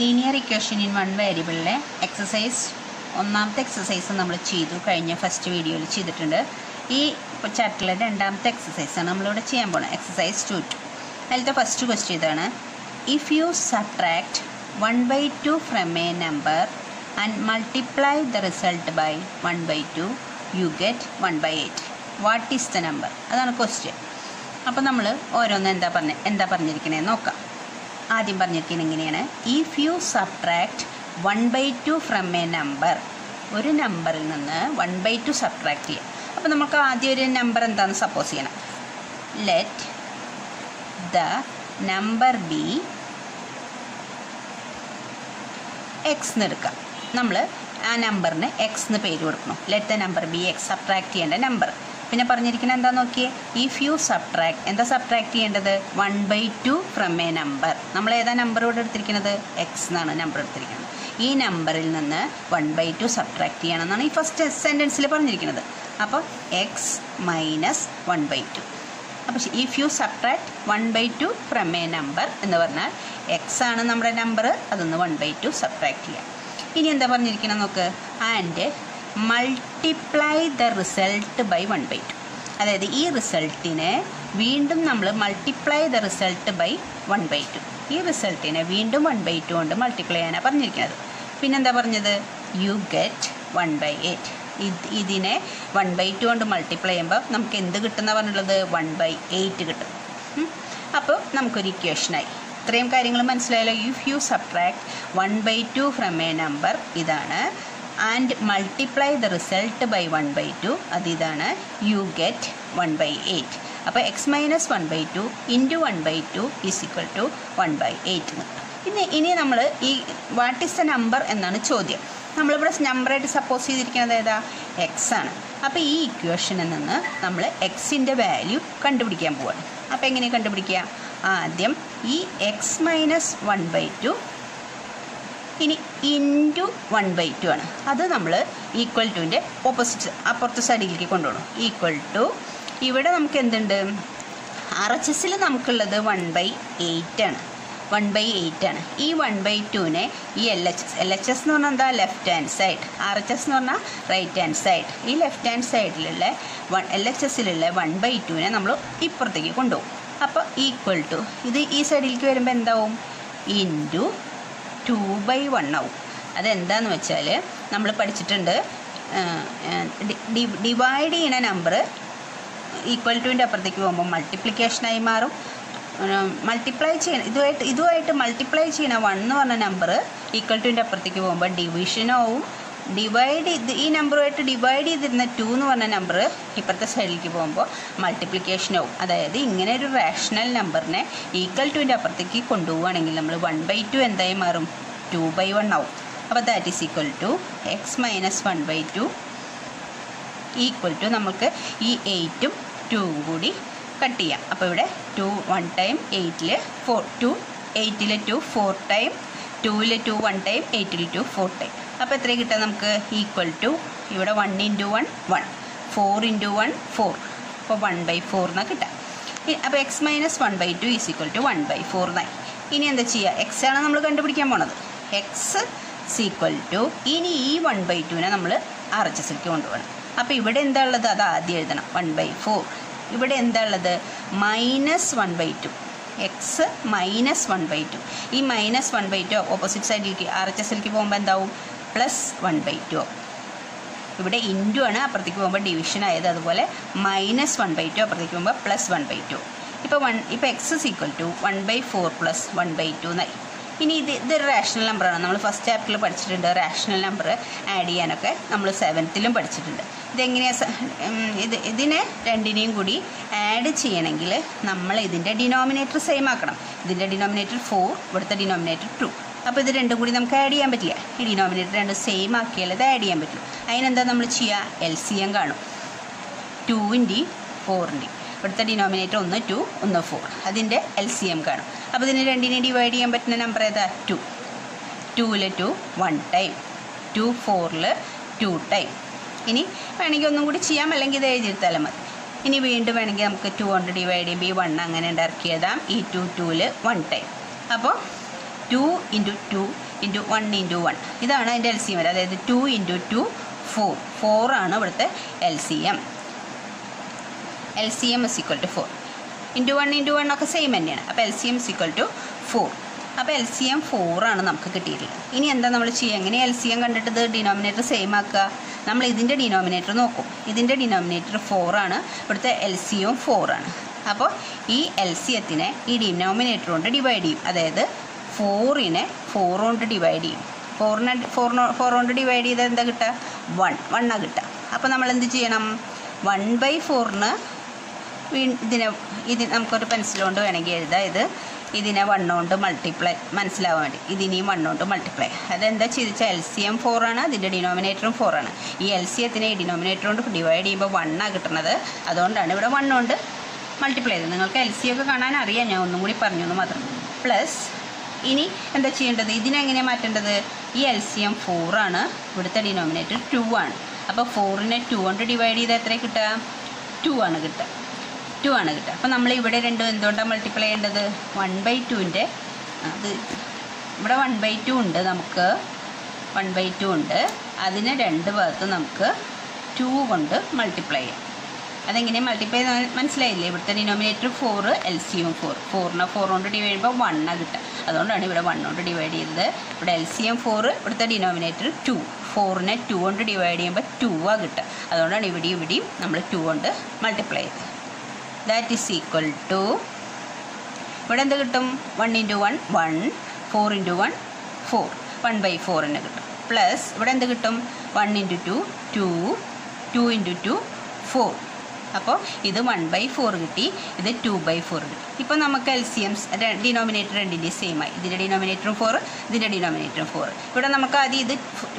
Linear equation in one വേരിയബിളിലെ exercise ഒന്നാമത്തെ exercise നമ്മൾ ചെയ്തു കഴിഞ്ഞ ഫസ്റ്റ് വീഡിയോയിൽ ചെയ്തിട്ടുണ്ട്. ഈ ചാപ്റ്ററിലെ രണ്ടാമത്തെ എക്സസൈസാണ് നമ്മളിവിടെ ചെയ്യാൻ പോകുന്നത് എക്സസൈസ് ടു ടു അതിലത്തെ ഫസ്റ്റ് ക്വസ്റ്റ്യൻ ഇതാണ്. If you subtract one by two from a number and multiply the result by one by two you get one by eight what is the number അതാണ് question അപ്പോൾ നമ്മൾ ഓരോന്ന് എന്താ പറഞ്ഞ എന്താ പറഞ്ഞിരിക്കണേ നോക്കാം. ആദ്യം പറഞ്ഞിരിക്കുന്നത് എങ്ങനെയാണ് if you subtract one by two from a number ഒരു നമ്പറിൽ നിന്ന് വൺ ബൈ ടു സബ്ട്രാക്ട് ചെയ്യാം. അപ്പോൾ നമുക്ക് ആദ്യം ഒരു നമ്പർ എന്താണെന്ന് സപ്പോസ് ചെയ്യണം. Let the number be x എന്ന് എടുക്കാം. നമ്മൾ ആ നമ്പറിന് എക്സ് എന്ന് പേര് കൊടുക്കണം. Let the number be x subtract ചെയ്യേണ്ട നമ്പർ പിന്നെ പറഞ്ഞിരിക്കുന്നത് എന്താ നോക്കിയേ? ഇഫ് യു സബ്ട്രാക്ട് എന്താ സബ്ട്രാക്ട് ചെയ്യേണ്ടത്? One by two from a number നമ്മൾ ഏതാ നമ്പർ ഇവിടെ എടുത്തിരിക്കുന്നത്? എക്സ് എന്നാണ് നമ്പർ എടുത്തിരിക്കുന്നത്. ഈ നമ്പറിൽ നിന്ന് വൺ ബൈ ടു സബ്ട്രാക്ട് ചെയ്യണം എന്നാണ് ഈ ഫസ്റ്റ് സെന്റൻസിൽ പറഞ്ഞിരിക്കുന്നത്. അപ്പോൾ x minus one by two അപ്പോൾ if you subtract one by two from a number എന്ന് പറഞ്ഞാൽ എക്സ് ആണ് നമ്മുടെ നമ്പർ അതൊന്ന് വൺ ബൈ ടു സബ്ട്രാക്ട് ചെയ്യാം. ഇനി എന്താ പറഞ്ഞിരിക്കണം നോക്ക്? And multiply the result by one by two അതായത് ഈ റിസൾട്ടിനെ വീണ്ടും നമ്മൾ multiply the result by one by two ഈ റിസൾട്ടിനെ വീണ്ടും വൺ ബൈ ടു കൊണ്ട് മൾട്ടിപ്ലൈ ചെയ്യാനാണ് പറഞ്ഞിരിക്കുന്നത്. പിന്നെന്താ പറഞ്ഞത്? You get one by eight ഇത് ഇതിനെ വൺ ബൈ ടു കൊണ്ട് മൾട്ടിപ്ലൈ ചെയ്യുമ്പോൾ നമുക്ക് എന്ത് കിട്ടുന്ന പറഞ്ഞുള്ളത് വൺ ബൈ എയ്റ്റ് കിട്ടും. അപ്പോൾ നമുക്കൊരു ഇക്വേഷനായി ഇത്രയും കാര്യങ്ങൾ മനസ്സിലായല്ലോ. If you subtract one by two from a number ഇതാണ് and multiply the result by one by two അത് ഇതാണ് you get one by eight അപ്പോൾ x minus one by two into one by two is equal to one by eight പിന്നെ ഇനി നമ്മൾ ഈ what is the number എന്നാണ് ചോദ്യം. നമ്മളിവിടെ നമ്പറായിട്ട് സപ്പോസ് ചെയ്തിരിക്കുന്നത് ഏതാ? എക്സ് ആണ്. അപ്പോൾ ഈ ഇക്വേഷനിൽ നിന്ന് നമ്മൾ എക്സിന്റെ വാല്യൂ കണ്ടുപിടിക്കാൻ പോവാണ്. അപ്പോൾ എങ്ങനെ കണ്ടുപിടിക്കുക? ആദ്യം ഈ x minus one by two ഇനി ഇന്റു വൺ ബൈ ടു ആണ്. അത് നമ്മൾ ഈക്വൽ ടുവിന്റെ ഓപ്പോസിറ്റ് അപ്പുറത്തെ സൈഡിലേക്ക് കൊണ്ടുപോകണം. ഈക്വൽ ടു ഇവിടെ നമുക്ക് എന്തുണ്ട്? ആർ എച്ച് എസിൽ നമുക്കുള്ളത് വൺ ബൈ എയ്റ്റ് ആണ്. വൺ ബൈ എയ്റ്റ് ആണ്. ഈ വൺ ബൈ ടുവിനെ ഈ L H S L H S എന്ന് പറഞ്ഞാൽ എന്താ? Left hand side R H S എന്ന് പറഞ്ഞാൽ റൈറ്റ് ഹാൻഡ് സൈഡ് ഈ ലെഫ്റ്റ് ഹാൻഡ് സൈഡിലുള്ള വൺ എൽ എച്ച് എസിലുള്ള വൺ ബൈ ടുവിനെ നമ്മൾ ഇപ്പുറത്തേക്ക് കൊണ്ടുപോകും. അപ്പോൾ ഈക്വൽ ടു ഇത് ഈ സൈഡിലേക്ക് വരുമ്പോൾ എന്താവും? ഇന്റു ടു ബൈ വൺ ആവും. അതെന്താന്ന് വെച്ചാൽ നമ്മൾ പഠിച്ചിട്ടുണ്ട് ഡിവൈഡ് ചെയ്യുന്ന നമ്പർ ഈക്വൽ ടുവിന്റെ അപ്പുറത്തേക്ക് പോകുമ്പോൾ മൾട്ടിപ്ലിക്കേഷനായി മാറും. മൾട്ടിപ്ലൈ ചെയ്യണം ഇതുമായിട്ട് ഇതുമായിട്ട് മൾട്ടിപ്ലൈ ചെയ്യണ വൺ എന്ന് പറഞ്ഞ നമ്പർ ഈക്വൽ ടുവിന്റെ അപ്പുറത്തേക്ക് പോകുമ്പോൾ ഡിവിഷനാവും ഡിവൈഡ് ചെയ്ത് ഈ നമ്പറുമായിട്ട് ഡിവൈഡ് ചെയ്തിരുന്ന ടു എന്ന് പറഞ്ഞ നമ്പർ ഇപ്പുറത്തെ സൈഡിലേക്ക് പോകുമ്പോൾ മൾട്ടിപ്ലിക്കേഷൻ ആവും. അതായത് ഇങ്ങനെ ഒരു റാഷണൽ നമ്പറിനെ ഈക്വൽ ടുവിന്റെ അപ്പുറത്തേക്ക് കൊണ്ടുപോവുകയാണെങ്കിൽ നമ്മൾ വൺ ബൈ ടു എന്തായി മാറും? ടു ബൈ വൺ ആവും. അപ്പോൾ that is equal to x minus one by two equal to നമുക്ക് ഈ എയ്റ്റും ടൂവും കൂടി കട്ട് ചെയ്യാം. അപ്പോൾ ഇവിടെ ടു വൺ ടൈം എയ്റ്റിൽ ഫോർ ടു എയ്റ്റിൽ ടു ഫോർ ടൈം ടൂവിൽ ടു വൺ ടൈം എയ്റ്റിൽ ടു ഫോർ ടൈം അപ്പോൾ എത്ര കിട്ടുക നമുക്ക്? ഈക്വൽ ടു ഇവിടെ one into one one four into one four അപ്പോൾ വൺ ബൈ ഫോർ എന്നാണ് കിട്ടുക. അപ്പോൾ x minus one by two is equal to one by four എന്നായി ഇനി എന്താ ചെയ്യുക എക്സ് ആണ് നമ്മൾ കണ്ടുപിടിക്കാൻ പോണത്. എക്സ് സീക്വൽ ടു ഇനി ഈ വൺ ബൈ ടുവിനെ നമ്മൾ ആർ എച്ച് എസിലേക്ക് കൊണ്ടുപോകണം. അപ്പോൾ ഇവിടെ എന്താ ഉള്ളത്? അത് ആദ്യം എഴുതണം. വൺ ബൈ ഫോർ ഇവിടെ എന്താ ഉള്ളത്? Minus one by two x minus one by two ഈ minus one by two opposite സൈഡിലേക്ക് ആർ എച്ച് എസിലേക്ക് പോകുമ്പോൾ എന്താവും? പ്ലസ് വൺ ബൈ ടു ഇവിടെ ഇന്റു ആണ് അപ്പുറത്തേക്ക് പോകുമ്പോൾ ഡിവിഷൻ ആയത്. അതുപോലെ മൈനസ് വൺ ബൈ ടു അപ്പുറത്തേക്ക് പോകുമ്പോൾ പ്ലസ് വൺ ബൈ ടു ഇപ്പോൾ വൺ ഇപ്പോൾ x is equal to one by four plus one by two എന്നായി ഇനി ഇത് ഇതൊരു റാഷണൽ നമ്പറാണ് നമ്മൾ ഫസ്റ്റ് ചാപ്റ്ററിൽ പഠിച്ചിട്ടുണ്ട് റാഷണൽ നമ്പർ ആഡ് ചെയ്യാനൊക്കെ നമ്മൾ സെവൻത്തിലും പഠിച്ചിട്ടുണ്ട്. ഇതെങ്ങനെയാണ് ഇത് ഇതിനെ രണ്ടിനെയും കൂടി ആഡ് ചെയ്യണമെങ്കിൽ നമ്മൾ ഇതിന്റെ ഡിനോമിനേറ്റർ സെയിം ആക്കണം. ഇതിന്റെ ഡിനോമിനേറ്റർ ഫോർ ഇവിടുത്തെ ഡിനോമിനേറ്റർ ടു അപ്പോൾ ഇത് രണ്ടും കൂടി നമുക്ക് ആഡ് ചെയ്യാൻ പറ്റില്ല. ഈ ഡിനോമിനേറ്റർ രണ്ടും സെയിം ആക്കിയാൽ ഇത് ആഡ് ചെയ്യാൻ പറ്റും. അതിനെന്താ നമ്മൾ ചെയ്യുക എൽ സി എം കാണും. ടൂവിന്റെയും ഫോറിന്റെയും ഇവിടുത്തെ ഡിനോമിനേറ്റർ ഒന്ന് ടു ഒന്ന് ഫോർ അതിന്റെ എൽ സി എം കാണും. അപ്പോൾ ഇതിന് രണ്ടിനെ ഡിവൈഡ് ചെയ്യാൻ പറ്റുന്ന നമ്പർ ഏതാ? ടു ടൂവിൽ ടു വൺ ടൈം ടു ഫോറിൽ ടു ടൈം ഇനി വേണമെങ്കിൽ ഒന്നും കൂടി ചെയ്യാം. അല്ലെങ്കിൽ ഇത് എഴുതിയെടുത്താലും മതി. ഇനി വീണ്ടും വേണമെങ്കിൽ നമുക്ക് ടു കൊണ്ട് ഡിവൈഡ് ചെയ്യുമ്പോൾ ഈ വൺ അങ്ങനെ ഉണ്ടാക്കിയതാം ഈ ടു ടൂവിൽ വൺ ടൈം അപ്പോൾ two into two into one into one ഇതാണ് അതിന്റെ എൽ സി എം വരെ. അതായത് ടു ഇന്റു ടു ഫോർ ഫോറാണ് ഇവിടുത്തെ L C M L C M is equal to four into one into one ഒക്കെ same തന്നെയാണ്. അപ്പോൾ L C M is equal to four അപ്പോൾ എൽ സി എം ഫോറാണ് നമുക്ക് കിട്ടിയിട്ടുള്ളത്. ഇനി എന്താ നമ്മൾ ചെയ്യുക? എങ്ങനെ എൽ സി എം കണ്ടിട്ട് ഡിനോമിനേറ്റർ സെയിം ആക്കുക? നമ്മൾ ഇതിന്റെ ഡിനോമിനേറ്റർ നോക്കും. ഇതിന്റെ ഡിനോമിനേറ്റർ ഫോറാണ് ഇവിടുത്തെ എൽ സി എം ഫോറാണ് അപ്പോൾ ഈ എൽ സി എത്തിനെ ഈ ഡിനോമിനേറ്റർ കൊണ്ട് ഡിവൈഡ് ചെയ്യും. അതായത് ഫോറിനെ ഫോർ കൊണ്ട് ഡിവൈഡ് ചെയ്യും. ഫോറിനെ ഫോറിനോ ഫോർ കൊണ്ട് ഡിവൈഡ് ചെയ്താൽ എന്താ കിട്ടുക? വൺ വണ്ണാണ് കിട്ടുക. അപ്പോൾ നമ്മൾ എന്ത് ചെയ്യണം? വൺ ബൈ ഫോറിന് ഇതിനെ ഇത് നമുക്കൊരു പെൻസിൽ കൊണ്ട് വേണമെങ്കിൽ എഴുതാം. ഇത് ഇതിനെ വൺ മൾട്ടിപ്ലൈ മനസ്സിലാവാൻ വേണ്ടി. ഇതിനെയും വൺ മൾട്ടിപ്ലൈ അതെന്താ ചെയ്തിച്ചാൽ എൽ സി എം ഫോറാണ് അതിന്റെ ഡിനോമിനേറ്ററും ഫോറാണ് ഈ എൽ സി എത്തിനെ ഡിനോമിനേറ്റർ കൊണ്ട് ഡിവൈഡ് ചെയ്യുമ്പോൾ വണ്ണാണ് കിട്ടുന്നത്. അതുകൊണ്ടാണ് ഇവിടെ വൺ മൾട്ടിപ്ലൈ ചെയ്തത്. നിങ്ങൾക്ക് എൽ സി ഒക്കെ കാണാൻ അറിയാം. ഞാൻ ഒന്നും കൂടി പറഞ്ഞു എന്ന് മാത്രം. പ്ലസ് ഇനി എന്താ ചെയ്യേണ്ടത്? ഇതിനെങ്ങനെയാണ് മാറ്റേണ്ടത്? ഈ എൽ സി എം ഫോറാണ് ഇവിടുത്തെ ഡിനോമിനേറ്റർ ടു ആണ്. അപ്പോൾ ഫോറിനെ ടു കൊണ്ട് ഡിവൈഡ് ചെയ്താൽ എത്ര കിട്ടുക? ടു ആണ് കിട്ടുക. ടു ആണ് കിട്ടുക. അപ്പോൾ നമ്മൾ ഇവിടെ രണ്ടും എന്തുകൊണ്ടാണ് മൾട്ടിപ്ലൈ ചെയ്യേണ്ടത്? വൺ ബൈ ടുവിന്റെ അത് ഇവിടെ വൺ ബൈ ടു ഉണ്ട് നമുക്ക്. വൺ ബൈ ടു ഉണ്ട്. അതിനെ രണ്ട് ഭാഗത്ത് നമുക്ക് ടു കൊണ്ട് മൾട്ടിപ്ലൈ ചെയ്യാം. അതെങ്ങനെ മൾട്ടിപ്ലൈ മനസ്സിലായില്ലേ? ഇവിടുത്തെ denominator four L C M four ഫോറിനെ four കൊണ്ട് ഡിവൈഡ് ചെയ്യുമ്പോൾ വണ്ണാണ് കിട്ടുക. അതുകൊണ്ടാണ് ഇവിടെ വൺ കൊണ്ട് ഡിവൈഡ് ചെയ്തത് ഇവിടെ എൽ സി എം ഫോർ ഇവിടുത്തെ ഡിനോമിനേറ്റർ ടു ഫോറിനെ ടു കൊണ്ട് ഡിവൈഡ് ചെയ്യുമ്പോൾ ടു ആ കിട്ടുക. അതുകൊണ്ടാണ് ഇവിടെയും ഇവിടെയും നമ്മൾ ടു കൊണ്ട് മൾട്ടിപ്ലൈ ചെയ്തത്. ദാറ്റ് ഈസ് ഈക്വൽ ടു ഇവിടെ എന്ത് കിട്ടും? One into one one four into one four one by തന്നെ കിട്ടും. പ്ലസ് ഇവിടെ എന്ത് കിട്ടും? One into two two two into two four അപ്പോൾ ഇത് വൺ ബൈ ഫോർ കിട്ടി ഇത് ടു ബൈ ഫോർ കിട്ടി. ഇപ്പോൾ നമുക്ക് എൽ സി ഡിനോമിനേറ്റർ രണ്ടിന്റെയും സെയിം ആയി. ഇതിന്റെ ഡിനോമിനേറ്ററും ഫോർ ഇതിന്റെ ഡിനോമിനേറ്ററും ഫോർ ഇവിടെ നമുക്ക് ആദ്യം ഇത്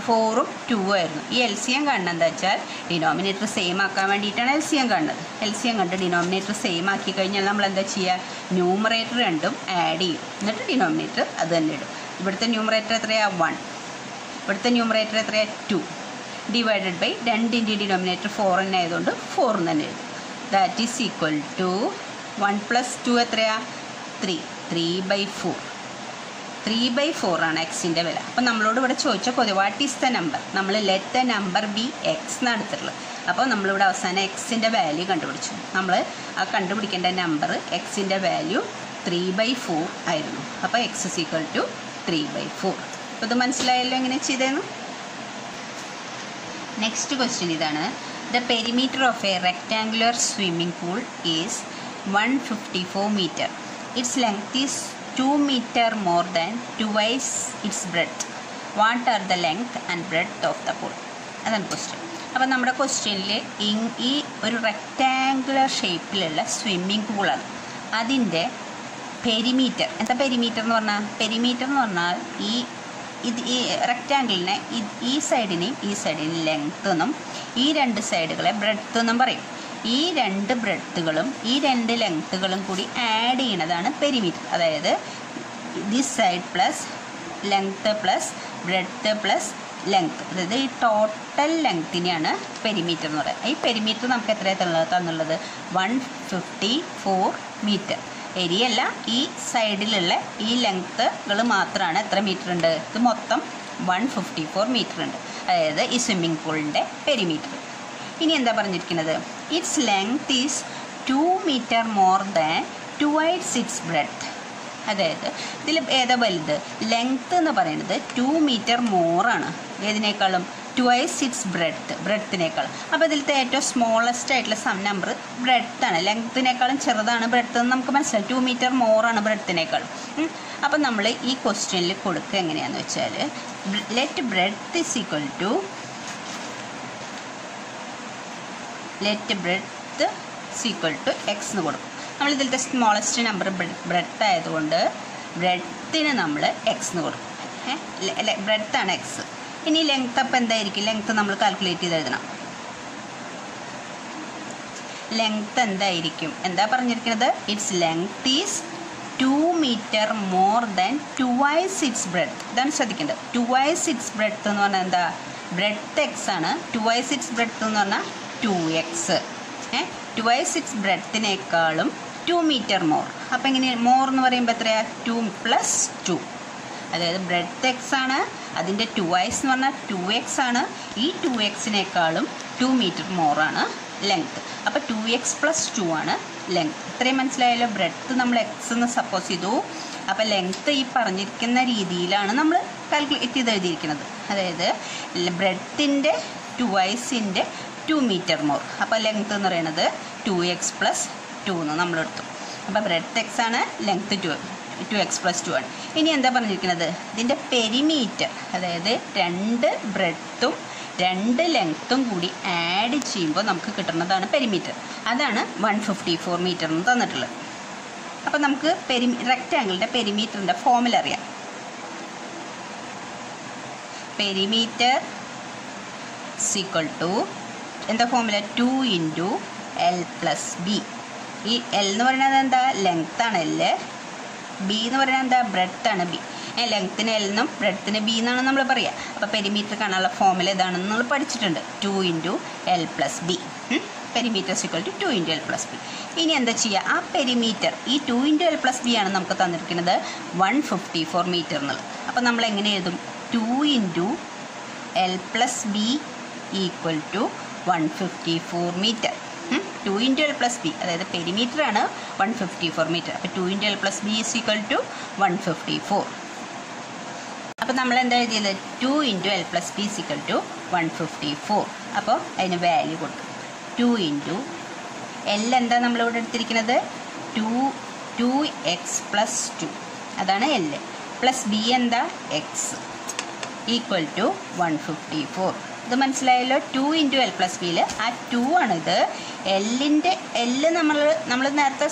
ഫോറും ടു ആയിരുന്നു. ഈ എൽ സി എം കാണുന്നത് എന്താ വെച്ചാൽ ഡിനോമിനേറ്റർ സെയിം ആക്കാൻ വേണ്ടിയിട്ടാണ് എൽ സി എം കാണുന്നത് എൽ സി എം കണ്ട് ഡിനോമിനേറ്റർ സെയിം ആക്കി കഴിഞ്ഞാൽ നമ്മൾ എന്താ ചെയ്യുക ന്യൂമറേറ്റർ രണ്ടും ആഡ് ചെയ്യും. എന്നിട്ട് ഡിനോമിനേറ്റർ അത് തന്നെ ഇടും. ഇവിടുത്തെ ന്യൂമറേറ്റർ എത്രയാണ് വൺ ഇവിടുത്തെ ന്യൂമറേറ്റർ എത്രയാണ് ടു ഡിവൈഡഡ് ബൈ രണ്ടിന്റെ ഡിനോമിനേറ്റർ ഫോർ തന്നെ ആയതുകൊണ്ട് ഫോർ തന്നെ എഴുതും. That is equal to one plus two എത്രയാ? Three three by four three by four ആണ് എക്സിന്റെ വില. അപ്പോൾ നമ്മളോട് ഇവിടെ ചോദിച്ച കൊതി വാട്ട് ഈസ് ദ നമ്പർ നമ്മൾ let the number be x എന്നാണ് എടുത്തിട്ടുള്ളത്. അപ്പോൾ നമ്മളിവിടെ അവസാനം എക്സിന്റെ വാല്യൂ കണ്ടുപിടിച്ചു. നമ്മൾ ആ കണ്ടുപിടിക്കേണ്ട നമ്പർ എക്സിന്റെ വാല്യൂ ത്രീ ബൈ ഫോർ ആയിരുന്നു. അപ്പോൾ x is equal to three by four അപ്പോൾ ഇത് മനസ്സിലായല്ലോ എങ്ങനെ ചെയ്തതെന്ന് നെക്സ്റ്റ് ക്വസ്റ്റ്യൻ ഇതാണ്. The perimeter of a rectangular swimming pool is one fifty four metre its length is two metre more than twice its breadth what are the length and breadth of the pool അതാണ് question അപ്പോൾ നമ്മുടെ ക്വസ്റ്റ്യനിൽ ഈ ഒരു rectangular ഷേപ്പിലുള്ള swimming പൂളാണ് അതിന്റെ perimeter എന്താ perimeter എന്ന് പറഞ്ഞാൽ പെരിമീറ്റർ എന്ന് പറഞ്ഞാൽ ഈ ഇത് ഈ റെക്റ്റാങ്കിളിനെ ഈ സൈഡിനെയും ഈ സൈഡിനെയും ലെങ്ത് എന്നും ഈ രണ്ട് സൈഡുകളെ ബ്രെഡ്ത്ത് എന്നും പറയും. ഈ രണ്ട് ബ്രെഡ്ത്തുകളും ഈ രണ്ട് ലെങ്ത്തുകളും കൂടി ആഡ് ചെയ്യണതാണ് പെരിമീറ്റർ അതായത് this side plus length plus breadth plus length അതായത് ഈ ടോട്ടൽ ലെങ്ത്തിനെയാണ് പെരിമീറ്റർ എന്ന് പറയുന്നത്. ഈ പെരിമീറ്റർ നമുക്ക് തന്നുള്ളത് തന്നുള്ളത്? One fifty four metre area അല്ല ഈ സൈഡിലുള്ള ഈ ലെങ്ത്തുകൾ മാത്രമാണ് എത്ര മീറ്റർ ഉണ്ട്? ഇത് മൊത്തം വൺ ഫിഫ്റ്റി ഫോർ മീറ്റർ ഉണ്ട്. അതായത് ഈ സ്വിമ്മിംഗ് പൂളിന്റെ പെരിമീറ്റർ ഇനി എന്താ പറഞ്ഞിരിക്കുന്നത്? Its length is two metre more than two its six breadth അതായത് ഇതിൽ ഏതാ വലുത്? ലെങ്ത് എന്ന് പറയുന്നത് ടു മീറ്റർ മോറാണ് ഏതിനേക്കാളും? ട്വൈസ് ഇറ്റ്സ് ബ്രെഡ്ത്ത് ബ്രെഡ്ത്തിനേക്കാൾ അപ്പോൾ ഇതിലത്തെ ഏറ്റവും സ്മോളസ്റ്റ് ആയിട്ടുള്ള സം നമ്പർ ബ്രെഡ്ത്താണ് ലെങ്ത്തിനേക്കാളും ചെറുതാണ് ബ്രെഡ്ത്ത് എന്ന് നമുക്ക് മനസ്സിലായി. ടു മീറ്റർ മോറാണ് ബ്രെഡ്ത്തിനേക്കാൾ അപ്പം നമ്മൾ ഈ ക്വസ്റ്റ്യനിൽ കൊടുക്കുക എങ്ങനെയാണെന്ന് വെച്ചാൽ let breadth is equal to let breadth equal to x എന്ന് കൊടുക്കും. നമ്മൾ ഇതിലത്തെ സ്മോളസ്റ്റ് നമ്പർ ബ്രെഡ് ആയതുകൊണ്ട് ബ്രെഡ്ത്തിന് നമ്മൾ എക്സ് എന്ന് കൊടുക്കും. ബ്രെഡ്ത്താണ് എക്സ് ഇനി ലെങ്ത് അപ്പം എന്തായിരിക്കും? ലെങ്ത് നമ്മൾ കാൽക്കുലേറ്റ് ചെയ്ത് എഴുതണം. ലെങ്ത് എന്തായിരിക്കും? എന്താ പറഞ്ഞിരിക്കുന്നത്? Its length is two metre more than twice its breadth ഇതാണ് ശ്രദ്ധിക്കേണ്ടത്. ടു വൈസ് ഇറ്റ്സ് ബ്രെഡ് എന്ന് പറഞ്ഞാൽ എന്താ? ബ്രെഡ് എക്സ് ആണ്. ടു വൈസ് ഇറ്റ്സ് ബ്രെഡ് എന്ന് പറഞ്ഞാൽ ടു എക്സ് ഏ? ടു വൈസ് ഇറ്റ്സ് ബ്രെഡത്തിനേക്കാളും ടു മീറ്റർ മോർ അപ്പം ഇങ്ങനെ മോർ എന്ന് പറയുമ്പോൾ എത്രയാ? ടു പ്ലസ് ടു അതായത് ബ്രെഡ് എക്സ് ആണ്. അതിന്റെ ടു ഐസ് എന്ന് പറഞ്ഞാൽ ടു എക്സ് ആണ്. ഈ ടു എക്സിനേക്കാളും ടു മീറ്റർ മോറാണ് ലെങ്ത് അപ്പോൾ ടു എക്സ് പ്ലസ് ടു ആണ് ലെങ്ത് ഇത്രയും മനസ്സിലായല്ലോ? ബ്രെഡ്ത്ത് നമ്മൾ എക്സ് എന്ന് സപ്പോസ് ചെയ്തു. അപ്പോൾ ലെങ്ത്ത് ഈ പറഞ്ഞിരിക്കുന്ന രീതിയിലാണ് നമ്മൾ കാൽക്കുലേറ്റ് ചെയ്ത് എഴുതിയിരിക്കുന്നത്. അതായത് ബ്രെഡ്ത്തിന്റെ ടു ഐസിന്റെ ടു മീറ്റർ മോർ അപ്പോൾ ലെങ്ത്ത് എന്ന് പറയുന്നത് ടു എക്സ് പ്ലസ് ടു എന്ന് നമ്മളെടുത്തു. അപ്പോൾ ബ്രെഡ് എക്സ് ആണ് length two two x plus two ആണ് ഇനി എന്താ പറഞ്ഞിരിക്കുന്നത്? ഇതിന്റെ പെരിമീറ്റർ അതായത് രണ്ട് ബ്രെഡ്ത്തും രണ്ട് ലെങ്ത്തും കൂടി ആഡ് ചെയ്യുമ്പോൾ നമുക്ക് കിട്ടുന്നതാണ് പെരിമീറ്റർ അതാണ് വൺ ഫിഫ്റ്റി ഫോർ മീറ്റർ എന്ന് തന്നിട്ടുള്ളത്. അപ്പോൾ നമുക്ക് പെരി റെക്റ്റാങ്കിളിന്റെ പെരിമീറ്ററിന്റെ ഫോമിൽ അറിയാം. പെരിമീറ്റർ സീക്വൽ ടു എന്താ formula two into L plus B ഈ എൽ എന്ന് പറയുന്നത് എന്താ? ലെങ്ത്താണ് എൽ ബി എന്ന് പറയുന്നത് എന്താ? ബ്രെഡ്ത്ത് ആണ് ബി ലെങ്ത്തിന് എൽ എന്നും ബ്രെഡ്ത്തിന് ബി എന്നാണ് നമ്മൾ പറയുക അപ്പോൾ പെരിമീറ്റർ കാണാനുള്ള ഫോമിൽ ഇതാണെന്ന് നമ്മൾ പഠിച്ചിട്ടുണ്ട്. Two into L plus B perimeter is equal to two into L plus B ഇനി എന്താ ചെയ്യുക ആ പെരിമീറ്റർ ഈ two into L plus B ആണ് നമുക്ക് തന്നിരിക്കുന്നത് വൺ ഫിഫ്റ്റി ഫോർ മീറ്റർ എന്നുള്ളത് അപ്പോൾ നമ്മൾ എങ്ങനെ എഴുതും? Two into L plus B equal to one fifty four metre two into L plus B അതായത് പെരിമീറ്റർ ആണ് വൺ ഫിഫ്റ്റി ഫോർ മീറ്റർ അപ്പോൾ two into L plus B is equal to one fifty four അപ്പോൾ നമ്മൾ എന്താ എഴുതിയത്? Two into L plus B equal to one fifty four അപ്പോൾ അതിന് value കൊടുക്കും. ടു ഇന്റു എൽ എന്താ നമ്മളിവിടെ എടുത്തിരിക്കുന്നത്? Two two x plus two അതാണ് എൽ പ്ലസ് ബി എന്താ? X equal to one fifty four ഇത് മനസ്സിലായല്ലോ? ടു ഇന്റു എൽ പ്ലസ് ബിയിൽ ആ ടു ആണിത്. എല്ലിന്റെ എല്ല് നമ്മൾ നമ്മൾ നേരത്തെ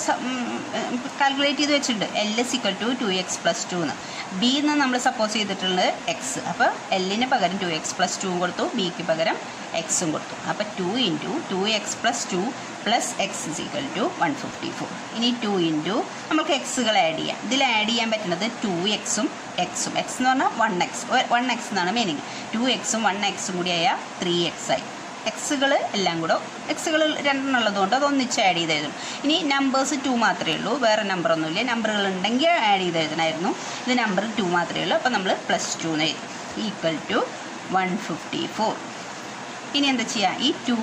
കാൽക്കുലേറ്റ് ചെയ്ത് വെച്ചിട്ടുണ്ട്. L is equal to two x plus two എന്ന് ബി എന്ന് നമ്മൾ സപ്പോസ് ചെയ്തിട്ടുള്ളത് എക്സ് അപ്പോൾ എല്ലിന് പകരം ടു എക്സ് പ്ലസ് ടുവും കൊടുത്തു. ബിക്ക് പകരം എക്സും കൊടുത്തു. അപ്പോൾ two into two x plus two plus x is equal to one fifty four ഇനി ടു ഇന്റു നമുക്ക് എക്സുകൾ ആഡ് ചെയ്യാം. ഇതിൽ ആഡ് ചെയ്യാൻ പറ്റുന്നത് ടു എക്സും എക്സും എക്സ് എന്ന് പറഞ്ഞാൽ വൺ എക്സ് വൺ എക്സ് എന്നാണ് മീനിങ് ടു എക്സും വൺ എക്സും കൂടി ആയാൽ ത്രീ എക്സ് ആയി. എക്സുകൾ എല്ലാം കൂടെ എക്സുകൾ രണ്ടെണ്ണം ഉള്ളതുകൊണ്ട് അത് ഒന്നിച്ച് ആഡ് ചെയ്ത് എഴുതും ഇനി നമ്പേഴ്സ് ടു മാത്രമേ ഉള്ളൂ. വേറെ നമ്പർ ഒന്നുമില്ല. നമ്പറുകൾ ഉണ്ടെങ്കിൽ ആഡ് ചെയ്ത് എഴുതണമായിരുന്നു. ഇത് നമ്പർ ടു മാത്രമേ ഉള്ളൂ. അപ്പോൾ നമ്മൾ പ്ലസ് ടു എന്ന് എഴുതും. Equal to one fifty four ഇനി എന്താ ചെയ്യുക? ഈ ടു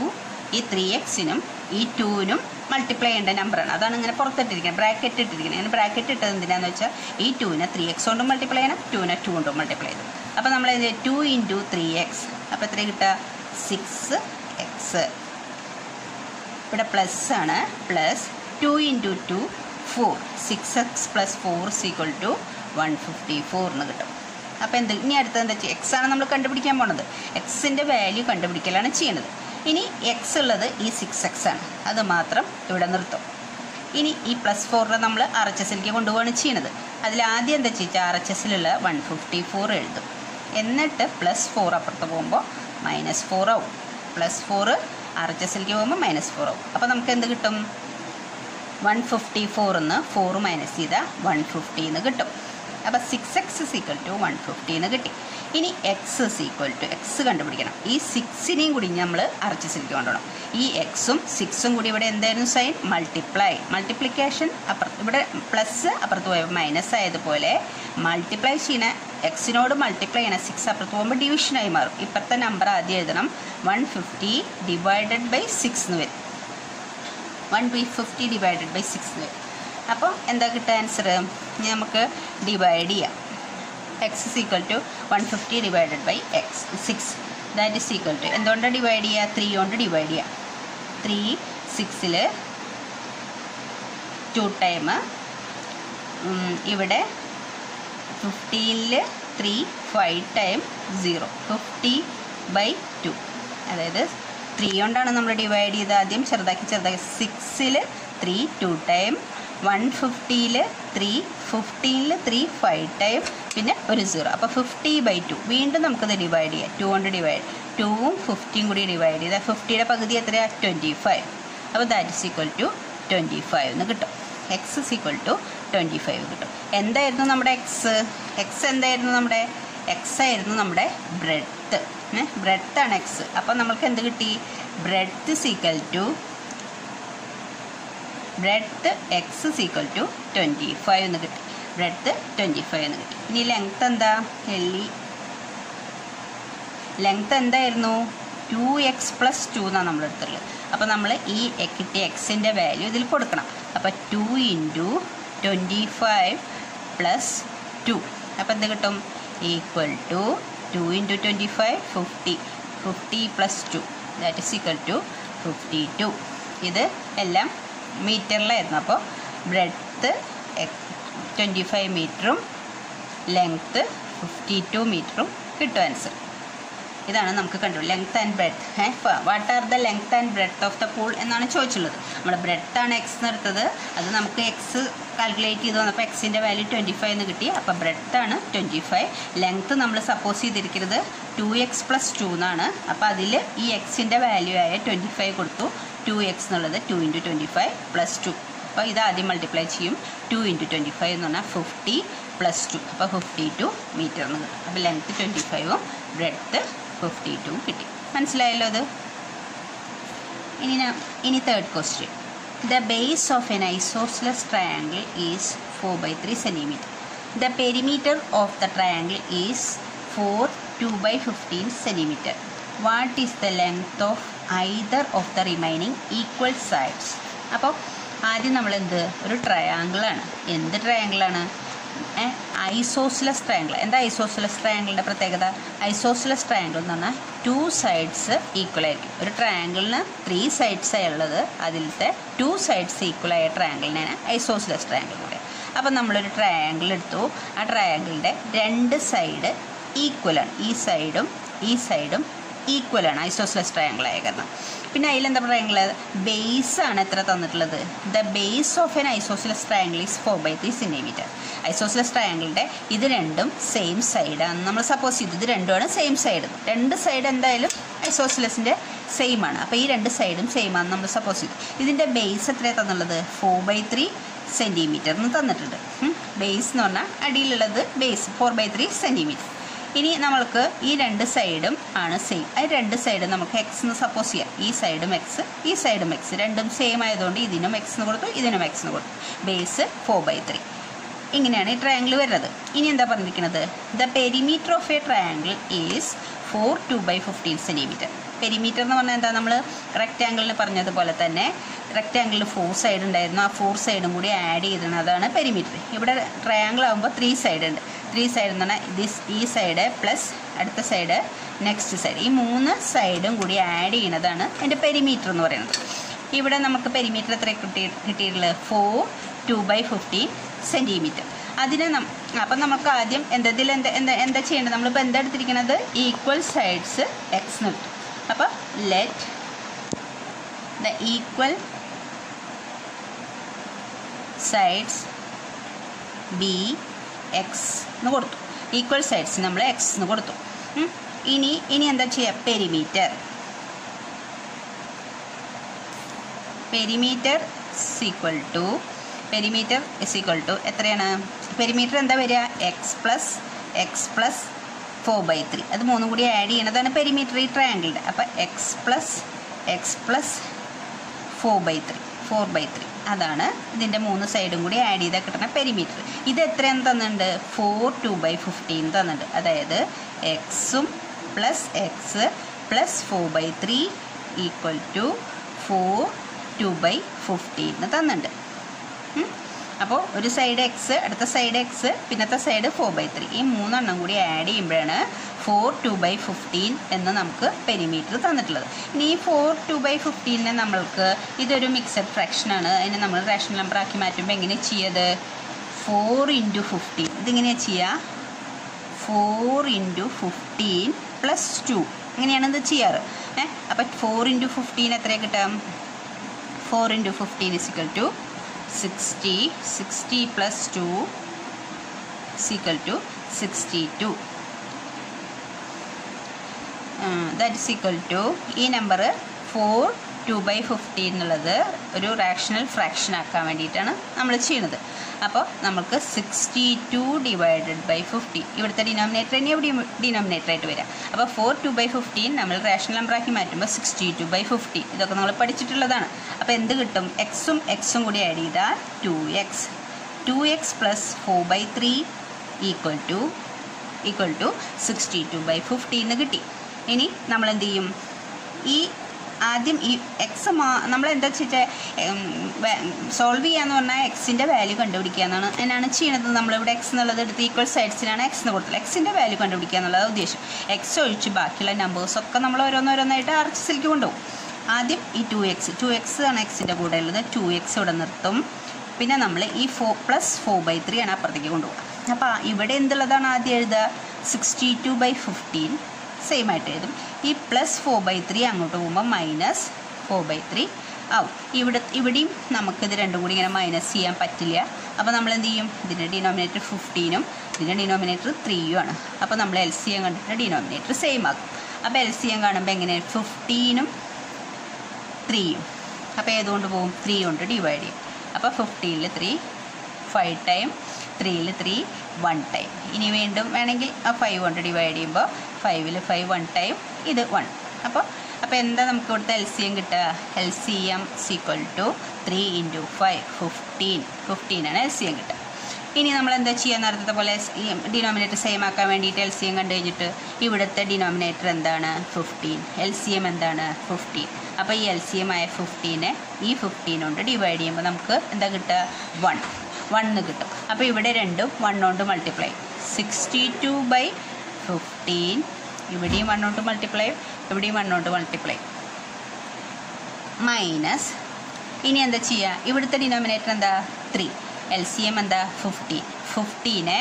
ഈ ത്രീ എക്സിനും ഈ ടൂവിനും മൾട്ടിപ്ലൈ ചെയ്യേണ്ട നമ്പറാണ് അതാണ് ഇങ്ങനെ പുറത്തിട്ടിരിക്കുന്നത്. ബ്രാക്കറ്റ് ഇട്ടിരിക്കുന്നത്. ഇങ്ങനെ ബ്രാക്കറ്റ് ഇട്ടത് എന്തിനാന്ന് വെച്ചാൽ ഈ ടൂവിനെ ത്രീ എക്സ് കൊണ്ടും മൾട്ടിപ്ലൈ ചെയ്യണം ടൂവിനെ ടു കൊണ്ടും മൾട്ടിപ്ലൈ ചെയ്തു. അപ്പോൾ നമ്മൾ ടു ഇന്റു ത്രീ എക്സ് അപ്പോൾ എത്ര കിട്ടുക? സിക്സ് എക്സ് ഇവിടെ പ്ലസ് ആണ്. Plus two into two four six x plus four is equal to one fifty ഫോറിന് കിട്ടും. അപ്പോൾ എന്ത് ഇനി അടുത്തത് എന്താ ചെയ്യുക എക്സ് ആണ് നമ്മൾ കണ്ടുപിടിക്കാൻ പോണത്. എക്സിന്റെ വാല്യൂ കണ്ടുപിടിക്കലാണ് ചെയ്യുന്നത്. ഇനി എക്സ് ഉള്ളത് ഈ സിക്സ് എക്സ് ആണ്. അത് മാത്രം ഇവിടെ നിർത്തും. ഇനി ഈ പ്ലസ് ഫോറിനെ നമ്മൾ ആർ എച്ച് എസിലേക്ക് കൊണ്ടുപോവാണ് ചെയ്യുന്നത്. അതിൽ ആദ്യം എന്താ ചോദിച്ചാൽ ആർ എച്ച് എസിലുള്ള വൺ ഫിഫ്റ്റി ഫോർ എഴുതും. എന്നിട്ട് പ്ലസ് ഫോർ അപ്പുറത്ത് പോകുമ്പോൾ മൈനസ് ഫോർ ആവും. പ്ലസ് ഫോർ ആർ എച്ച് എസിലേക്ക് പോകുമ്പോൾ മൈനസ് ഫോർ ആവും. അപ്പോൾ നമുക്ക് എന്ത് കിട്ടും? വൺ ഫിഫ്റ്റി ഫോറിൽ നിന്ന് ഫോർ മൈനസ് ചെയ്താൽ വൺ ഫിഫ്റ്റിന്ന് കിട്ടും. അപ്പോൾ six x is equal to one fifty എന്ന് കിട്ടി. ഇനി x is equal to x കണ്ടുപിടിക്കണം. ഈ സിക്സിനെയും കൂടി നമ്മൾ അർച്ചസിലേക്ക് കൊണ്ടുപോകണം. ഈ എക്സും സിക്സും കൂടി ഇവിടെ എന്തായിരുന്നു സൈൻ മൾട്ടിപ്ലൈ മൾട്ടിപ്ലിക്കേഷൻ അപ്പുറത്ത് ഇവിടെ പ്ലസ് അപ്പുറത്ത് പോയപ്പോൾ മൈനസ് ആയതുപോലെ മൾട്ടിപ്ലൈ ചെയ്യുന്ന എക്സിനോട് മൾട്ടിപ്ലൈ ചെയ്യണ സിക്സ് അപ്പുറത്ത് പോകുമ്പോൾ ഡിവിഷനായി മാറും. ഇപ്പുറത്തെ നമ്പർ ആദ്യം എഴുതണം. One fifty divided by six എന്ന് വരും. One by fifty divided by six എന്ന് വരും. അപ്പോൾ എന്താ കിട്ടുക ആൻസർ നമുക്ക് ഡിവൈഡ് ചെയ്യാം. X is equal to one fifty divided by x six that is equal to എന്തുകൊണ്ടാണ് ഡിവൈഡ് ചെയ്യുക? ത്രീ കൊണ്ട് ഡിവൈഡ് ചെയ്യാം. ത്രീ സിക്സിൽ ടു ടൈം ഇവിടെ ഫിഫ്റ്റിയിൽ three five time zero fifty by two അതായത് ത്രീ കൊണ്ടാണ് നമ്മൾ ഡിവൈഡ് ചെയ്ത് ആദ്യം ചെറുതാക്കി ചെറുതാക്കി. സിക്സിൽ ത്രീ ടു ടൈം വൺ ഫിഫ്റ്റിയിൽ ത്രീ ഫിഫ്റ്റീനിൽ ത്രീ ഫൈവ് ടൈം പിന്നെ ഒരു സീറോ അപ്പോൾ ഫിഫ്റ്റി ബൈ ടു വീണ്ടും നമുക്കത് ഡിവൈഡ് ചെയ്യാം. ടു കൊണ്ട് ഡിവൈഡ് ടൂവും ഫിഫ്റ്റിയും കൂടി ഡിവൈഡ് ചെയ്താൽ ഫിഫ്റ്റിയുടെ പകുതി എത്രയാണ് ട്വന്റി ഫൈവ് അപ്പോൾ that is equal to twenty five എന്ന് കിട്ടും. X is equal to twenty five കിട്ടും. എന്തായിരുന്നു നമ്മുടെ എക്സ് എക്സ് എന്തായിരുന്നു നമ്മുടെ? എക്സ് ആയിരുന്നു നമ്മുടെ ബ്രെഡ്ത്ത് ബ്രെഡ്ത്താണ് എക്സ് അപ്പോൾ നമ്മൾക്ക് എന്ത് കിട്ടി? Breadth is equal to breadth x is equal to twenty five എന്ന് കിട്ടി. ബ്രെഡ്ത്ത് ട്വന്റി ഫൈവ് എന്ന് കിട്ടി. ഇനി ലെങ്ത്ത് എന്താ? എല്ലി ലെങ്ത്ത് എന്തായിരുന്നു? ടു എക്സ് പ്ലസ് ടു എന്നാണ് നമ്മൾ എടുത്തുള്ളത് അപ്പോൾ നമ്മൾ ഈ കിട്ടിയ എക്സിന്റെ വാല്യൂ ഇതിൽ കൊടുക്കണം. അപ്പോൾ two into twenty five plus two അപ്പോൾ എന്ത് കിട്ടും? Equal to two into twenty five fifty fifty plus two that is equal to fifty two ഇത് എല്ലാം മീറ്ററിലായിരുന്നു. അപ്പോൾ ബ്രെഡ്ത്ത് ട്വന്റി ഫൈവ് മീറ്ററും ലെങ്ത്ത് ഫിഫ്റ്റി ടു മീറ്ററും കിട്ടും ആൻസർ ഇതാണ് നമുക്ക് കണ്ടു length and breadth what are the length and breadth of the pool എന്നാണ് ചോദിച്ചുള്ളത്. നമ്മൾ ബ്രെഡ് ആണ് എക്സ് എടുത്തത് അത് നമുക്ക് എക്സ് കാൽക്കുലേറ്റ് ചെയ്ത് വന്നപ്പോൾ എക്സിന്റെ വാല്യൂ ട്വന്റി ഫൈവ് എന്ന് കിട്ടി. അപ്പോൾ ബ്രെഡ് ആണ് ട്വന്റി ഫൈവ് ലെങ്ത്ത് നമ്മൾ സപ്പോസ് ചെയ്തിരിക്കുന്നത് ടു എക്സ് പ്ലസ് ടു എന്നാണ്. അപ്പോൾ അതിൽ ഈ എക്സിന്റെ വാല്യൂ ആയ ട്വന്റി ഫൈവ് കൊടുത്തു. ടു എക്സ് എന്നുള്ളത് two into twenty five plus two അപ്പോൾ ഇത് ആദ്യം മൾട്ടിപ്ലൈ ചെയ്യും. ടു ഇന്റു ട്വന്റി ഫൈവ് എന്ന് പറഞ്ഞാൽ ഫിഫ്റ്റി പ്ലസ് ടു അപ്പോൾ ഫിഫ്റ്റി ടു മീറ്റർ എന്ന് കിട്ടും. അപ്പോൾ ലെങ്ത്ത് ട്വന്റി ഫൈവും ബ്രെഡ്ത്ത് ഫിഫ്റ്റി ടു കിട്ടി. മനസ്സിലായല്ലോ അത്? ഇനി ഇനി third question the base of an isosceles triangle is four by three centimetre the perimeter of the triangle is four two by fifteen centimetre what is the length of either of the remaining equal sides അപ്പോൾ ആദ്യം നമ്മൾ എന്ത് ഒരു ട്രയാങ്കിളാണ് എന്ത് ട്രയാങ്കിളാണ് isosceles triangle എന്താ isosceles ട്രയാങ്കിളിന്റെ പ്രത്യേകത? ഐസോസിലസ് ട്രയാങ്കിൾ എന്ന് പറഞ്ഞാൽ ടു സൈഡ്സ് ഈക്വൽ ആയിരിക്കും. ഒരു ട്രയാങ്കിളിന് ത്രീ സൈഡ്സ് ഉള്ളത് അതിലത്തെ ടു സൈഡ്സ് ഈക്വൽ ആയ ട്രയാങ്കിളിനാണ് ഐസോസിലസ് ട്രയാങ്കിൾ കൂടെ അപ്പം നമ്മളൊരു ട്രയാങ്കിൾ എടുത്തു. ആ ട്രയാങ്കിളിന്റെ രണ്ട് സൈഡ് ഈക്വലാണ് ഈ സൈഡും ഈ സൈഡും ഈക്വലാണ് ഐസോസിലസ് ട്രയാങ്കിൾ ആയ കാരണം. പിന്നെ അതിലെന്താ പറയുക ബേസ് ആണ് എത്ര തന്നിട്ടുള്ളത്. The base of an isosceles triangle is four by three centimetre isosceles ട്രയാങ്കിളിന്റെ ഇത് രണ്ടും സെയിം സൈഡാണ് നമ്മൾ സപ്പോസ് ചെയ്തു ഇത് രണ്ടുമാണ് സെയിം സൈഡ് രണ്ട് സൈഡ് എന്തായാലും ഐസോസിലസിന്റെ സെയിം ആണ്. അപ്പോൾ ഈ രണ്ട് സൈഡും സെയിം ആണ് നമ്മൾ സപ്പോസ് ചെയ്തു. ഇതിന്റെ ബേസ് എത്രയാണ് തന്നുള്ളത് ഫോർ ബൈ ത്രീ എന്ന് തന്നിട്ടുണ്ട്. ബേസ് എന്ന് പറഞ്ഞാൽ അടിയിലുള്ളത് base four by three centimetre ഇനി നമ്മൾക്ക് ഈ രണ്ട് സൈഡും ആണ് സെയിം അത് രണ്ട് സൈഡും നമുക്ക് എക്സ് എന്ന് സപ്പോസ് ചെയ്യാം. ഈ സൈഡും എക്സ് ഈ സൈഡും എക്സ് രണ്ടും സെയിം ആയതുകൊണ്ട് ഇതിനും എക്സ് എന്ന് കൊടുത്തു ഇതിനും എക്സ് എന്ന് കൊടുത്തു. ബേസ് ഫോർ ബൈ ത്രീ ഇങ്ങനെയാണ് ഈ ട്രയാങ്കിൾ വരുന്നത്. ഇനി എന്താ പറഞ്ഞിരിക്കുന്നത് the perimeter of a triangle is four two by fifteen centimetre perimeter എന്ന് പറഞ്ഞാൽ എന്താ? നമ്മൾ റെക്റ്റാങ്കിളിന് പറഞ്ഞതുപോലെ തന്നെ റെക്റ്റാങ്കിളിൽ ഫോർ സൈഡ് ഉണ്ടായിരുന്നു. ആ ഫോർ സൈഡും കൂടി ആഡ് ചെയ്തിരുന്നത് അതാണ് പെരിമീറ്റർ ഇവിടെ ട്രയാങ്കിൾ ആകുമ്പോൾ ത്രീ സൈഡ് ഉണ്ട്. ത്രീ സൈഡ് എന്ന് പറഞ്ഞാൽ ദിസ് ഈ സൈഡ് പ്ലസ് അടുത്ത സൈഡ് നെക്സ്റ്റ് സൈഡ് ഈ മൂന്ന് സൈഡും കൂടി ആഡ് ചെയ്യുന്നതാണ് എന്റെ പെരിമീറ്റർ എന്ന് പറയുന്നത്. ഇവിടെ നമുക്ക് പെരിമീറ്റർ എത്ര കിട്ടി കിട്ടിയിട്ടുള്ളത്? Four two by fifteen centimetre അതിനെ നം അപ്പം നമുക്ക് ആദ്യം എന്തതിൽ എന്താ എന്താ എന്താ ചെയ്യേണ്ടത്? നമ്മളിപ്പോൾ എന്താ എടുത്തിരിക്കുന്നത് ഈക്വൽ സൈഡ്സ് എക്സ് കിട്ടും അപ്പോൾ let the equal sides be x എന്ന് കൊടുത്തു. ഈക്വൽ സൈഡ്സ് നമ്മൾ എക്സ് എന്ന് കൊടുത്തു. ഇനി ഇനി എന്താ ചെയ്യുക perimeter perimeter equal to perimeter is equal to എത്രയാണ്? പെരിമീറ്റർ എന്താ വരിക? X plus x plus four by three അത് മൂന്നും കൂടി ആഡ് ചെയ്യണതാണ് പെരിമീറ്റർ ഈ ട്രയാങ്കിളിന്റെ അപ്പോൾ x plus x plus four by three four by three അതാണ് ഇതിന്റെ മൂന്ന് സൈഡും കൂടി ആഡ് ചെയ്താൽ കിട്ടുന്ന പെരിമീറ്റർ ഇത് എത്രയാണ് തന്നിട്ടുണ്ട്? ഫോർ ടു ബൈ ഫിഫ്റ്റീൻ തന്നിട്ടുണ്ട്. അതായത് എക്സും plus x plus four by three equal to four two by fifteen തന്നിട്ടുണ്ട്. അപ്പോൾ ഒരു സൈഡ് എക്സ് അടുത്ത സൈഡ് എക്സ് പിന്നത്തെ സൈഡ് ഫോർ ബൈ ത്രീ ഈ മൂന്നെണ്ണം കൂടി ആഡ് ചെയ്യുമ്പോഴാണ് ഫോർ ടു ബൈ ഫിഫ്റ്റീൻ എന്ന് നമുക്ക് പെരിമീറ്റർ തന്നിട്ടുള്ളത്. ഇനി ഈ ഫോർ ടു ബൈ ഫിഫ്റ്റീനെ നമ്മൾക്ക് ഇതൊരു മിക്സഡ് ഫ്രാക്ഷനാണ് അതിനെ നമ്മൾ റേഷൻ നമ്പർ ആക്കി മാറ്റുമ്പോൾ എങ്ങനെ ചെയ്യത് ഫോർ ഇന്റു ഫിഫ്റ്റീൻ ഇതിങ്ങനെയാണ് ചെയ്യുക four into fifteen plus two എങ്ങനെയാണ് ഇത് ചെയ്യാറ്. ഏഹ് അപ്പം ഫോർ ഇന്റു ഫിഫ്റ്റീൻ എത്രയാണ് കിട്ടാം four into fifteen is equal to sixty sixty plus two is equal to sixty two that is two ഈ number four two by fifty എന്നുള്ളത് ഒരു rational fraction ആക്കാൻ വേണ്ടിയിട്ടാണ് നമ്മൾ ചെയ്യുന്നത്. അപ്പോൾ നമുക്ക് sixty two divided by fifty ഇവിടുത്തെ ഡിനോമിനേറ്റർ തന്നെ ഡിനോമിനേറ്റർ ആയിട്ട് വരാം. അപ്പോൾ ഫോർ ടു ബൈ ഫിഫ്റ്റീൻ നമ്മൾ റേഷൻ നമ്പറാക്കി മാറ്റുമ്പോൾ സിക്സ്റ്റി ടു ബൈ ഫിഫ്റ്റി ഇതൊക്കെ നമ്മൾ പഠിച്ചിട്ടുള്ളതാണ്. അപ്പോൾ എന്ത് കിട്ടും? എക്സും എക്സും കൂടി ആഡ് ചെയ്താൽ two x two x plus four by three equal to equal to sixty two by fifty എന്ന് കിട്ടി. ഇനി നമ്മൾ എന്ത് ചെയ്യും? ഈ ആദ്യം ഈ എക്സ് മാ നമ്മൾ എന്താ വെച്ചാൽ സോൾവ് ചെയ്യാന്ന് പറഞ്ഞാൽ എക്സിന്റെ വാല്യൂ കണ്ടുപിടിക്കുക എന്നാണ് എന്നാണ് ചെയ്യണത്. നമ്മളിവിടെ എക്സ് എന്നുള്ളത് എടുത്ത് ഈക്വൽ സൈഡ്സിനാണ് എക്സ് എന്ന് കൊടുത്തത്. എക്സിന്റെ വാല്യൂ കണ്ടുപിടിക്കുക എന്നുള്ളത് ഉദ്ദേശം. എക്സ് ഒഴിച്ച് ബാക്കിയുള്ള നമ്പേഴ്സൊക്കെ നമ്മൾ ഓരോന്നോരോന്നായിട്ട് ആർ എച്ച് കൊണ്ടുപോകും. ആദ്യം ഈ ടു എക്സ് ടു എക്സ് ആണ് എക്സിന്റെ കൂടെ ഉള്ളത്. ടു എക്സ് ഇവിടെ നിർത്തും. പിന്നെ നമ്മൾ ഈ four plus four by three ആണ് അപ്പുറത്തേക്ക് കൊണ്ടുപോകുക അപ്പോൾ ഇവിടെ എന്തുള്ളതാണ് ആദ്യം എഴുതുക? Sixty two by fifteen same ആയിട്ട് എഴുതും. ഈ പ്ലസ് ഫോർ ബൈ ത്രീ അങ്ങോട്ട് പോകുമ്പോൾ മൈനസ് ഫോർ ബൈ ത്രീ ആവും. ഇവിടെ ഇവിടെയും നമുക്കിത് രണ്ടും കൂടി ഇങ്ങനെ മൈനസ് ചെയ്യാൻ പറ്റില്ല. അപ്പോൾ നമ്മൾ എന്ത് ചെയ്യും? ഇതിന്റെ ഡിനോമിനേറ്റർ ഫിഫ്റ്റീനും ഇതിന്റെ ഡിനോമിനേറ്റർ ത്രീയും ആണ്. അപ്പോൾ നമ്മൾ എൽ സി എം കണ്ടിട്ട് ഡിനോമിനേറ്റർ സെയിം ആക്കും അപ്പോൾ എൽ സി എം കാണുമ്പോൾ എങ്ങനെ ഫിഫ്റ്റീനും ത്രീയും അപ്പോൾ ഏതുകൊണ്ട് പോകും? ത്രീ കൊണ്ട് ഡിവൈഡ് ചെയ്യും. അപ്പോൾ ഫിഫ്റ്റീനിൽ ത്രീ ഫൈവ് ടൈം ത്രീയിൽ ത്രീ വൺ ടൈം ഇനി വീണ്ടും വേണമെങ്കിൽ ആ ഫൈവ് കൊണ്ട് ഡിവൈഡ് ചെയ്യുമ്പോൾ ഫൈവിൽ ഫൈവ് വൺ ടൈം ഇത് വൺ അപ്പോൾ അപ്പോൾ എന്താ നമുക്ക് ഇവിടുത്തെ എൽ സി എം കിട്ടുക? L C M is equal to three into five fifteen ഫിഫ്റ്റീനാണ് L C M കിട്ടുക. ഇനി നമ്മൾ എന്താ ചെയ്യാൻ നേരത്തെ പോലെ ഡിനോമിനേറ്റർ സെയിം ആക്കാൻ വേണ്ടിയിട്ട് എൽ സി എം കണ്ടു കഴിഞ്ഞിട്ട് ഇവിടുത്തെ ഡിനോമിനേറ്റർ എന്താണ്? ഫിഫ്റ്റീൻ എൽ സി എം എന്താണ്? ഫിഫ്റ്റീൻ അപ്പോൾ ഈ എൽ സി എം ആയ ഫിഫ്റ്റീനെ ഈ ഫിഫ്റ്റീൻ കൊണ്ട് ഡിവൈഡ് ചെയ്യുമ്പോൾ നമുക്ക് എന്താ കിട്ടുക? വൺ വണ്ണ് കിട്ടും. അപ്പോൾ ഇവിടെ രണ്ടും വൺ കൊണ്ട് multiply sixty two by fifteen ഇവിടെയും വൺ കൊണ്ട് മൾട്ടിപ്ലൈ ഇവിടെയും വൺ കൊണ്ട് മൾട്ടിപ്ലൈ മൈനസ് ഇനി എന്താ ചെയ്യുക ഇവിടുത്തെ ഡിനോമിനേറ്റർ എന്താ? ത്രീ എൽ സി എം എന്താ? ഫിഫ്റ്റീൻ ഫിഫ്റ്റീനെ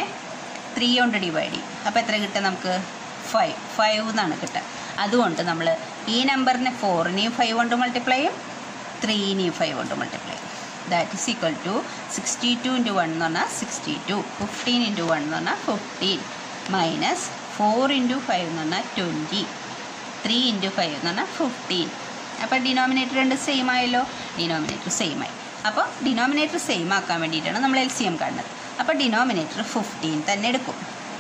ത്രീ കൊണ്ട് ഡിവൈഡ് ചെയ്യും. അപ്പോൾ എത്ര കിട്ടുക നമുക്ക്? ഫൈവ് ഫൈവ് എന്നാണ് കിട്ടുക. അതുകൊണ്ട് നമ്മൾ ഈ നമ്പറിനെ ഫോറിനെയും ഫൈവ് കൊണ്ട് മൾട്ടിപ്ലൈ ചെയ്യും ത്രീനെയും ഫൈവ് കൊണ്ട് മൾട്ടിപ്ലൈ ചെയ്യും. That is equal to sixty two into one എന്ന് പറഞ്ഞാൽ sixty two fifteen into one എന്ന് പറഞ്ഞാൽ fifteen minus four into five എന്ന് പറഞ്ഞാൽ ട്വന്റി ത്രീ ഇന്റു ഫൈവ് എന്ന് പറഞ്ഞാൽ ഫിഫ്റ്റീൻ അപ്പോൾ ഡിനോമിനേറ്റർ രണ്ട് സെയിം ആയല്ലോ? ഡിനോമിനേറ്റർ സെയിം ആയി. അപ്പോൾ ഡിനോമിനേറ്റർ സെയിം ആക്കാൻ വേണ്ടിയിട്ടാണ് നമ്മൾ എൽ സി എം കാണുന്നത്. അപ്പോൾ ഡിനോമിനേറ്റർ ഫിഫ്റ്റീൻ തന്നെ എടുക്കും.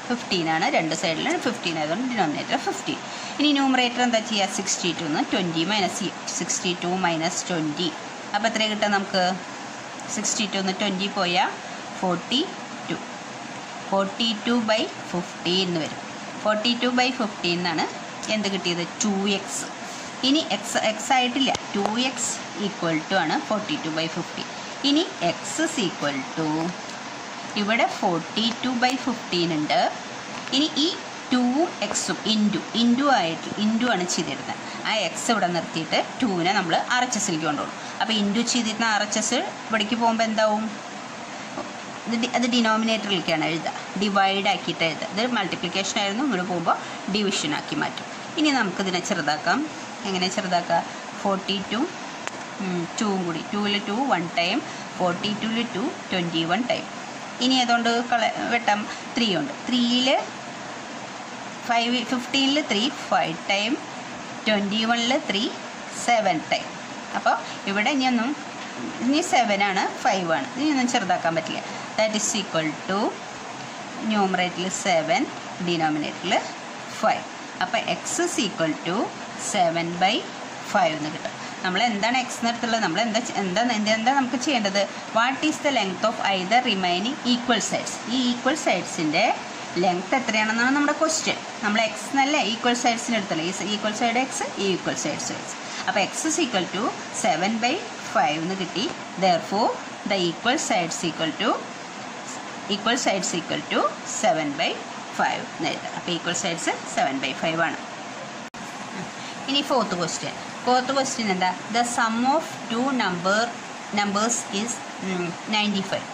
ഫിഫ്റ്റീൻ ആണ് രണ്ട് സൈഡിലും ഫിഫ്റ്റീൻ ആയതുകൊണ്ട് ഡിനോമിനേറ്റർ ഫിഫ്റ്റീൻ ഇനി ന്യൂമറേറ്റർ എന്താ ചെയ്യുക സിക്സ്റ്റി ടു എന്ന് twenty minus sixty two minus twenty അപ്പോൾ എത്ര കിട്ടുക നമുക്ക്? സിക്സ്റ്റി ടു എന്ന് ട്വന്റി പോയാൽ forty two forty two by fifty എന്ന് വരും. ഫോർട്ടി ടു ബൈ ഫിഫ്റ്റി എന്നാണ് എന്ത് കിട്ടിയത്? ടു എക്സ് ഇനി എക്സ് എക്സ് ആയിട്ടില്ല. ടു എക്സ് ഈക്വൽ ടു ആണ് ഫോർട്ടി ടു ബൈ ഫിഫ്റ്റി ഇനി എക്സ് ഇസ് ഈക്വൽ ടു ഇവിടെ ഫോർട്ടി ടു ബൈ ഫിഫ്റ്റീൻ ഉണ്ട് ഇനി ഈ ടൂവും എക്സും ഇന്റു ഇന്റു ആയിട്ട് ഇന്റു ആണ് ചെയ്തിരുന്നത് ആ എക്സ് ഇവിടെ നിർത്തിയിട്ട് ടുവിനെ നമ്മൾ ആർ എച്ച് എസിലേക്ക് കൊണ്ടുപോകും. അപ്പോൾ ഇന്റു ചെയ്തിരുന്ന ആർ എച്ച് എസ് ഇവിടേക്ക് പോകുമ്പോൾ എന്താവും? ഇത് അത് ഡിനോമിനേറ്ററിലേക്കാണ് എഴുതുക. ഡിവൈഡ് ആക്കിയിട്ട് എഴുതുക. ഇത് മൾട്ടിപ്ലിക്കേഷൻ ആയിരുന്നു. ഇങ്ങോട്ട് പോകുമ്പോൾ ഡിവിഷൻ ആക്കി മാറ്റും. ഇനി നമുക്കിതിനെ ചെറുതാക്കാം. എങ്ങനെ ചെറുതാക്കാം ഫോർട്ടി ടു ടൂവും കൂടി. ടൂവിൽ ടു വൺ ടൈം ഫോർട്ടി ടുവിൽ ടു ട്വന്റി വൺ ടൈം ഇനി അതുകൊണ്ട് കള വെട്ടാം? ത്രീ ഉണ്ട്. ത്രീയിൽ ഫൈവ് ഫിഫ്റ്റീനിൽ ത്രീ ഫൈവ് ടൈം ട്വന്റി വണ്ണിൽ ത്രീ സെവൻ ടൈം അപ്പോൾ ഇവിടെ ഇനിയൊന്നും ഇനി സെവൻ ആണ് ഫൈവ് ആണ്. ഇനിയൊന്നും ചെറുതാക്കാൻ പറ്റില്ല. ദാറ്റ് ഇസ് ഈക്വൽ ടു ന്യൂമറേറ്ററിൽ സെവൻ ഡിനോമിനേറ്ററിൽ ഫൈവ് അപ്പോൾ x is equal to seven by five എന്ന് കിട്ടും. നമ്മൾ എന്താണ് എക്സ് എടുത്തുള്ളത്? നമ്മൾ എന്താ എന്താ എന്താ നമുക്ക് ചെയ്യേണ്ടത്? What is the length of I the remaining equal sides ഈ ഈക്വൽ സൈഡ്സിന്റെ ലെങ്ത് എത്രയാണെന്നാണ് നമ്മുടെ ക്വസ്റ്റ്യൻ നമ്മൾ എക്സ് എന്നല്ലേ? ഈക്വൽ സൈഡ്സിന് എടുത്തല്ലേ ഈ ഈക്വൽ സൈഡ് എക്സ് ഈ ഈക്വൽ സൈഡ് സൈഡ്സ് അപ്പോൾ x is equal to seven by five എന്ന് കിട്ടി. Therefore the equal sides equal to equal sides equal to seven by five എന്ന് എഴുതാം. അപ്പോൾ equal sides seven by five ആണ്. ഇനി fourth question fourth question എന്താ? The sum of two number numbers is ninety five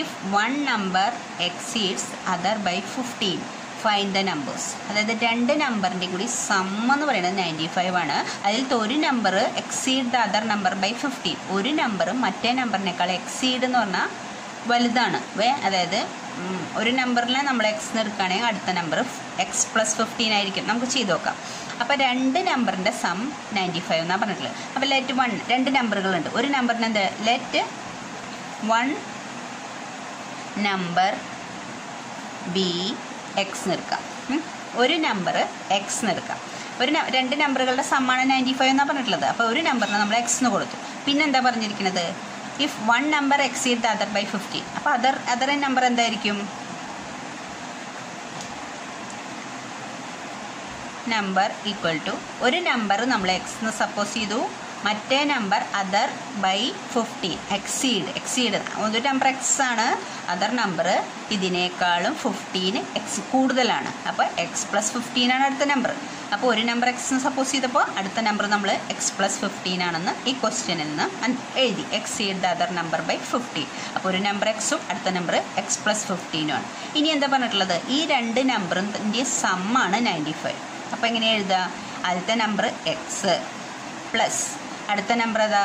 if one number exceeds other by fifteen find the numbers അതായത് രണ്ട് നമ്പറിന്റെ കൂടി സം എന്ന് പറയുന്നത് നയന്റി ഫൈവ് ആണ്. അതിൽ ഒരു number exceed the other number by fifteen ഒരു നമ്പർ മറ്റേ നമ്പറിനേക്കാൾ എക്സീഡ് എന്ന് പറഞ്ഞാൽ വലുതാണ്. വേ അതായത് ഒരു നമ്പറിൽ നമ്മൾ എക്സ് എടുക്കുകയാണെങ്കിൽ അടുത്ത നമ്പർ എക്സ് പ്ലസ് ഫിഫ്റ്റീൻ ആയിരിക്കും. നമുക്ക് ചെയ്ത് നോക്കാം. അപ്പോൾ രണ്ട് നമ്പറിന്റെ സം നയന്റി ഫൈവ് എന്നാണ് പറഞ്ഞിട്ടുള്ളത്. അപ്പോൾ ലെറ്റ് വൺ രണ്ട് നമ്പറുകളുണ്ട് ഒരു നമ്പറിന് എന്ത്? Let one number be x എടുക്കാം ഒരു നമ്പർ എക്സ് എടുക്കാം ഒരു രണ്ട് നമ്പറുകളുടെ സമ്മാണ് നയന്റി ഫൈവ് എന്നാണ് പറഞ്ഞിട്ടുള്ളത്. അപ്പോൾ ഒരു നമ്പറിന് നമ്മൾ എക്സ് എന്ന് കൊടുത്തു. പിന്നെ എന്താ പറഞ്ഞിരിക്കുന്നത്? If one number exceed the other by fifteen അപ്പോൾ അതർ അതർ നമ്പർ എന്തായിരിക്കും? നമ്പർ ഈക്വൽ ടു ഒരു നമ്പർ നമ്മൾ എക്സ് എന്ന് സപ്പോസ് ചെയ്തു. മറ്റേ number other by fifteen exceed exceed ഒരു നമ്പർ എക്സ് ആണ്. അതർ നമ്പർ ഇതിനേക്കാളും ഫിഫ്റ്റീൻ എക്സ് കൂടുതലാണ്. അപ്പോൾ എക്സ് പ്ലസ് ഫിഫ്റ്റീൻ ആണ് അടുത്ത നമ്പർ അപ്പോൾ ഒരു നമ്പർ എക്സ് സപ്പോസ് ചെയ്തപ്പോൾ അടുത്ത നമ്പർ നമ്മൾ എക്സ് പ്ലസ് ഫിഫ്റ്റീൻ ആണെന്ന് ഈ ക്വസ്റ്റ്യനിൽ നിന്ന് എഴുതി. Exceed the other number by fifteen അപ്പോൾ ഒരു നമ്പർ എക്സും അടുത്ത നമ്പർ എക്സ് പ്ലസ് ഫിഫ്റ്റീനും ആണ്. ഇനി എന്താ പറഞ്ഞിട്ടുള്ളത്? ഈ രണ്ട് നമ്പറിന്റെ സമ്മാണ് നയന്റി ഫൈവ് അപ്പോൾ എങ്ങനെ എഴുതുക ആദ്യത്തെ നമ്പർ എക്സ് പ്ലസ് അടുത്ത നമ്പർ ഏതാ?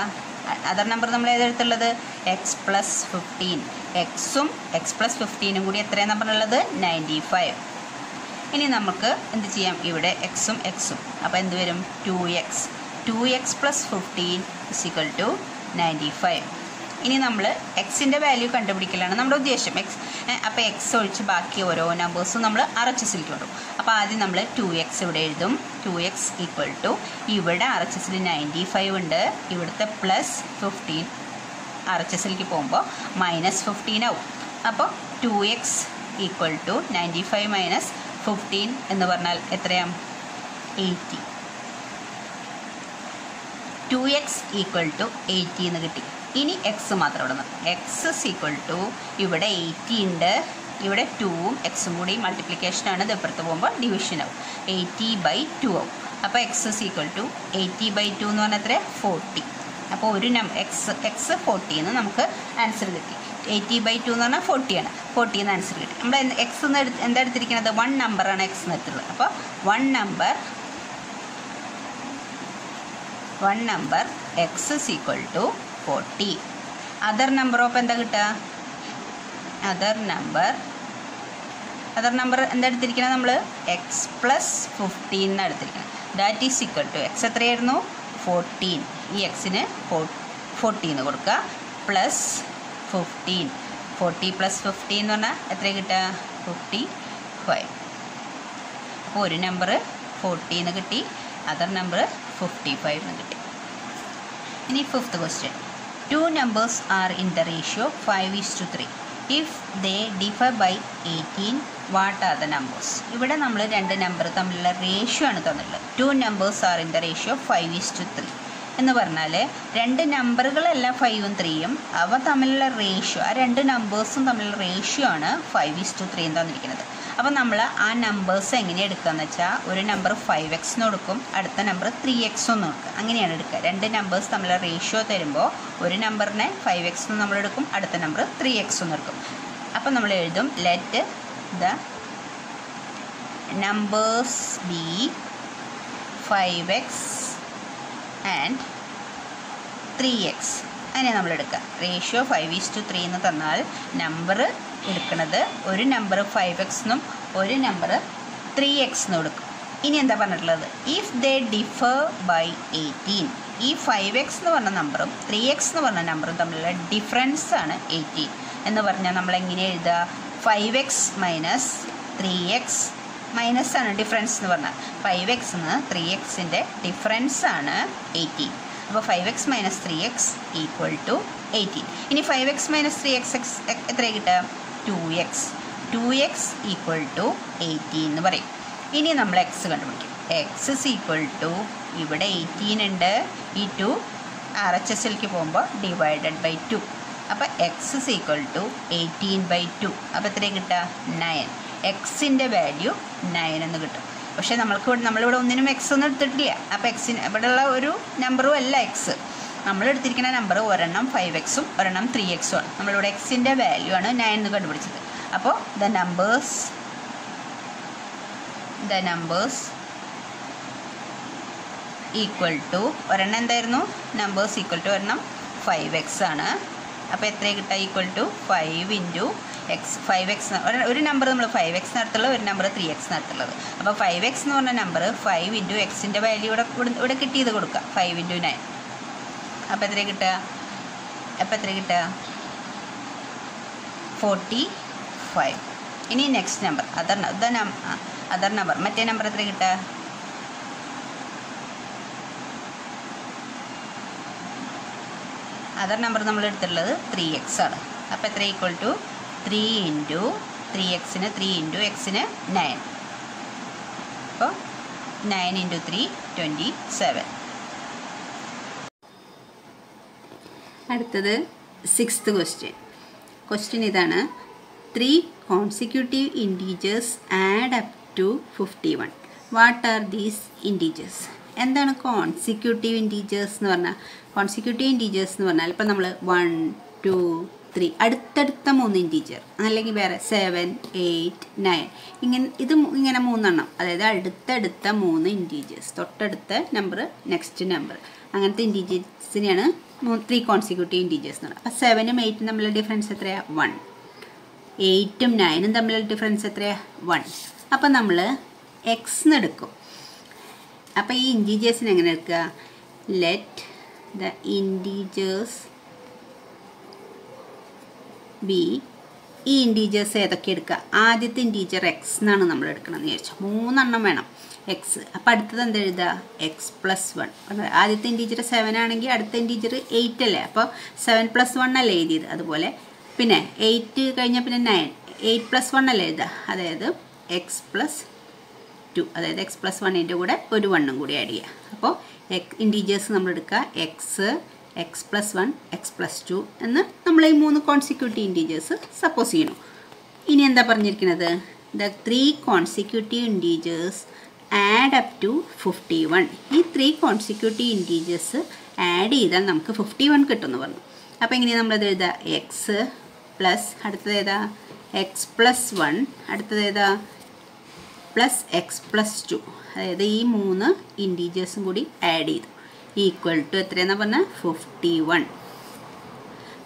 അതർ നമ്പർ നമ്മൾ ഏതെടുത്തുള്ളത് എക്സ് പ്ലസ് ഫിഫ്റ്റീൻ എക്സും എക്സ് പ്ലസ് ഫിഫ്റ്റീനും കൂടി എത്രയാണ് പറഞ്ഞുള്ളത് നയന്റി ഫൈവ് ഇനി നമുക്ക് എന്ത് ചെയ്യാം? ഇവിടെ എക്സും എക്സും അപ്പോൾ എന്ത് വരും? Two x two x plus fifteen equal to ninety five ഇനി നമ്മൾ എക്സിന്റെ വാല്യൂ കണ്ടുപിടിക്കലാണ് നമ്മുടെ ഉദ്ദേശം. എക്സ് അപ്പോൾ എക്സ് ഒഴിച്ച് ബാക്കി ഓരോ നമ്പേഴ്സും നമ്മൾ ആർ എച്ച് എസിലേക്ക് കൊണ്ടും അപ്പോൾ ആദ്യം നമ്മൾ ടു എക്സ് ഇവിടെ എഴുതും. ടു എക്സ് ഈക്വൽ ടു ഇവിടെ ആർ എച്ച് എസിൽ നയന്റി ഫൈവ് ഉണ്ട്. ഇവിടുത്തെ പ്ലസ് ഫിഫ്റ്റീൻ ആർ എച്ച് എസിലേക്ക് പോകുമ്പോൾ മൈനസ് ഫിഫ്റ്റീൻ ആവും. അപ്പോൾ two x equal to ninety five minus fifteen എന്ന് പറഞ്ഞാൽ എത്രയാം eighty two x equal to eighty എന്ന് കിട്ടി. ഇനി എക്സ് മാത്രം ഇവിടെ നിന്ന് എക്സ് ഈക്വൽ ടു ഇവിടെ എയ്റ്റി ഉണ്ട്. ഇവിടെ ടൂവും എക്സും കൂടി മൾട്ടിപ്ലിക്കേഷനാണ് ഇത് ഇപ്പുറത്ത് പോകുമ്പോൾ ഡിവിഷൻ ആവും. എയ്റ്റി ബൈ ടു ആവും. അപ്പോൾ x equal to eighty by two എന്ന് പറഞ്ഞാൽ എത്ര ഫോർട്ടി അപ്പോൾ ഒരു നം എക്സ് എക്സ് ഫോർട്ടി എന്ന് നമുക്ക് ആൻസർ കിട്ടി. എയ്റ്റി ബൈ ടു എന്ന് പറഞ്ഞാൽ ഫോർട്ടിയാണ് ഫോർട്ടി എന്ന് ആൻസർ കിട്ടി. നമ്മൾ എക്സ് എന്ന് എടുത്ത് എന്താ എടുത്തിരിക്കുന്നത്? വൺ നമ്പറാണ് എക്സ് എന്ന് എടുത്തുള്ളത് അപ്പോൾ one number one number x equal to forty other number of എന്താ കിട്ടുക? അതർ നമ്പർ അതർ നമ്പർ എന്താ എടുത്തിരിക്കണം നമ്മൾ എക്സ് പ്ലസ് ഫിഫ്റ്റീൻ എന്നാണ് എടുത്തിരിക്കുന്നത് that is equal to X എത്രയായിരുന്നു? ഫോർട്ടീൻ ഈ എക്സിന് ഫോർട്ടീൻ ഫോർട്ടീന്ന് കൊടുക്കുക. Plus fifteen forty plus fifteen എന്ന് പറഞ്ഞാൽ എത്ര കിട്ടുക? ഫിഫ്റ്റി ഫൈവ് അപ്പോൾ ഒരു നമ്പർ ഫോർട്ടീന്ന് കിട്ടി. അതർ നമ്പർ ഫിഫ്റ്റി ഫൈവ് എന്ന് കിട്ടി. ഇനി fifth question two numbers are in the ratio five is to three if they differ by eighteen what are the numbers ഇവിടെ നമ്മൾ രണ്ട് നമ്പർ തമ്മിലുള്ള റേഷ്യോ ആണ് തന്നിട്ടുള്ളത്. Two numbers are in the ratio five is to three എന്ന് പറഞ്ഞാൽ രണ്ട് നമ്പറുകളല്ല ഫൈവും ത്രീയും അവ തമ്മിലുള്ള റേഷ്യോ ആ രണ്ട് നമ്പേഴ്സും തമ്മിലുള്ള റേഷ്യോ ആണ് ഫൈവ് ഈസ് ടു ത്രീ എന്ന് തന്നിരിക്കുന്നത്. അപ്പോൾ നമ്മൾ ആ നമ്പേഴ്സ് എങ്ങനെ എടുക്കുകയെന്ന് വെച്ചാൽ ഒരു നമ്പർ ഫൈവ് എക്സ് എന്ന് കൊടുക്കും അടുത്ത നമ്പർ ത്രീ എക്സ് എന്ന് കൊടുക്കുക. അങ്ങനെയാണ് എടുക്കുക. രണ്ട് നമ്പേഴ്സ് നമ്മൾ റേഷ്യോ തരുമ്പോൾ ഒരു നമ്പറിനെ ഫൈവ് എക്സ് എന്ന് നമ്മൾ എടുക്കും അടുത്ത നമ്പർ ത്രീ എക്സ് എന്ന് എടുക്കും. അപ്പോൾ നമ്മൾ എഴുതും let the numbers be five x and three x അങ്ങനെ നമ്മൾ എടുക്കുക ratio five is to three എന്ന് തന്നാൽ നമ്പർ എടുക്കുന്നത് ഒരു നമ്പർ ഫൈവ് എക്സ് എന്നും ഒരു നമ്പർ ത്രീ എക്സ് എന്നും എടുക്കും. ഇനി എന്താ പറഞ്ഞിട്ടുള്ളത്? If they differ by eighteen ഈ ഫൈവ് എക്സ് എന്ന് പറഞ്ഞ നമ്പറും ത്രീ എക്സ് എന്ന് പറഞ്ഞ നമ്പറും തമ്മിലുള്ള ഡിഫറൻസ് ആണ് എയ്റ്റീൻ എന്ന് പറഞ്ഞാൽ നമ്മൾ എങ്ങനെ എഴുതുക? Five x minus three x minus ആണ് ഡിഫറൻസ് എന്ന് പറഞ്ഞാൽ. ഫൈവ് എക്സ് എന്ന് ത്രീ എക്സിന്റെ ഡിഫറൻസ് ആണ് എയ്റ്റീൻ അപ്പോൾ five x minus three x equal to eighteen ഇനി five x minus three x x എത്ര കിട്ടുക? Two x two x equal to eighteen എന്ന് പറയും. ഇനി നമ്മൾ എക്സ് കണ്ടുപിടിക്കും. എക്സ് ഇസ് ഈക്വൽ ടു ഇവിടെ എയ്റ്റീൻ ഉണ്ട്. ഈ ടു ആർ എച്ച് എസിലേക്ക് പോകുമ്പോൾ ഡിവൈഡഡ് ബൈ ടു അപ്പോൾ x is equal to eighteen by two അപ്പോൾ എത്രയും കിട്ടുക? നയൻ എക്സിന്റെ വാല്യൂ നയൻ എന്ന് കിട്ടും. പക്ഷേ നമ്മൾക്ക് നമ്മളിവിടെ ഒന്നിനും എക്സ് ഒന്നും എടുത്തിട്ടില്ല. അപ്പോൾ എക്സിന് ഇവിടെയുള്ള ഒരു നമ്പറും അല്ല എക്സ് നമ്മൾ എടുത്തിരിക്കുന്ന നമ്പർ ഒരെണ്ണം ഫൈവ് എക്സും ഒരെണ്ണം ത്രീ എക്സും ആണ്. നമ്മളിവിടെ എക്സിന്റെ വാല്യൂ ആണ് നയൻ എന്ന് കണ്ടുപിടിച്ചത്. അപ്പോൾ the numbers the numbers equal to ഒരെണ്ണം എന്തായിരുന്നു? നമ്പേഴ്സ് ഈക്വൽ ടു ഒരെണ്ണം ഫൈവ് എക്സ് ആണ്. അപ്പോൾ എത്ര കിട്ടുക? Equal to five into x five x ഒരു നമ്പർ നമ്മൾ ഫൈവ് എക്സ് നടത്തുള്ളത് ഒരു നമ്പർ ത്രീ എക്സ് നടത്തുള്ളത്. അപ്പോൾ ഫൈവ് എക്സ് എന്ന് പറഞ്ഞ നമ്പർ ഫൈവ് ഇന്റു എക്സിന്റെ വാല്യൂ ഇവിടെ ഇവിടെ കിട്ടി കിട്ടിയത് കൊടുക്കുക. ഫൈവ് ഇന്റു നയൻ അപ്പോൾ എത്ര കിട്ടുക? അപ്പോൾ എത്ര കിട്ടുക? ഫോർട്ടി ഫൈവ് ഇനി next number other other number മറ്റേ നമ്പർ എത്ര കിട്ടുക? അതർ നമ്പർ നമ്മൾ എടുത്തിട്ടുള്ളത് ത്രീ എക്സ് ആണ്. അപ്പോൾ എത്ര equal to three into three എക്സിന് ത്രീ ഇന്റു എക്സിന് നയൻ അപ്പോൾ nine into three twenty seven അടുത്തത് സിക്സ്ത് ക്വസ്റ്റ്യൻ ക്വസ്റ്റ്യൻ ഇതാണ് three consecutive integers add up to fifty one what are these integers എന്താണ് കോൺസിക്യൂട്ടീവ് ഇന്റീജേഴ്സ് എന്ന് പറഞ്ഞാൽ കോൺസിക്യൂട്ടീവ് ഇന്റീജേഴ്സ് എന്ന് പറഞ്ഞാൽ ഇപ്പം നമ്മൾ വൺ ടു ത്രീ അടുത്തടുത്ത മൂന്ന് ഇന്റീജർ അല്ലെങ്കിൽ വേറെ സെവൻ എയ്റ്റ് നയൻ ഇങ്ങനെ ഇത് ഇങ്ങനെ മൂന്നെണ്ണം. അതായത് അടുത്തടുത്ത മൂന്ന് ഇന്റീജേഴ്സ് തൊട്ടടുത്ത നമ്പർ നെക്സ്റ്റ് നമ്പർ അങ്ങനത്തെ ഇന്റീജേഴ്സിനെയാണ് ത്രീ കോൺസിക്യൂട്ടീവ് ഇന്റീജേഴ്സ് എന്ന് പറയുന്നത്. അപ്പോൾ സെവനും എയ്റ്റും തമ്മിലുള്ള ഡിഫറൻസ് എത്രയാണ് വൺ എയ്റ്റും നയനും തമ്മിലുള്ള ഡിഫറൻസ് എത്രയാണ് വൺ അപ്പം നമ്മൾ എക്സ് എന്ന് എടുക്കും. അപ്പോൾ ഈ ഇന്റീജേഴ്സിന് എങ്ങനെ എടുക്കുക? ലെറ്റ് ദ integers ബി ഈ ഇന്റീജേഴ്സ് ഏതൊക്കെ എടുക്കുക? ആദ്യത്തെ ഇന്റീജർ എക്സ് എന്നാണ് നമ്മൾ എടുക്കണമെന്ന് വിചാരിച്ചു. മൂന്നെണ്ണം വേണം എക്സ് അപ്പോൾ അടുത്തത് എന്താ എഴുതുക? എക്സ് പ്ലസ് വൺ ആദ്യത്തെ ഇന്റീജർ സെവൻ ആണെങ്കിൽ അടുത്ത ഇന്റീജർ എയ്റ്റ് അല്ലേ? അപ്പോൾ സെവൻ പ്ലസ് വൺ അല്ലേ എഴുതിയത്? അതുപോലെ പിന്നെ എയ്റ്റ് കഴിഞ്ഞാൽ പിന്നെ നയൻ എയ്റ്റ് പ്ലസ് വൺ അല്ലേ എഴുതുക? അതായത് എക്സ് പ്ലസ് ടു അതായത് എക്സ് പ്ലസ് വണ്ണിന്റെ കൂടെ ഒരു വണ്ണും കൂടി ആഡ് ചെയ്യുക. അപ്പോൾ ഇന്റീജേഴ്സ് നമ്മൾ എടുക്കുക. X x plus one x plus two എന്ന് നമ്മൾ ഈ മൂന്ന് കോൺസിക്യൂട്ടീവ് ഇന്റീജേഴ്സ് സപ്പോസ് ചെയ്യണം ഇനി എന്താ പറഞ്ഞിരിക്കുന്നത്? The three consecutive integers add up to fifty one ഈ ത്രീ കോൺസിക്യൂട്ടീവ് ഇന്റീജേഴ്സ് ആഡ് ചെയ്താൽ നമുക്ക് ഫിഫ്റ്റി വൺ കിട്ടുമെന്ന് പറഞ്ഞു. അപ്പോൾ എങ്ങനെയാണ് നമ്മളത് എഴുതുക? എക്സ് പ്ലസ് അടുത്തത് ഏതാ? എക്സ് പ്ലസ് വൺ അടുത്തത് ഏതാ? പ്ലസ് എക്സ് പ്ലസ് ടു അതായത് ഈ മൂന്ന് ഇന്റീജേഴ്സും കൂടി ആഡ് ചെയ്തു. ഈക്വൽ ടു എത്രയെന്നാണ് പറഞ്ഞാൽ ഫിഫ്റ്റി വൺ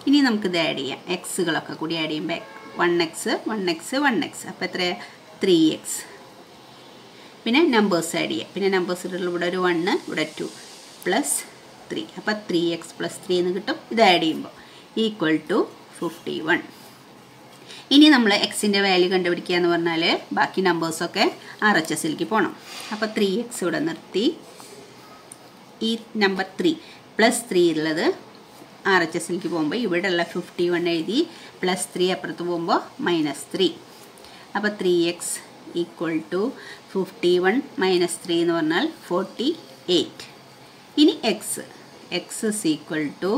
ഇനി നമുക്കിത് ആഡ് ചെയ്യാം. എക്സുകളൊക്കെ കൂടി ആഡ് ചെയ്യുമ്പോൾ one x one x one x അപ്പോൾ എത്ര ത്രീ എക്സ് പിന്നെ നമ്പേഴ്സ് ആഡ് ചെയ്യാം. പിന്നെ നമ്പേഴ്സ് ഇട്ടുള്ള ഇവിടെ ഒരു വണ്ണ് ഇവിടെ ടു പ്ലസ് ത്രീ അപ്പോൾ ത്രീ എക്സ് പ്ലസ് ത്രീ എന്ന് കിട്ടും. ഇത് ആഡ് ചെയ്യുമ്പോൾ ഈക്വൽ ടു ഫിഫ്റ്റി വൺ ഇനി നമ്മൾ എക്സിന്റെ വാല്യൂ കണ്ടുപിടിക്കുക എന്ന് പറഞ്ഞാൽ ബാക്കി നമ്പേഴ്സൊക്കെ ആർ എച്ച് എസിലേക്ക് പോകണം അപ്പോൾ ത്രീ എക്സ് ഇവിടെ നിർത്തി. ഈ നമ്പർ ത്രീ പ്ലസ് ത്രീ ഉള്ളത് ആർ എച്ച് എസിലേക്ക് പോകുമ്പോൾ ഇവിടെയുള്ള ഫിഫ്റ്റി വൺ എഴുതി പ്ലസ് ത്രീ അപ്പുറത്ത് പോകുമ്പോൾ മൈനസ് ത്രീ അപ്പോൾ three x equal to fifty one minus three എന്ന് പറഞ്ഞാൽ ഫോർട്ടി എയ്റ്റ് ഇനി x x is equal to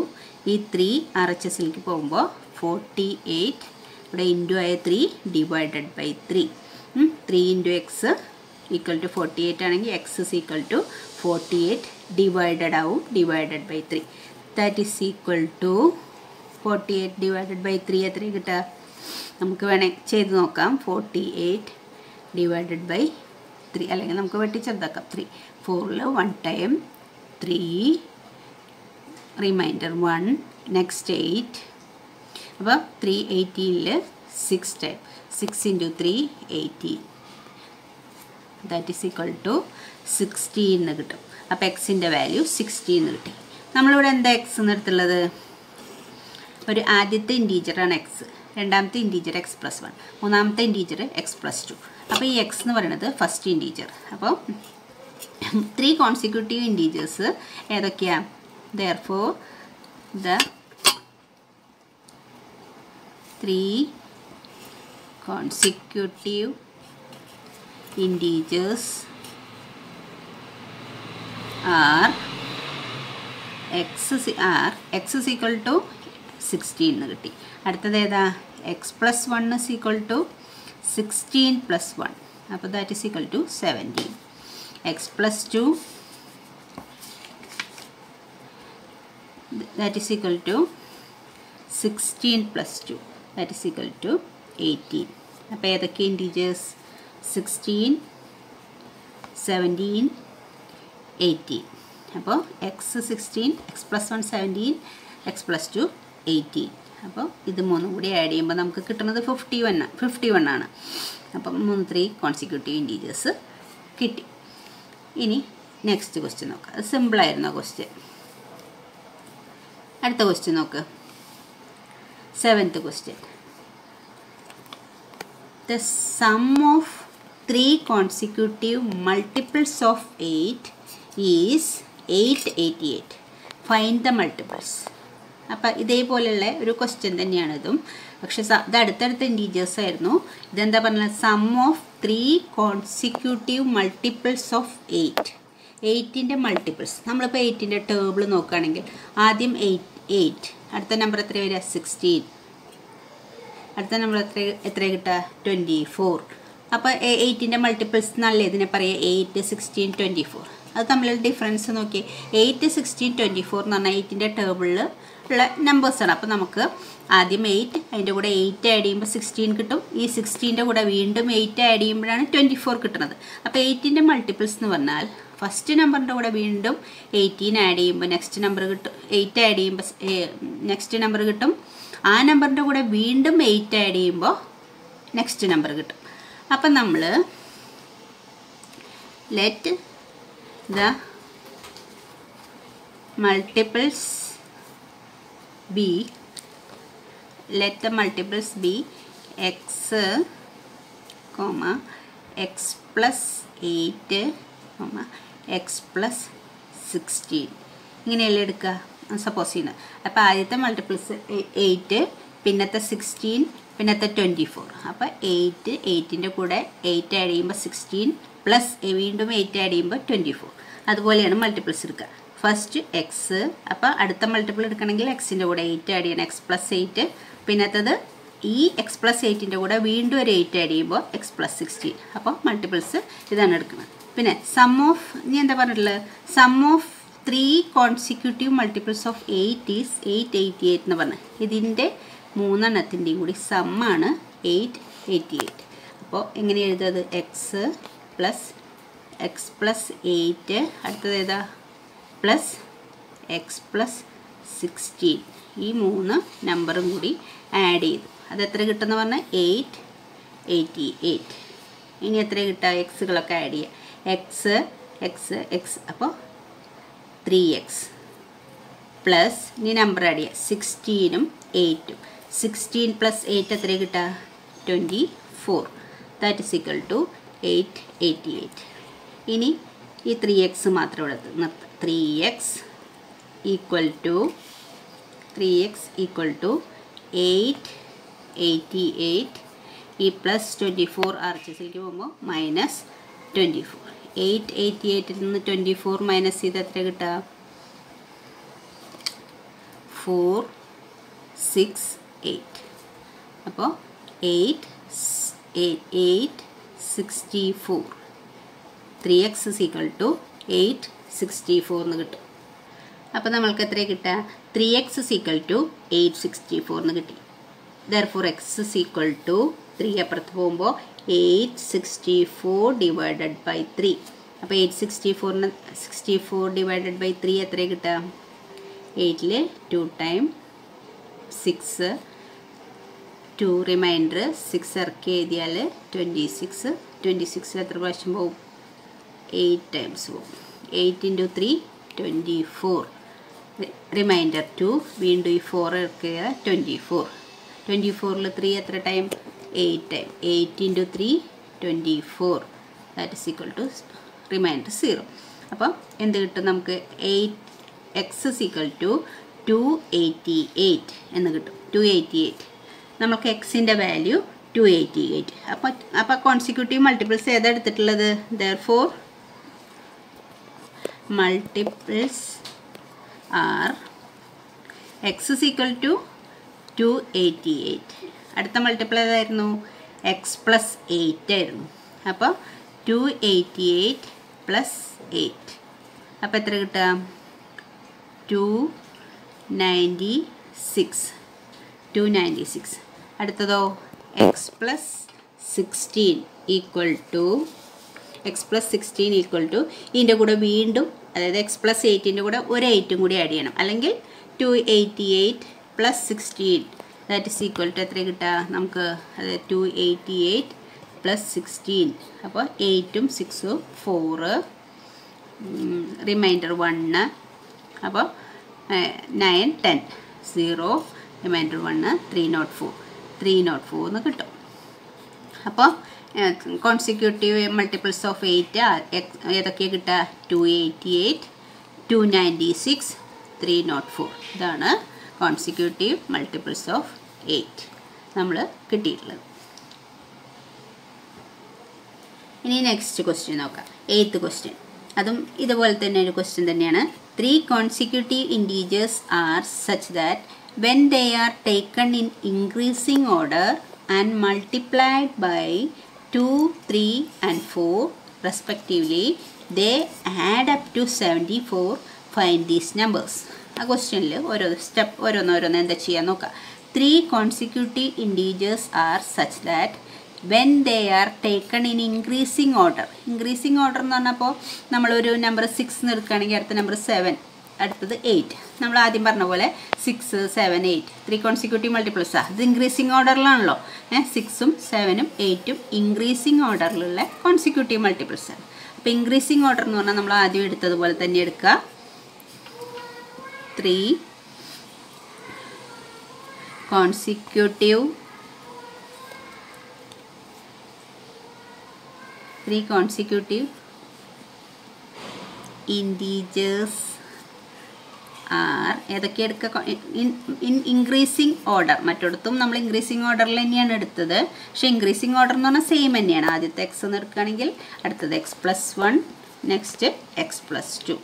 ഈ ത്രീ ആർ എച്ച് എസിലേക്ക് പോകുമ്പോൾ ഫോർട്ടി എയ്റ്റ് ഇവിടെ ഇന്റു ആയ three divided by three three into x equal to forty eight ആണെങ്കിൽ x is equal to forty eight divided ആവും divided by three that is equal to forty eight divided by three എത്ര കിട്ടുക? നമുക്ക് വേണേൽ ചെയ്ത് നോക്കാം. Forty eight divided by three അല്ലെങ്കിൽ നമുക്ക് വെട്ടി ത്രീ ഫോറിൽ one time three remainder one next eight അപ്പോൾ three എയ്റ്റീനിൽ six time six into three eighteen that is equal to sixteen എന്ന് കിട്ടും. അപ്പോൾ എക്സിന്റെ വാല്യൂ സിക്സ്റ്റീൻ എന്ന് കിട്ടി. നമ്മളിവിടെ എന്താ എക്സ് എന്ന് എടുത്തുള്ളത്? ഒരു ആദ്യത്തെ ഇന്റീജറാണ് എക്സ് രണ്ടാമത്തെ ഇന്റീജർ എക്സ് പ്ലസ് വൺ മൂന്നാമത്തെ ഇന്റീജർ എക്സ് പ്ലസ് ടു അപ്പോൾ ഈ എക്സ് എന്ന് പറയുന്നത് ഫസ്റ്റ് ഇന്റീജർ അപ്പോൾ ത്രീ കോൺസിക്യൂട്ടീവ് ഇന്റീജേഴ്സ് ഏതൊക്കെയാണ് therefore the three consecutive integers are is r x is equal to 16 എന്ന് കിട്ടി. അടുത്തത് ഏതാ? X plus one is equal to sixteen plus one അപ്പോൾ that is equal to seventeen x plus two that is equal to sixteen plus two that is equal to eighteen അപ്പോൾ ഏതൊക്കെ integers sixteen seventeen eighteen അപ്പോൾ x sixteen x plus one seventeen x plus two eighteen അപ്പോൾ ഇത് മൂന്നും കൂടി add ചെയ്യുമ്പോൾ നമുക്ക് കിട്ടുന്നത് ഫിഫ്റ്റി വൺ ഫിഫ്റ്റി വൺ ആണ്. അപ്പം മൂന്ന് ത്രീ കോൺസിക്യൂട്ടീവ് ഇന്റീജേഴ്സ് കിട്ടി. ഇനി നെക്സ്റ്റ് ക്വസ്റ്റ്യൻ നോക്കാം. അത് സിമ്പിളായിരുന്നു ക്വസ്റ്റ്യൻ അടുത്ത ക്വസ്റ്റ്യൻ നോക്ക്. Seventh question the sum of three consecutive multiples of 8 is 888 find the multiples. അപ്പം ഇതേപോലെയുള്ള ഒരു ക്വസ്റ്റ്യൻ തന്നെയാണ് ഇതും പക്ഷെ സ- ഇത് അടുത്തടുത്ത ഇന്റീജേഴ്സ് ആയിരുന്നു. ഇതെന്താ പറഞ്ഞത്? Sum of three consecutive multiples of eight എയ്റ്റിന്റെ multiples നമ്മളിപ്പോൾ എയ്റ്റിന്റെ ടേബിൾ നോക്കുകയാണെങ്കിൽ ആദ്യം എയ്റ്റ് എയ്റ്റ് അടുത്ത നമ്പർ എത്ര വരിക? സിക്സ്റ്റീൻ അടുത്ത നമ്പർ എത്ര എത്ര കിട്ടുക? ട്വന്റി ഫോർ അപ്പോൾ എയ്റ്റിന്റെ മൾട്ടിപ്പിൾസ് എന്നല്ലേ ഇതിനെ പറയുക എയ്റ്റ് സിക്സ്റ്റീൻ ട്വന്റി ഫോർ അത് തമ്മിലുള്ള ഡിഫറൻസ് നോക്കി എയ്റ്റ് സിക്സ്റ്റീൻ ട്വന്റി ഫോർ എന്ന് പറഞ്ഞാൽ എയ്റ്റിന്റെ ടേബിളിൽ ഉള്ള നമ്പേഴ്സാണ് അപ്പോൾ നമുക്ക് ആദ്യം എയ്റ്റ് അതിന്റെ കൂടെ എയ്റ്റ് ആഡ് ചെയ്യുമ്പോൾ സിക്സ്റ്റീൻ കിട്ടും. ഈ സിക്സ്റ്റീന്റെ കൂടെ വീണ്ടും എയ്റ്റ് ആഡ് ചെയ്യുമ്പോഴാണ് ട്വന്റി ഫോർ കിട്ടുന്നത് അപ്പോൾ എയ്റ്റിന്റെ മൾട്ടിപ്പിൾസ് എന്ന് പറഞ്ഞാൽ ഫസ്റ്റ് നമ്പറിന്റെ കൂടെ വീണ്ടും എയ്റ്റീൻ ആഡ് ചെയ്യുമ്പോൾ നെക്സ്റ്റ് നമ്പർ കിട്ടും. എയ്റ്റ് ആഡ് ചെയ്യുമ്പോൾ നെക്സ്റ്റ് നമ്പർ കിട്ടും. ആ നമ്പറിന്റെ കൂടെ വീണ്ടും എയ്റ്റ് ആഡ് ചെയ്യുമ്പോൾ നെക്സ്റ്റ് നമ്പർ കിട്ടും. അപ്പം നമ്മൾ let the multiples be let the multiples be x comma x plus 8 comma x plus 16 ഇങ്ങനെയല്ലേ എടുക്കുക? സപ്പോസ് ചെയ്യുന്നത് അപ്പോൾ ആദ്യത്തെ മൾട്ടിപ്പിൾസ് എയ്റ്റ് പിന്നത്തെ സിക്സ്റ്റീൻ പിന്നത്തെ ട്വന്റി ഫോർ അപ്പോൾ എയ്റ്റ് എയ്റ്റിന്റെ കൂടെ എയ്റ്റ് ആഡ് ചെയ്യുമ്പോൾ സിക്സ്റ്റീൻ പ്ലസ് വീണ്ടും എയ്റ്റ് ആഡ് ചെയ്യുമ്പോൾ ട്വന്റി ഫോർ അതുപോലെയാണ് മൾട്ടിപ്പിൾസ് എടുക്കുക. ഫസ്റ്റ് എക്സ് അപ്പോൾ അടുത്ത മൾട്ടിപ്പിൾ എടുക്കണമെങ്കിൽ എക്സിന്റെ കൂടെ എയ്റ്റ് ആഡ് ചെയ്യണം. എക്സ് പ്ലസ് എയ്റ്റ് പിന്നത്തത് ഈ എക്സ് പ്ലസ് എയ്റ്റിന്റെ കൂടെ വീണ്ടും ഒരു എയ്റ്റ് ആഡ് ചെയ്യുമ്പോൾ എക്സ് പ്ലസ് സിക്സ്റ്റീൻ അപ്പോൾ മൾട്ടിപ്പിൾസ് ഇതാണ് എടുക്കുന്നത്. പിന്നെ സം ഓഫ് നീ എന്താ പറഞ്ഞിട്ടുള്ളത്? Sum of three consecutive multiples of eight is eight eighty eight എന്ന് പറഞ്ഞു. ഇതിന്റെ മൂന്നെണ്ണത്തിന്റെയും കൂടി സമ്മാണ് എയ്റ്റ് എയ്റ്റി എയ്റ്റ് അപ്പോൾ എങ്ങനെ എഴുതുന്നത്? X plus x plus eight അടുത്തത് ഏതാ? പ്ലസ് എക്സ് പ്ലസ് സിക്സ്റ്റീൻ ഈ മൂന്ന് നമ്പറും കൂടി ആഡ് ചെയ്തു. അത് എത്ര കിട്ടുമെന്ന് പറഞ്ഞാൽ എയ്റ്റ് എയ്റ്റി എയ്റ്റ് ഇനി എത്ര കിട്ടുക? എക്സുകളൊക്കെ ആഡ് ചെയ്യുക. എക്സ് എക്സ് എക്സ് അപ്പോൾ ത്രീ എക്സ് പ്ലസ് ഇനി നമ്പർ ആഡ് ചെയ്യുക സിക്സ്റ്റീനും എയ്റ്റും സിക്സ്റ്റീൻ പ്ലസ് എയ്റ്റ് എത്ര കിട്ടുക twenty four that is equal to eight eighty eight ഇനി ഈ ത്രീ എക്സ് മാത്രം ഇവിടെ നിർത്തുക three x equal to three x equal to eight eighty eight ഈ plus twenty four R H പോകുമ്പോൾ minus twenty four eight eighty എയ്റ്റിൽ നിന്ന് twenty four minus ചെയ്ത് എത്ര കിട്ടുക ഫോർ സിക്സ് എയ്റ്റ് അപ്പോൾ eight eight sixty four three x is to eight sixty four എന്ന് കിട്ടും. അപ്പോൾ നമ്മൾക്ക് എത്ര കിട്ടുക three x is to eight sixty four എന്ന് കിട്ടി. Therefore x is to three അപ്പുറത്ത് പോകുമ്പോൾ eight sixty four divided by three അപ്പോൾ eight sixty ഫോറിന് sixty four divided by three എത്ര കിട്ടുക എയ്റ്റിൽ two time six two remainder six ഇറക്കി എഴുതിയാൽ twenty six twenty സിക്സിൽ എത്ര പ്രാവശ്യം പോവും? എയ്റ്റ് ടൈംസ് പോവും. Eight into three twenty four remainder two വീണ്ടും ഈ ഫോർ ഇറക്കുക ട്വന്റി ഫോർ ട്വന്റി ഫോറിൽ ത്രീ എത്ര time eight eight into three twenty four that is equal to remainder zero അപ്പം എന്ത് കിട്ടും നമുക്ക്? Eight x is equal to two eighty eight എന്ന് കിട്ടും. ടു എയ്റ്റി എയ്റ്റ് നമുക്ക് എക്സിന്റെ വാല്യൂ ടു എയ്റ്റി എയ്റ്റ് അപ്പോൾ അപ്പോൾ കോൺസിക്യൂട്ടീവ് മൾട്ടിപ്പിൾസ് ഏതാ എടുത്തിട്ടുള്ളത്? Therefore multiples are x is equal to two eighty 288 അടുത്ത മൾട്ടിപ്പിൾ ഏതായിരുന്നു? എക്സ് പ്ലസ് എയ്റ്റ് ആയിരുന്നു. അപ്പോൾ two eighty eight plus eight അപ്പോൾ എത്ര കിട്ടുക? Two ninety six two ninety six അടുത്തതോ? X plus sixteen equal to x plus sixteen equal to ഇതിന്റെ കൂടെ വീണ്ടും അതായത് എക്സ് പ്ലസ് എയ്റ്റിന്റെ കൂടെ ഒരു എയ്റ്റും കൂടി ആഡ് ചെയ്യണം. അല്ലെങ്കിൽ two eighty eight plus sixteen that is equal to എത്ര കിട്ടുക? നമുക്ക് അത് two eighty eight plus sixteen അപ്പോൾ എയ്റ്റും സിക്സും ഫോറ് റിമൈൻഡർ വണ്ണ് അപ്പോൾ nine ten zero remainder one three nought four three nought four എന്ന് കിട്ടും. അപ്പോൾ കോൺസിക്യൂട്ടീവ് മൾട്ടിപ്പിൾസ് ഓഫ് എയ്റ്റ് ഏതൊക്കെയാണ് കിട്ടുക two eighty eight two ninety six three nought four ഇതാണ് കോൺസിക്യൂട്ടീവ് മൾട്ടിപ്പിൾസ് ഓഫ് എയ്റ്റ് നമ്മൾ കിട്ടിയിട്ടുള്ളത്. ഇനി നെക്സ്റ്റ് ക്വസ്റ്റ്യൻ നോക്കാം. എയ്ത്ത് ക്വസ്റ്റ്യൻ അതും ഇതുപോലെ തന്നെ ഒരു ക്വസ്റ്റ്യൻ തന്നെയാണ്. Three consecutive integers are such that when they are taken in increasing order and multiplied by two three and four respectively they add up to seventy four find these numbers ആ ക്വസ്റ്റ്യനിൽ ഓരോ step ഓരോന്നോരോന്ന് എന്താ ചെയ്യാൻ നോക്കാം. Three consecutive integers are such that when they are taken in increasing order increasing order എന്ന് പറഞ്ഞപ്പോൾ നമ്മളൊരു നമ്പർ സിക്സ് എടുക്കുകയാണെങ്കിൽ അടുത്ത നമ്പർ സെവൻ അടുത്തത് എയ്റ്റ് നമ്മൾ ആദ്യം പറഞ്ഞ പോലെ six seven eight three consecutive മൾട്ടിപ്പിൾസാ ഇത് ഇൻക്രീസിങ് ഓർഡറിലാണല്ലോ ഏഹ് സിക്സും സെവനും എയ്റ്റും ഇൻക്രീസിങ് ഓർഡറിലുള്ള കോൺസിക്യൂട്ടീവ് മൾട്ടിപ്ലസ് ആണ്. അപ്പോൾ ഇൻക്രീസിങ് ഓർഡർ എന്ന് പറഞ്ഞാൽ നമ്മൾ ആദ്യം എടുത്തതുപോലെ തന്നെ എടുക്കുക. Three consecutive. Three consecutive. Integers are ഏതൊക്കെ എടുക്കുക ഇൻ ഇൻക്രീസിങ് ഓർഡർ മറ്റിടത്തും നമ്മൾ ഇൻക്രീസിങ് ഓർഡറിൽ തന്നെയാണ് എടുത്തത്. പക്ഷേ ഇൻക്രീസിങ് ഓർഡർ എന്ന് പറഞ്ഞാൽ സെയിം തന്നെയാണ്. ആദ്യത്തെ എക്സ് എന്ന് എടുക്കുകയാണെങ്കിൽ അടുത്തത് x plus one next x plus two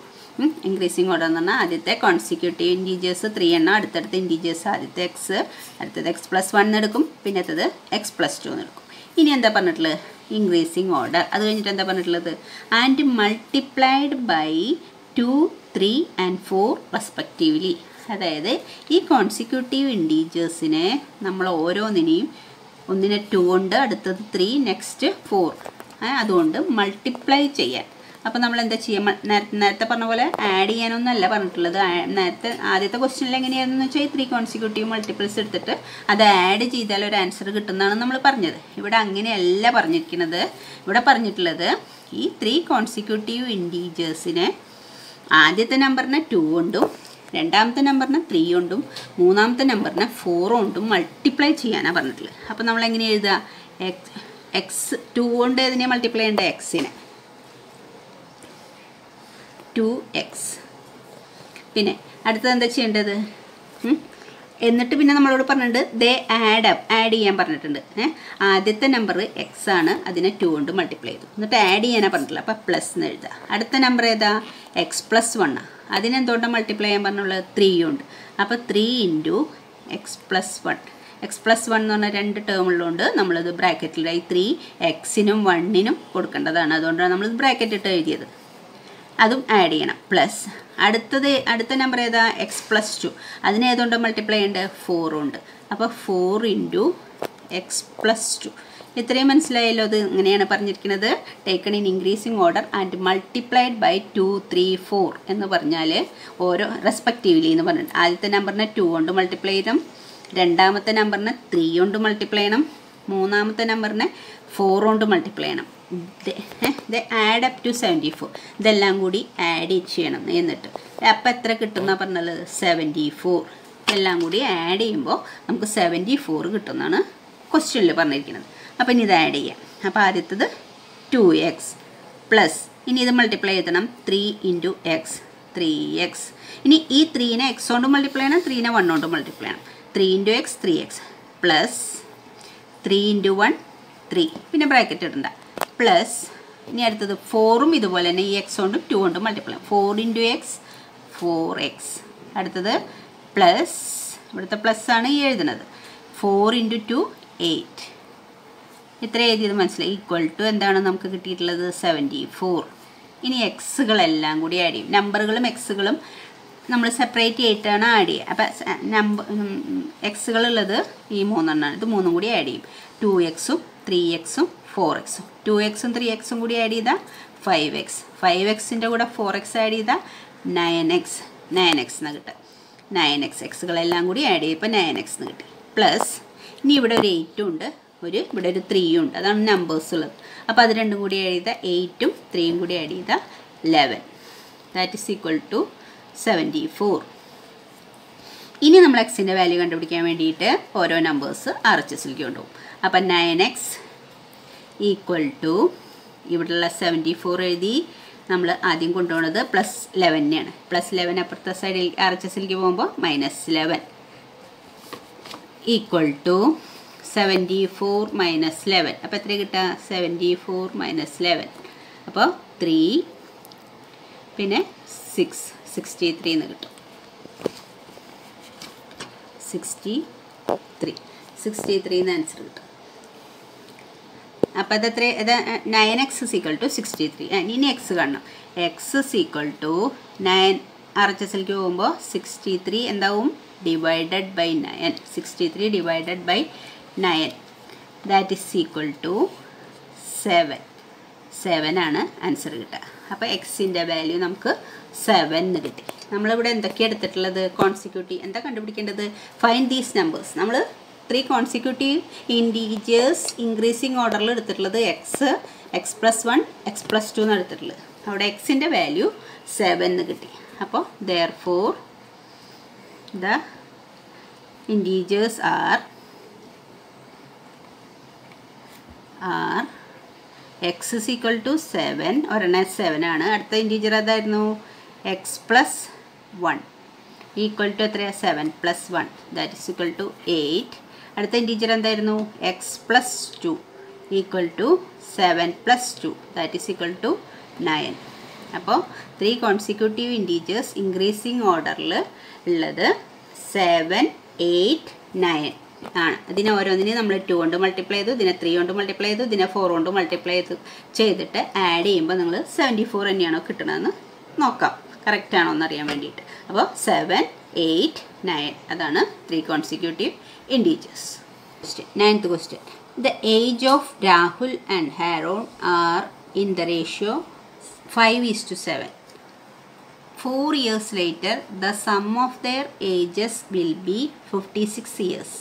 increasing order എന്ന് പറഞ്ഞാൽ ആദ്യത്തെ കോൺസിക്യൂട്ടീവ് ഇന്റീജേഴ്സ് ത്രീ എണ്ണം അടുത്തടുത്ത ഇന്റീജേഴ്സ് ആദ്യത്തെ എക്സ് അടുത്തത് എക്സ് പ്ലസ് വൺ എടുക്കും പിന്നത്തത് എക്സ് പ്ലസ് ടു എടുക്കും. ഇനി എന്താ പറഞ്ഞിട്ടുള്ളത്? ഇൻക്രീസിങ് ഓർഡർ അത് കഴിഞ്ഞിട്ട് എന്താ പറഞ്ഞിട്ടുള്ളത്? And multiplied by two three and four respectively അതായത് ഈ കോൺസിക്യൂട്ടീവ് ഇന്റീജേഴ്സിനെ നമ്മൾ ഓരോന്നിനെയും ഒന്നിനെ ടു കൊണ്ട് അടുത്തത് ത്രീ നെക്സ്റ്റ് ഫോർ അതുകൊണ്ട് മൾട്ടിപ്ലൈ ചെയ്യാൻ. അപ്പോൾ നമ്മൾ എന്താ ചെയ്യുക നേരത്തെ പറഞ്ഞ പോലെ ആഡ് ചെയ്യാനൊന്നല്ല പറഞ്ഞിട്ടുള്ളത്. നേരത്തെ ആദ്യത്തെ ക്വസ്റ്റ്യനിൽ എങ്ങനെയാണെന്ന് വെച്ചാൽ ഈ ത്രീ കോൺസിക്യൂട്ടീവ് മൾട്ടിപ്പിൾസ് എടുത്തിട്ട് അത് ആഡ് ചെയ്താൽ ഒരു ആൻസർ കിട്ടുന്നതാണ് നമ്മൾ പറഞ്ഞത്. ഇവിടെ അങ്ങനെയല്ല പറഞ്ഞിരിക്കുന്നത്. ഇവിടെ പറഞ്ഞിട്ടുള്ളത് ഈ ത്രീ കോൺസിക്യൂട്ടീവ് ഇൻഡീജേഴ്സിന് ആദ്യത്തെ നമ്പറിനെ ടു കൊണ്ടും രണ്ടാമത്തെ നമ്പറിനെ ത്രീ കൊണ്ടും മൂന്നാമത്തെ നമ്പറിനെ ഫോർ കൊണ്ടും മൾട്ടിപ്ലൈ ചെയ്യാനാണ് പറഞ്ഞിട്ടുള്ളത്. അപ്പോൾ നമ്മൾ എങ്ങനെ എഴുതുക? എക്സ് എക്സ് ടു കൊണ്ട് ഏതിനെ മൾട്ടിപ്ലൈ ചെയ്യേണ്ട? എക്സിനെ ടു എക്സ് പിന്നെ അടുത്തത് എന്താ ചെയ്യേണ്ടത്? എന്നിട്ട് പിന്നെ നമ്മളോട് പറഞ്ഞിട്ടുണ്ട് ദേ ആഡ് അപ്പ് ആഡ് ചെയ്യാൻ പറഞ്ഞിട്ടുണ്ട്. ആദ്യത്തെ നമ്പർ എക്സ് ആണ് അതിനെ ടു കൊണ്ട് മൾട്ടിപ്ലൈ ചെയ്തു. എന്നിട്ട് ആഡ് ചെയ്യാനാണ് പറഞ്ഞിട്ടില്ല അപ്പോൾ പ്ലസ് എന്ന് എഴുതുക. അടുത്ത നമ്പർ ഏതാ? എക്സ് പ്ലസ് വണ്ണാണ് അതിനെന്തുകൊണ്ടാണ് മൾട്ടിപ്ലൈ ചെയ്യാൻ പറഞ്ഞുള്ളത് ത്രീ ഉണ്ട് അപ്പോൾ three into x plus one x plus one എന്ന് പറഞ്ഞാൽ രണ്ട് ടേമുള്ളതുകൊണ്ട് നമ്മളത് ബ്രാക്കറ്റിലായി ത്രീ എക്സിനും വണ്ണിനും കൊടുക്കേണ്ടതാണ്. അതുകൊണ്ടാണ് നമ്മൾ ബ്രാക്കറ്റ് ഇട്ട് എഴുതിയത്. അതും ആഡ് ചെയ്യണം. പ്ലസ് അടുത്തത് അടുത്ത നമ്പർ ഏതാ? എക്സ് പ്ലസ് ടു അതിനെ ഏതുകൊണ്ട് മൾട്ടിപ്ലൈ ചെയ്യേണ്ടത് ഫോറുണ്ട് അപ്പോൾ four into x plus two ഇത്രയും മനസ്സിലായല്ലോ അത് ഇങ്ങനെയാണ് പറഞ്ഞിരിക്കുന്നത്. Taken in increasing order and multiplied by two three four എന്ന് പറഞ്ഞാൽ ഓരോ റെസ്പെക്റ്റീവ്ലി എന്ന് പറഞ്ഞിട്ട് ആദ്യത്തെ നമ്പറിനെ ടു കൊണ്ട് മൾട്ടിപ്ലൈ ചെയ്യണം. രണ്ടാമത്തെ നമ്പറിനെ ത്രീ കൊണ്ട് മൾട്ടിപ്ലൈ ചെയ്യണം. മൂന്നാമത്തെ നമ്പറിനെ ഫോർ കൊണ്ട് മൾട്ടിപ്ലൈ ചെയ്യണം. Add up to seventy four ഇതെല്ലാം കൂടി ആഡ് ചെയ്യണം എന്നിട്ട്. അപ്പം എത്ര കിട്ടുന്ന പറഞ്ഞത്? സെവന്റി ഫോർ എല്ലാം കൂടി ആഡ് ചെയ്യുമ്പോൾ നമുക്ക് സെവന്റി ഫോർ കിട്ടുമെന്നാണ് ക്വസ്റ്റ്യനിൽ പറഞ്ഞിരിക്കുന്നത്. അപ്പം ഇനി ഇത് ആഡ് ചെയ്യാം. അപ്പോൾ ആദ്യത്തത് ടു എക്സ് പ്ലസ് ഇനി ഇത് മൾട്ടിപ്ലൈ ചെയ്യണം. Three into x three x ഇനി ഈ ത്രീനെ എക്സ് കൊണ്ട് മൾട്ടിപ്ലൈ ചെയ്യണം. ത്രീനെ വൺ കൊണ്ട് മൾട്ടിപ്ലൈ ചെയ്യണം. Three into x three x plus three into one three പിന്നെ ബ്രാക്കറ്റ് ഇടണ്ട. പ്ലസ് ഇനി അടുത്തത് ഫോറും ഇതുപോലെ തന്നെ ഈ എക്സ് കൊണ്ടും ടു കൊണ്ടും multiply four into x four x അടുത്തത് പ്ലസ് ഇവിടുത്തെ പ്ലസ് ആണ് ഈ എഴുതുന്നത്. ഫോർ ഇന്റു ടു എയ്റ്റ് ഇത്ര എഴുതിയത് മനസ്സിലായി. ഈക്വൽ ടു എന്താണ് നമുക്ക് കിട്ടിയിട്ടുള്ളത്? സെവന്റി ഫോർ ഇനി എക്സുകളെല്ലാം കൂടി ആഡ് ചെയ്യും. നമ്പറുകളും എക്സുകളും നമ്മൾ സെപ്പറേറ്റ് ചെയ്തിട്ടാണ് ആഡ് ചെയ്യുക. അപ്പം നമ്പർ എക്സുകളുള്ളത് ഈ മൂന്നെണ്ണമാണ് ഇത് മൂന്നും കൂടി ആഡ് ചെയ്യും. ടു എക്സും ത്രീ എക്സും ഫോർ എക്സും ടു എക്സും ത്രീ എക്സും കൂടി ആഡ് ചെയ്താൽ ഫൈവ് എക്സ് ഫൈവ് എക്സിന്റെ കൂടെ ഫോർ എക്സ് ആഡ് ചെയ്താൽ നയൻ എക്സ് നയൻ എക്സ് എന്ന് കിട്ടുക. നയൻ എക്സ് എക്സുകളെല്ലാം കൂടി ആഡ് ചെയ്യുമ്പോൾ നയൻ എക്സ് എന്ന് കിട്ടി പ്ലസ് ഇനി ഇവിടെ ഒരു എയ്റ്റും ഉണ്ട്. ഒരു ഇവിടെ ഒരു ത്രീയും ഉണ്ട്. അതാണ് നമ്പേഴ്സ് ഉള്ളത്. അപ്പോൾ അത് രണ്ടും കൂടി ആഡ് ചെയ്താൽ എയ്റ്റും ത്രീയും കൂടി ആഡ് ചെയ്താൽ eleven that is equal to seventy four ഇനി നമ്മൾ എക്സിന്റെ വാല്യൂ കണ്ടുപിടിക്കാൻ വേണ്ടിയിട്ട് ഓരോ നമ്പേഴ്സ് ആർ എച്ച് എസിലേക്ക് കൊണ്ടുപോകും. അപ്പം നയൻ എക്സ് ഈക്വൽ ടു. ഇവിടെയുള്ള സെവന്റി ഫോർ എഴുതി നമ്മൾ ആദ്യം കൊണ്ടുപോകുന്നത് പ്ലസ് ലെവനെയാണ് പ്ലസ് ലെവൻ അപ്പുറത്തെ സൈഡിൽ ആർ എച്ച് എസിലേക്ക് പോകുമ്പോൾ minus eleven equal to seventy four minus eleven അപ്പോൾ എത്ര കിട്ടുക? സെവന്റി ഫോർ മൈനസ് ലെവൻ അപ്പോൾ ത്രീ പിന്നെ സിക്സ് സിക്സ്റ്റി ത്രീ എന്ന് കിട്ടും. സിക്സ്റ്റി ത്രീ സിക്സ്റ്റി ത്രീ എന്ന് ആൻസർ കിട്ടും. അപ്പോൾ എത്ര ഇത് nine x equal to sixty three ഇനി എക്സ് കാണണം. X equal to nine R H എസിലേക്ക് പോകുമ്പോൾ സിക്സ്റ്റി ത്രീ എന്താവും? Divided by nine sixty three divided by nine that is equal to seven seven ആണ് ആൻസർ കിട്ടുക. അപ്പോൾ എക്സിന്റെ വാല്യൂ നമുക്ക് സെവൻ എന്ന് കിട്ടി. നമ്മളിവിടെ എന്തൊക്കെയാണ് എടുത്തിട്ടുള്ളത്? കോൺസിക്യൂട്ടി എന്താ കണ്ടുപിടിക്കേണ്ടത്? ഫൈൻ ദീസ് നമ്പേഴ്സ് നമ്മൾ ത്രീ കോൺസിക്യൂട്ടീവ് ഇന്റീജേഴ്സ് ഇൻക്രീസിങ് ഓർഡറിൽ എടുത്തിട്ടുള്ളത് x x plus one x plus two എന്ന് എടുത്തിട്ടുള്ളത്. അവിടെ എക്സിന്റെ വാല്യൂ സെവൻ എന്ന് കിട്ടി. അപ്പോൾ therefore the integers are are x is equal to seven ഒരെണ്ണം സെവൻ ആണ്. അടുത്ത ഇന്റീജർ അതായിരുന്നു x plus one equal to എത്രയാണ് seven plus one that is equal to eight അടുത്ത ഇന്റീജർ എന്തായിരുന്നു? X plus two equal to seven plus two that is equal to nine അപ്പോൾ three consecutive integers increasing ഓർഡറിൽ ഉള്ളത് seven eight nine ആണ്. ഇതിനെ ഓരോന്നിനെയും നമ്മൾ to കൊണ്ട് മൾട്ടിപ്ലൈ ചെയ്തു ഇതിനെ ത്രീ കൊണ്ട് മൾട്ടിപ്ലൈ ചെയ്തു ഇതിനെ ഫോർ കൊണ്ട് മൾട്ടിപ്ലൈ ചെയ്തു ചെയ്തിട്ട് ആഡ് ചെയ്യുമ്പോൾ നിങ്ങൾ സെവന്റി ഫോർ തന്നെയാണോ കിട്ടണമെന്ന് നോക്കാം. കറക്റ്റ് ആണോ എന്നറിയാൻ വേണ്ടിയിട്ട്. അപ്പോൾ സെവൻ എയ്റ്റ് നയൻ അതാണ് three consecutive integers question ninth question the age of Rahul and Aaron are in the ratio five is to seven four years later the sum of their ages will be fifty six years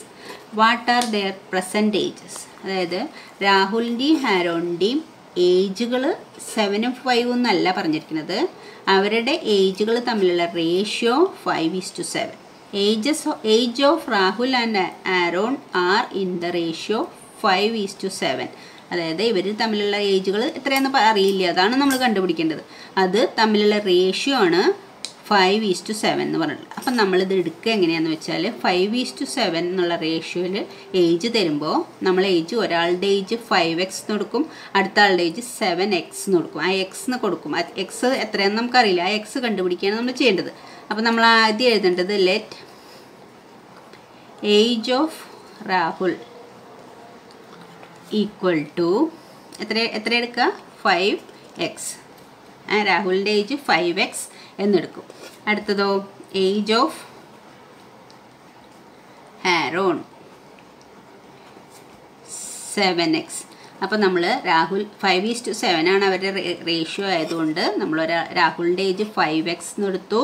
what are their present ages അതായത് രാഹുലിന്റെയും ഹാരോണിന്റെയും ഏജുകൾ സെവനും ഫൈവും എന്നല്ല പറഞ്ഞിരിക്കുന്നത്. അവരുടെ ഏജുകൾ തമ്മിലുള്ള ratio five is to seven ages age of Rahul and Aaron are in the ratio five is to seven അതായത് ഇവർ തമ്മിലുള്ള ഏജുകൾ എത്രയെന്ന് അറിയില്ല. അതാണ് നമ്മൾ കണ്ടുപിടിക്കേണ്ടത്. അത് തമ്മിലുള്ള റേഷ്യോ ആണ് ഫൈവ് ഈസ് ടു സെവൻ എന്ന് പറഞ്ഞിട്ടുള്ളത്. അപ്പം നമ്മളിത് എടുക്കുക എങ്ങനെയാണെന്ന് വെച്ചാൽ ഫൈവ് ഈസ് ടു സെവൻ എന്നുള്ള റേഷ്യോയിൽ ഏജ് തരുമ്പോൾ നമ്മൾ ഏജ് ഒരാളുടെ ഏജ് ഫൈവ് എക്സ് എന്ന് കൊടുക്കും. അടുത്ത ആളുടെ ഏജ് സെവൻ എക്സ് എന്ന് കൊടുക്കും. ആ എക്സ് എന്ന് കൊടുക്കും. എക്സ് എത്രയാണെന്ന് നമുക്കറിയില്ല. ആ എക്സ് കണ്ടുപിടിക്കുകയാണ് നമ്മൾ ചെയ്യേണ്ടത്. അപ്പം നമ്മൾ ആദ്യം എഴുതേണ്ടത് let age of Rahul equal to എത്ര എത്ര എടുക്കുക? ഫൈവ് എക്സ് രാഹുലിന്റെ ഏജ് ഫൈവ് എക്സ് എന്നെടുക്കും. അടുത്തതോ? Age of Aaron seven x അപ്പോൾ നമ്മൾ Rahul five is to seven ആണ് അവരുടെ റേഷ്യോ ആയതുകൊണ്ട് നമ്മൾ രാഹുലിന്റെ age five x എന്നെടുത്തു.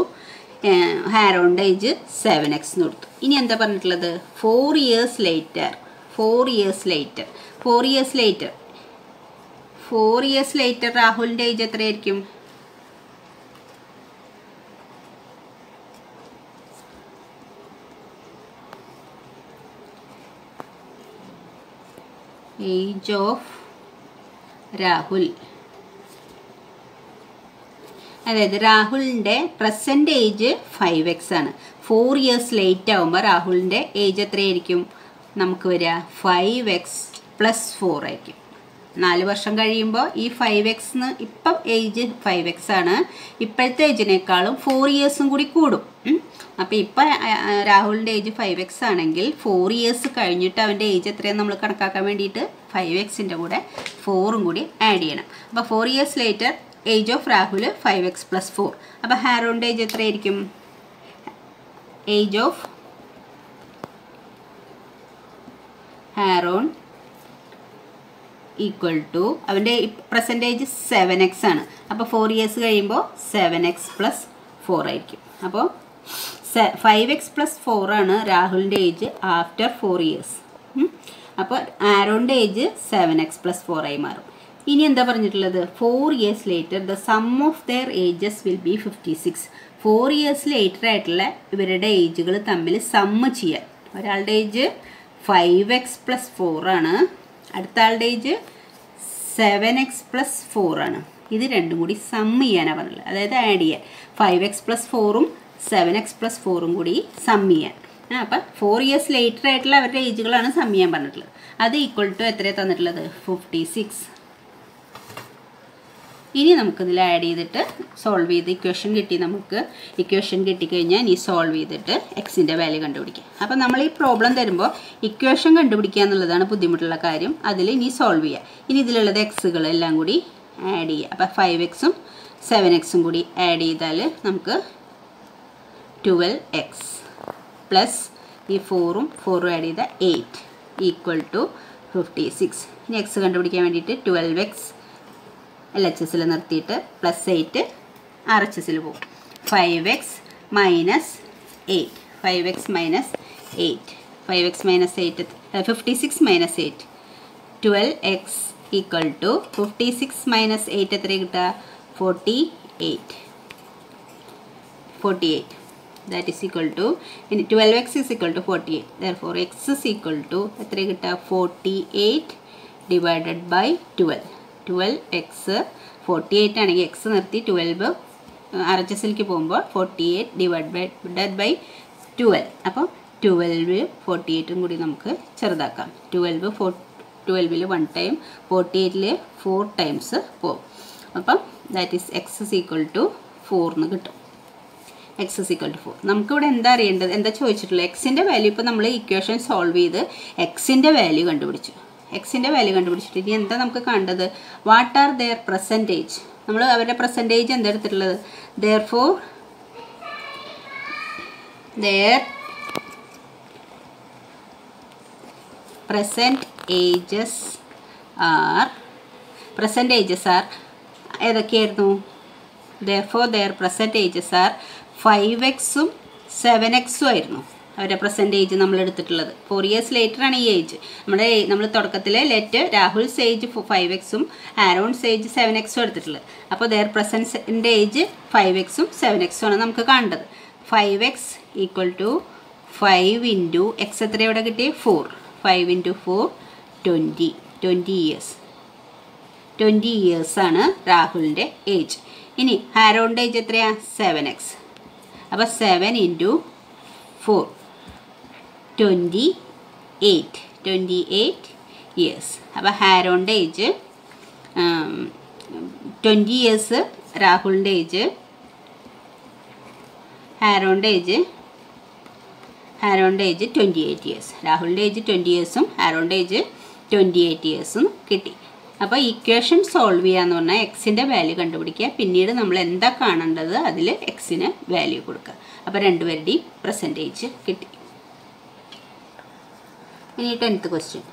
ഹാരോണിന്റെ age seven x എന്ന് കൊടുത്തു. ഇനി എന്താ പറഞ്ഞിട്ടുള്ളത്? Four years later four years later four years later four years later രാഹുലിന്റെ ഏജ് എത്രയായിരിക്കും? Age of Rahul. അതായത് രാഹുലിന്റെ പ്രസന്റ് ഏജ് ഫൈവ് എക്സ് ആണ്. ഫോർ ഇയേഴ്സ് ലേറ്റ് ആകുമ്പോൾ രാഹുലിന്റെ ഏജ് എത്രയായിരിക്കും? നമുക്ക് വരിക. ഫൈവ് എക്സ് പ്ലസ് ഫോർ ആയിരിക്കും. നാല് വർഷം കഴിയുമ്പോൾ ഈ ഫൈവ് എക്സ് ഇപ്പം ഏജ് ഫൈവ് എക്സ് ആണ്. ഇപ്പോഴത്തെ ഏജിനേക്കാളും ഫോർ ഇയേഴ്സും കൂടി കൂടും. അപ്പോൾ ഇപ്പം രാഹുലിന്റെ ഏജ് ഫൈവ് എക്സ് ആണെങ്കിൽ ഫോർ ഇയേഴ്സ് കഴിഞ്ഞിട്ട് അവന്റെ ഏജ് എത്രയാണ് നമ്മൾ കണക്കാക്കാൻ വേണ്ടിയിട്ട് ഫൈവ് എക്സിന്റെ കൂടെ ഫോറും കൂടി ആഡ് ചെയ്യണം. അപ്പോൾ four years later age of Rahul five x plus four അപ്പോൾ ഹാരോണിന്റെ ഏജ് എത്രയായിരിക്കും? Age of Aaron equal to അവന്റെ പ്രസന്റേജ് സെവൻ എക്സ് ആണ്. അപ്പോൾ ഫോർ ഇയേഴ്സ് കഴിയുമ്പോൾ സെവൻ എക്സ് പ്ലസ് ഫോർ ആയിരിക്കും. അപ്പോൾ ഫൈവ് എക്സ് പ്ലസ് ഫോർ ആണ് രാഹുലിന്റെ ഏജ് ആഫ്റ്റർ ഫോർ ഇയേഴ്സ് അപ്പോൾ ആരോണിന്റെ age seven x plus four ആയി മാറും. ഇനി എന്താ പറഞ്ഞിട്ടുള്ളത്? Four years later the sum of their ages will be fifty six four years later ആയിട്ടുള്ള ഇവരുടെ ഏജുകൾ തമ്മിൽ സമ്മ് ചെയ്യാൻ. ഒരാളുടെ age five x plus four ആണ്. അടുത്ത ആളുടെ age seven x plus four ആണ്. ഇത് രണ്ടും കൂടി സം ചെയ്യാനാണ് പറഞ്ഞത്. അതായത് ആഡ് ചെയ്യാൻ. ഫൈവ് എക്സ് പ്ലസ് ഫോറും സെവൻ എക്സ് പ്ലസ് ഫോറും കൂടി സം ചെയ്യാൻ. ആ അപ്പം ഫോർ ഇയേഴ്സ് ലേറ്റർ ആയിട്ടുള്ള അവരുടെ ഏജുകളാണ് സം ചെയ്യാൻ പറഞ്ഞിട്ടുള്ളത്. അത് ഈക്വൽ ടു എത്രയാണ് തന്നിട്ടുള്ളത്? ഫിഫ്റ്റി സിക്സ് ഇനി നമുക്കിതിൽ ആഡ് ചെയ്തിട്ട് സോൾവ് ചെയ്ത് ഇക്വേഷൻ കിട്ടി നമുക്ക്. ഇക്വേഷൻ കിട്ടിക്കഴിഞ്ഞാൽ ഇനി സോൾവ് ചെയ്തിട്ട് എക്സിന്റെ വാല്യൂ കണ്ടുപിടിക്കുക അപ്പോൾ നമ്മൾ ഈ പ്രോബ്ലം തരുമ്പോൾ ഇക്വേഷൻ കണ്ടുപിടിക്കുക എന്നുള്ളതാണ് ബുദ്ധിമുട്ടുള്ള കാര്യം. അതിൽ ഇനി സോൾവ് ചെയ്യുക ഇനി ഇതിലുള്ളത് എക്സുകളെല്ലാം കൂടി ആഡ് ചെയ്യുക അപ്പോൾ ഫൈവ് എക്സും സെവൻ എക്സും കൂടി ആഡ് ചെയ്താൽ നമുക്ക് ട്വൽവ് എക്സ് പ്ലസ് ഈ ഫോറും ഫോറും ആഡ് ചെയ്താൽ eight equal to fifty six ഇനി എക്സ് കണ്ടുപിടിക്കാൻ വേണ്ടിയിട്ട് ട്വൽവ് എക്സ് എൽ എച്ച് എസിൽ നിർത്തിയിട്ട് പ്ലസ് എയ്റ്റ് ആർ എച്ച് എസിൽ പോകും. Five x minus eight five x minus eight five x minus eight fifty six minus eight twelve x equal to fifty six minus eight എത്ര കിട്ടുക? Forty eight forty eight that is equal to ഇനി twelve x is equal to forty eight therefore x is equal to എത്ര കിട്ടുക? Forty eight divided by twelve twelve x forty eight ആണെങ്കിൽ x നിർത്തി twelve R H എസിലേക്ക് പോകുമ്പോൾ forty eight divide by divide by twelve അപ്പോൾ twelve forty എയ്റ്റും കൂടി നമുക്ക് ചെറുതാക്കാം. ട്വൽവ് ഫോർ ട്വൽവിൽ വൺ ടൈം ഫോർട്ടി എയ്റ്റിൽ ഫോർ ടൈംസ് പോകും. അപ്പം that is x is equal to ഫോർന്ന് കിട്ടും. X is equal to four നമുക്കിവിടെ എന്താ അറിയേണ്ടത്? എന്താ ചോദിച്ചിട്ടുള്ളത്? എക്സിന്റെ വാല്യൂ ഇപ്പോൾ നമ്മൾ ഇക്വേഷൻ സോൾവ് ചെയ്ത് എക്സിന്റെ വാല്യൂ കണ്ടുപിടിച്ചു. എക്സിന്റെ വാല്യൂ കണ്ടുപിടിച്ചിട്ട് ഇനി എന്താ നമുക്ക് കണ്ടത്? വാട്ട് ആർ ദെയർ പ്രസന്റേജ് നമ്മൾ അവരുടെ പ്രസന്റേജ് എന്താ എടുത്തിട്ടുള്ളത്? Therefore their present ages are present ages are ഏതൊക്കെയായിരുന്നു therefore their present ages are five എക്സും സെവൻ എക്സും ആയിരുന്നു. അവരുടെ പ്രസന്റ് ഏജ് നമ്മൾ എടുത്തിട്ടുള്ളത്. ഫോർ ഇയേഴ്സ് ലേറ്റർ ആണ് ഈ ഏജ് നമ്മുടെ നമ്മൾ തുടക്കത്തിൽ ലെറ്റ് രാഹുൽസ് ഏജ് ഫൈവ് എക്സും ആരോൺ സേജ് സെവൻ എക്സും എടുത്തിട്ടുള്ളത്. അപ്പോൾ ദെയർ പ്രസൻസിന്റെ ഏജ് ഫൈവ് എക്സും സെവൻ എക്സും ആണ് നമുക്ക് കാണേണ്ടത് five x equal to five into x എത്ര ഇവിടെ കിട്ടി four five into four twenty twenty years twenty ഇയേഴ്സാണ് രാഹുലിന്റെ ഏജ് ഇനി ഹാരോണിന്റെ ഏജ് എത്രയാണ് സെവൻ എക്സ് അപ്പോൾ seven into four twenty eight twenty eight years അപ്പോൾ ഹാരോണിന്റെ ഏജ് ട്വന്റി ഇയേഴ്സ് രാഹുലിന്റെ ഏജ് ഹാരോണിന്റെ ഏജ് ഹാരോണിന്റെ ഏജ് ട്വന്റി എയ്റ്റ് ഇയേഴ്സ് രാഹുലിന്റെ ഏജ് ട്വന്റി ഇയേഴ്സും ഹാരോണിന്റെ ഏജ് ട്വന്റി എയ്റ്റ് ഇയേഴ്സും കിട്ടി. അപ്പോൾ ഇക്വേഷൻ സോൾവ് ചെയ്യാന്ന് പറഞ്ഞാൽ എക്സിന്റെ വാല്യൂ കണ്ടുപിടിക്കുക. പിന്നീട് നമ്മൾ എന്താ കാണേണ്ടത്? അതിൽ എക്സിന് വാല്യൂ കൊടുക്കുക. അപ്പോൾ രണ്ടുപേരുടെയും പെർസെന്റേജ് കിട്ടി. ഇനി tenth question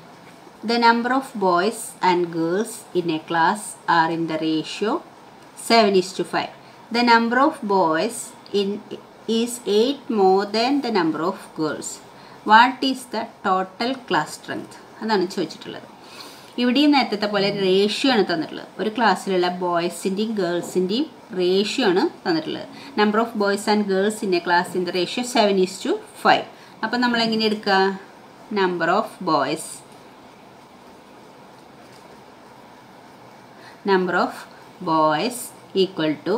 the number of boys and girls in a class are in the ratio seven is to five the number of boys in is eight more than the number of girls what is the total class strength അതാണ് ചോദിച്ചിട്ടുള്ളത്. ഇവിടെയും നേരത്തെ പോലെ ratio ആണ് തന്നിട്ടുള്ളത്. ഒരു ക്ലാസ്സിലുള്ള ബോയ്സിന്റെയും ഗേൾസിന്റെയും ratio ആണ് തന്നിട്ടുള്ളത്. Number of boys and girls in a class in the ratio seven is to five അപ്പം നമ്മൾ എങ്ങനെ എടുക്കുക? Number of boys. Number of boys equal to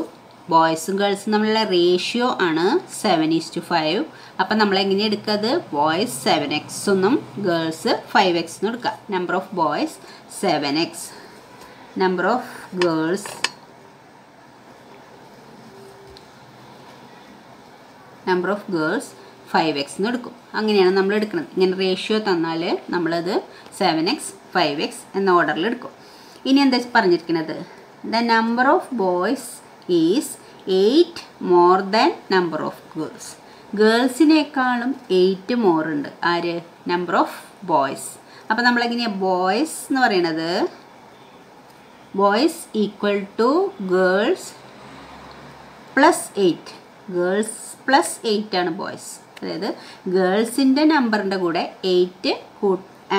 ബോയ്സും ഗേൾസും തമ്മിലുള്ള റേഷ്യോ ആണ് സെവൻ ഈസ് ടു ഫൈവ് അപ്പം നമ്മൾ എങ്ങനെ എടുക്കുന്നത് ബോയ്സ് സെവൻ എക്സ് എന്നും ഗേൾസ് ഫൈവ് എക്സ് എന്നും എടുക്കുക. Number of boys seven x number of girls number of girls five x എന്ന് എടുക്കും. അങ്ങനെയാണ് നമ്മൾ എടുക്കുന്നത് ഇങ്ങനെ റേഷ്യോ തന്നാൽ നമ്മളത് സെവൻ എക്സ് ഫൈവ് എക്സ് എന്ന ഓർഡറിൽ എടുക്കും. ഇനി എന്താ പറഞ്ഞിരിക്കുന്നത് the number of boys is eight more than number of girls ഗേൾസിനേക്കാളും eight more ഉണ്ട്. ആര്? നമ്പർ ഓഫ് ബോയ്സ് അപ്പോൾ നമ്മളെങ്ങനെയാണ് ബോയ്സ് എന്ന് പറയണത്? Boys equal to girls plus eight girls plus eight ആണ് ബോയ്സ് അതായത് ഗേൾസിന്റെ നമ്പറിന്റെ കൂടെ എയ്റ്റ്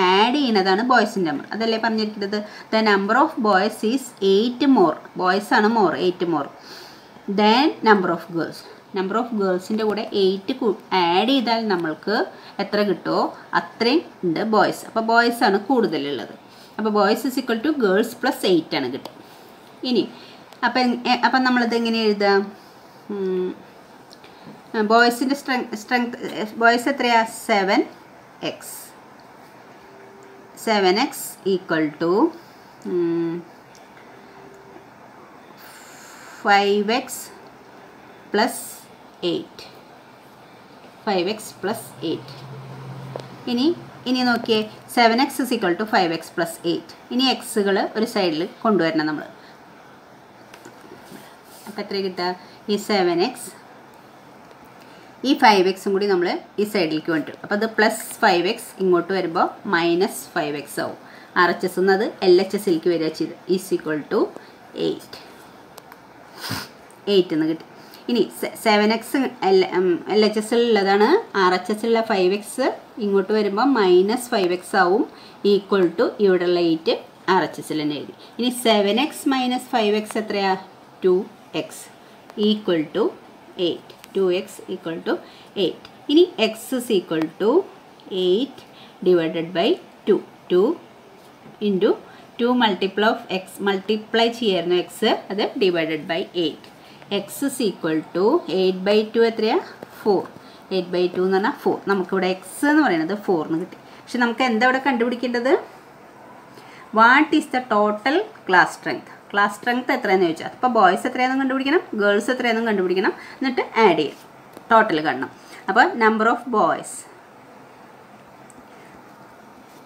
ആഡ് ചെയ്യുന്നതാണ് ബോയ്സിന്റെ നമ്പർ. അതല്ലേ പറഞ്ഞിരിക്കുന്നത്? The number of boys is eight more boys ആണ് more eight more than number of girls number of ഗേൾസിന്റെ കൂടെ എയ്റ്റ് ആഡ് ചെയ്താൽ നമ്മൾക്ക് എത്ര കിട്ടുമോ അത്രയും ഉണ്ട് ബോയ്സ് അപ്പോൾ ബോയ്സ് ആണ് കൂടുതലുള്ളത്. അപ്പോൾ boys is equal to girls plus eight ആണ് കിട്ടുക. ഇനി അപ്പം അപ്പം നമ്മളിത് എങ്ങനെ എഴുതാം? ബോയ്സിന്റെ സ്ട്രെങ് സ്ട്രെങ്ത് ബോയ്സ് എത്രയാണ് seven x. Seven x equal to five x plus eight. Five x plus eight. ഇനി ഇനി നോക്കിയേ. Seven x is equal to five x plus eight. ഇനി എക്സുകൾ ഒരു സൈഡിൽ കൊണ്ടുവരണം നമ്മൾ അപ്പോൾ എത്ര കിട്ടുക? ഈ സെവൻ എക്സ് ഈ ഫൈവ് എക്സും കൂടി നമ്മൾ ഈ സൈഡിലേക്ക് കൊണ്ടുവരും. അപ്പോൾ അത് പ്ലസ് ഫൈവ് എക്സ് ഇങ്ങോട്ട് വരുമ്പോൾ മൈനസ് ഫൈവ് എക്സ് ആവും. ആർ എച്ച് എസ് എന്നത് എൽ എച്ച് എസിലേക്ക് വരിക ചെയ്ത്. Is equal to eight eight എന്ന് കിട്ടി. ഇനി seven x L L H S ഉള്ളതാണ് ആർ എച്ച് എസ് ഉള്ള ഫൈവ് എക്സ് ഇങ്ങോട്ട് വരുമ്പോൾ മൈനസ് ഫൈവ് എക്സ് ആവും. ഈക്വൽ ടു ഇവിടെയുള്ള എയ്റ്റ് ആർ എച്ച് എസ് തന്നെ എഴുതി. ഇനി seven x minus five x എത്രയാ? Two x equal to eight two x equal to eight ഇനി x is equal to eight divided by two two into two multiply of x multiply ചെയ്യായിരുന്നു x അത് divided by eight x is equal to eight by two എത്രയാ? Four eight by two എന്ന് പറഞ്ഞാൽ four നമുക്കിവിടെ X എന്ന് പറയുന്നത് ഫോറിന് കിട്ടി. പക്ഷെ നമുക്ക് എന്താ ഇവിടെ കണ്ടുപിടിക്കേണ്ടത്? What is the total class strength class strength എത്രയെന്ന് ചോദിച്ചാൽ അപ്പോൾ ബോയ്സ് എത്രയാണെന്ന് കണ്ടുപിടിക്കണം ഗേൾസ് എത്രയാണെന്ന് കണ്ടുപിടിക്കണം എന്നിട്ട് ആഡ് ചെയ്യാം. ടോട്ടൽ കാണണം. അപ്പോൾ number of boys